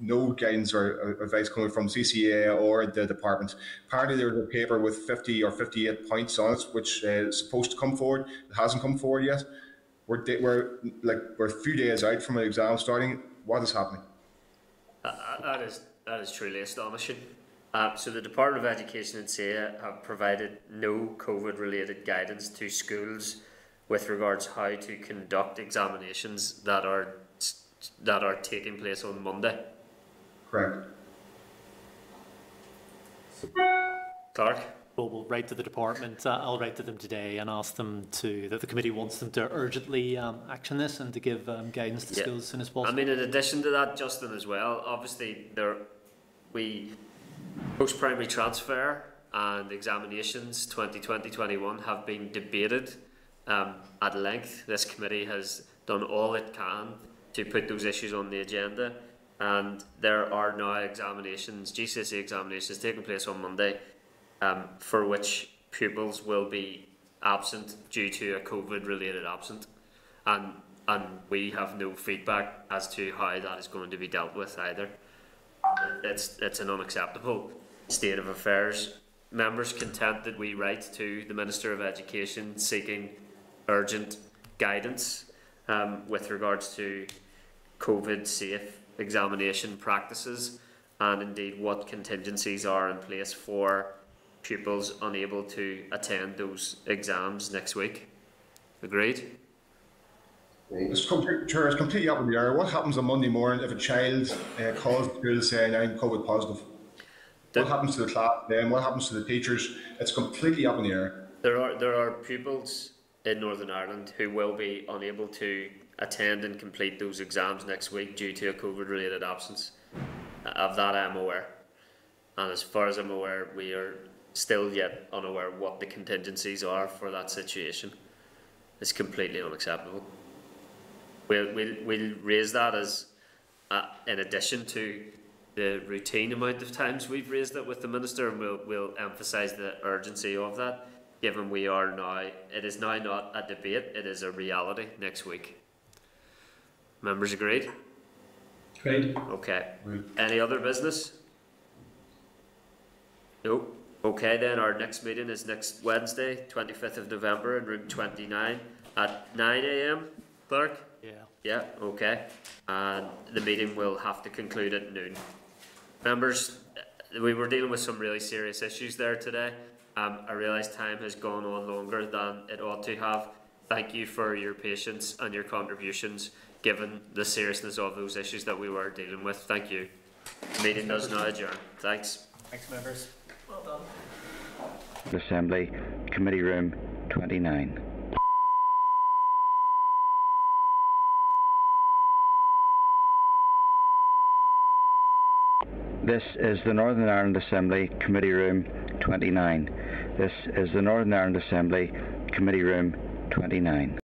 no guidance or advice coming from CCEA or the department. Apparently, there's a paper with 50 or 58 points on it, which uh, is supposed to come forward. It hasn't come forward yet. We're, di- we're like we're a few days out from an exam starting. What is happening? Uh, that is that is truly astonishing. Uh, so the Department of Education and CCEA have provided no COVID-related guidance to schools with regards how to conduct examinations that are that are taking place on Monday. Correct. Clerk. Well, we'll write to the department. Uh, I'll write to them today and ask them to that the committee wants them to urgently um, action this and to give um, guidance to Yeah. schools as soon as I mean, in addition to that, Justin, as well, obviously there we post-primary transfer and examinations 2020-21 have been debated um, at length. This committee has done all it can to put those issues on the agenda, and there are now examinations, GCSE examinations, taking place on Monday, um, for which pupils will be absent due to a COVID-related absent, and and we have no feedback as to how that is going to be dealt with either. It's it's an unacceptable state of affairs. Members content that we write to the Minister of Education seeking urgent guidance um, with regards to COVID safe examination practices and indeed what contingencies are in place for pupils unable to attend those exams next week. Agreed? It's, complete, sure, it's completely up in the air. What happens on Monday morning if a child uh, calls the school saying I'm COVID positive? What happens to the class then? What happens to the teachers? It's completely up in the air. There are there are pupils in Northern Ireland who will be unable to attend and complete those exams next week due to a COVID related absence. Of that I am aware. And as far as I'm aware, we are still yet unaware what the contingencies are for that situation. It's completely unacceptable. We'll, we'll, we'll raise that as uh, in addition to the routine amount of times we've raised it with the minister, and we'll, we'll emphasise the urgency of that, given we are now, it is now not a debate, it is a reality next week. Members agreed? Agreed. Okay. Any other business? Nope. Okay, then our next meeting is next Wednesday, 25th of November, in room 29 at 9 a.m. Clerk? Yeah. Yeah, okay. And the meeting will have to conclude at noon. Members, uh, we were dealing with some really serious issues there today. Um, I realise time has gone on longer than it ought to have. Thank you for your patience and your contributions, given the seriousness of those issues that we were dealing with. Thank you. Meeting does now adjourn. Thanks. Thanks, members. Well done. Assembly, Committee Room 29. This is the Northern Ireland Assembly, Committee Room 29. This is the Northern Ireland Assembly, Committee Room 29.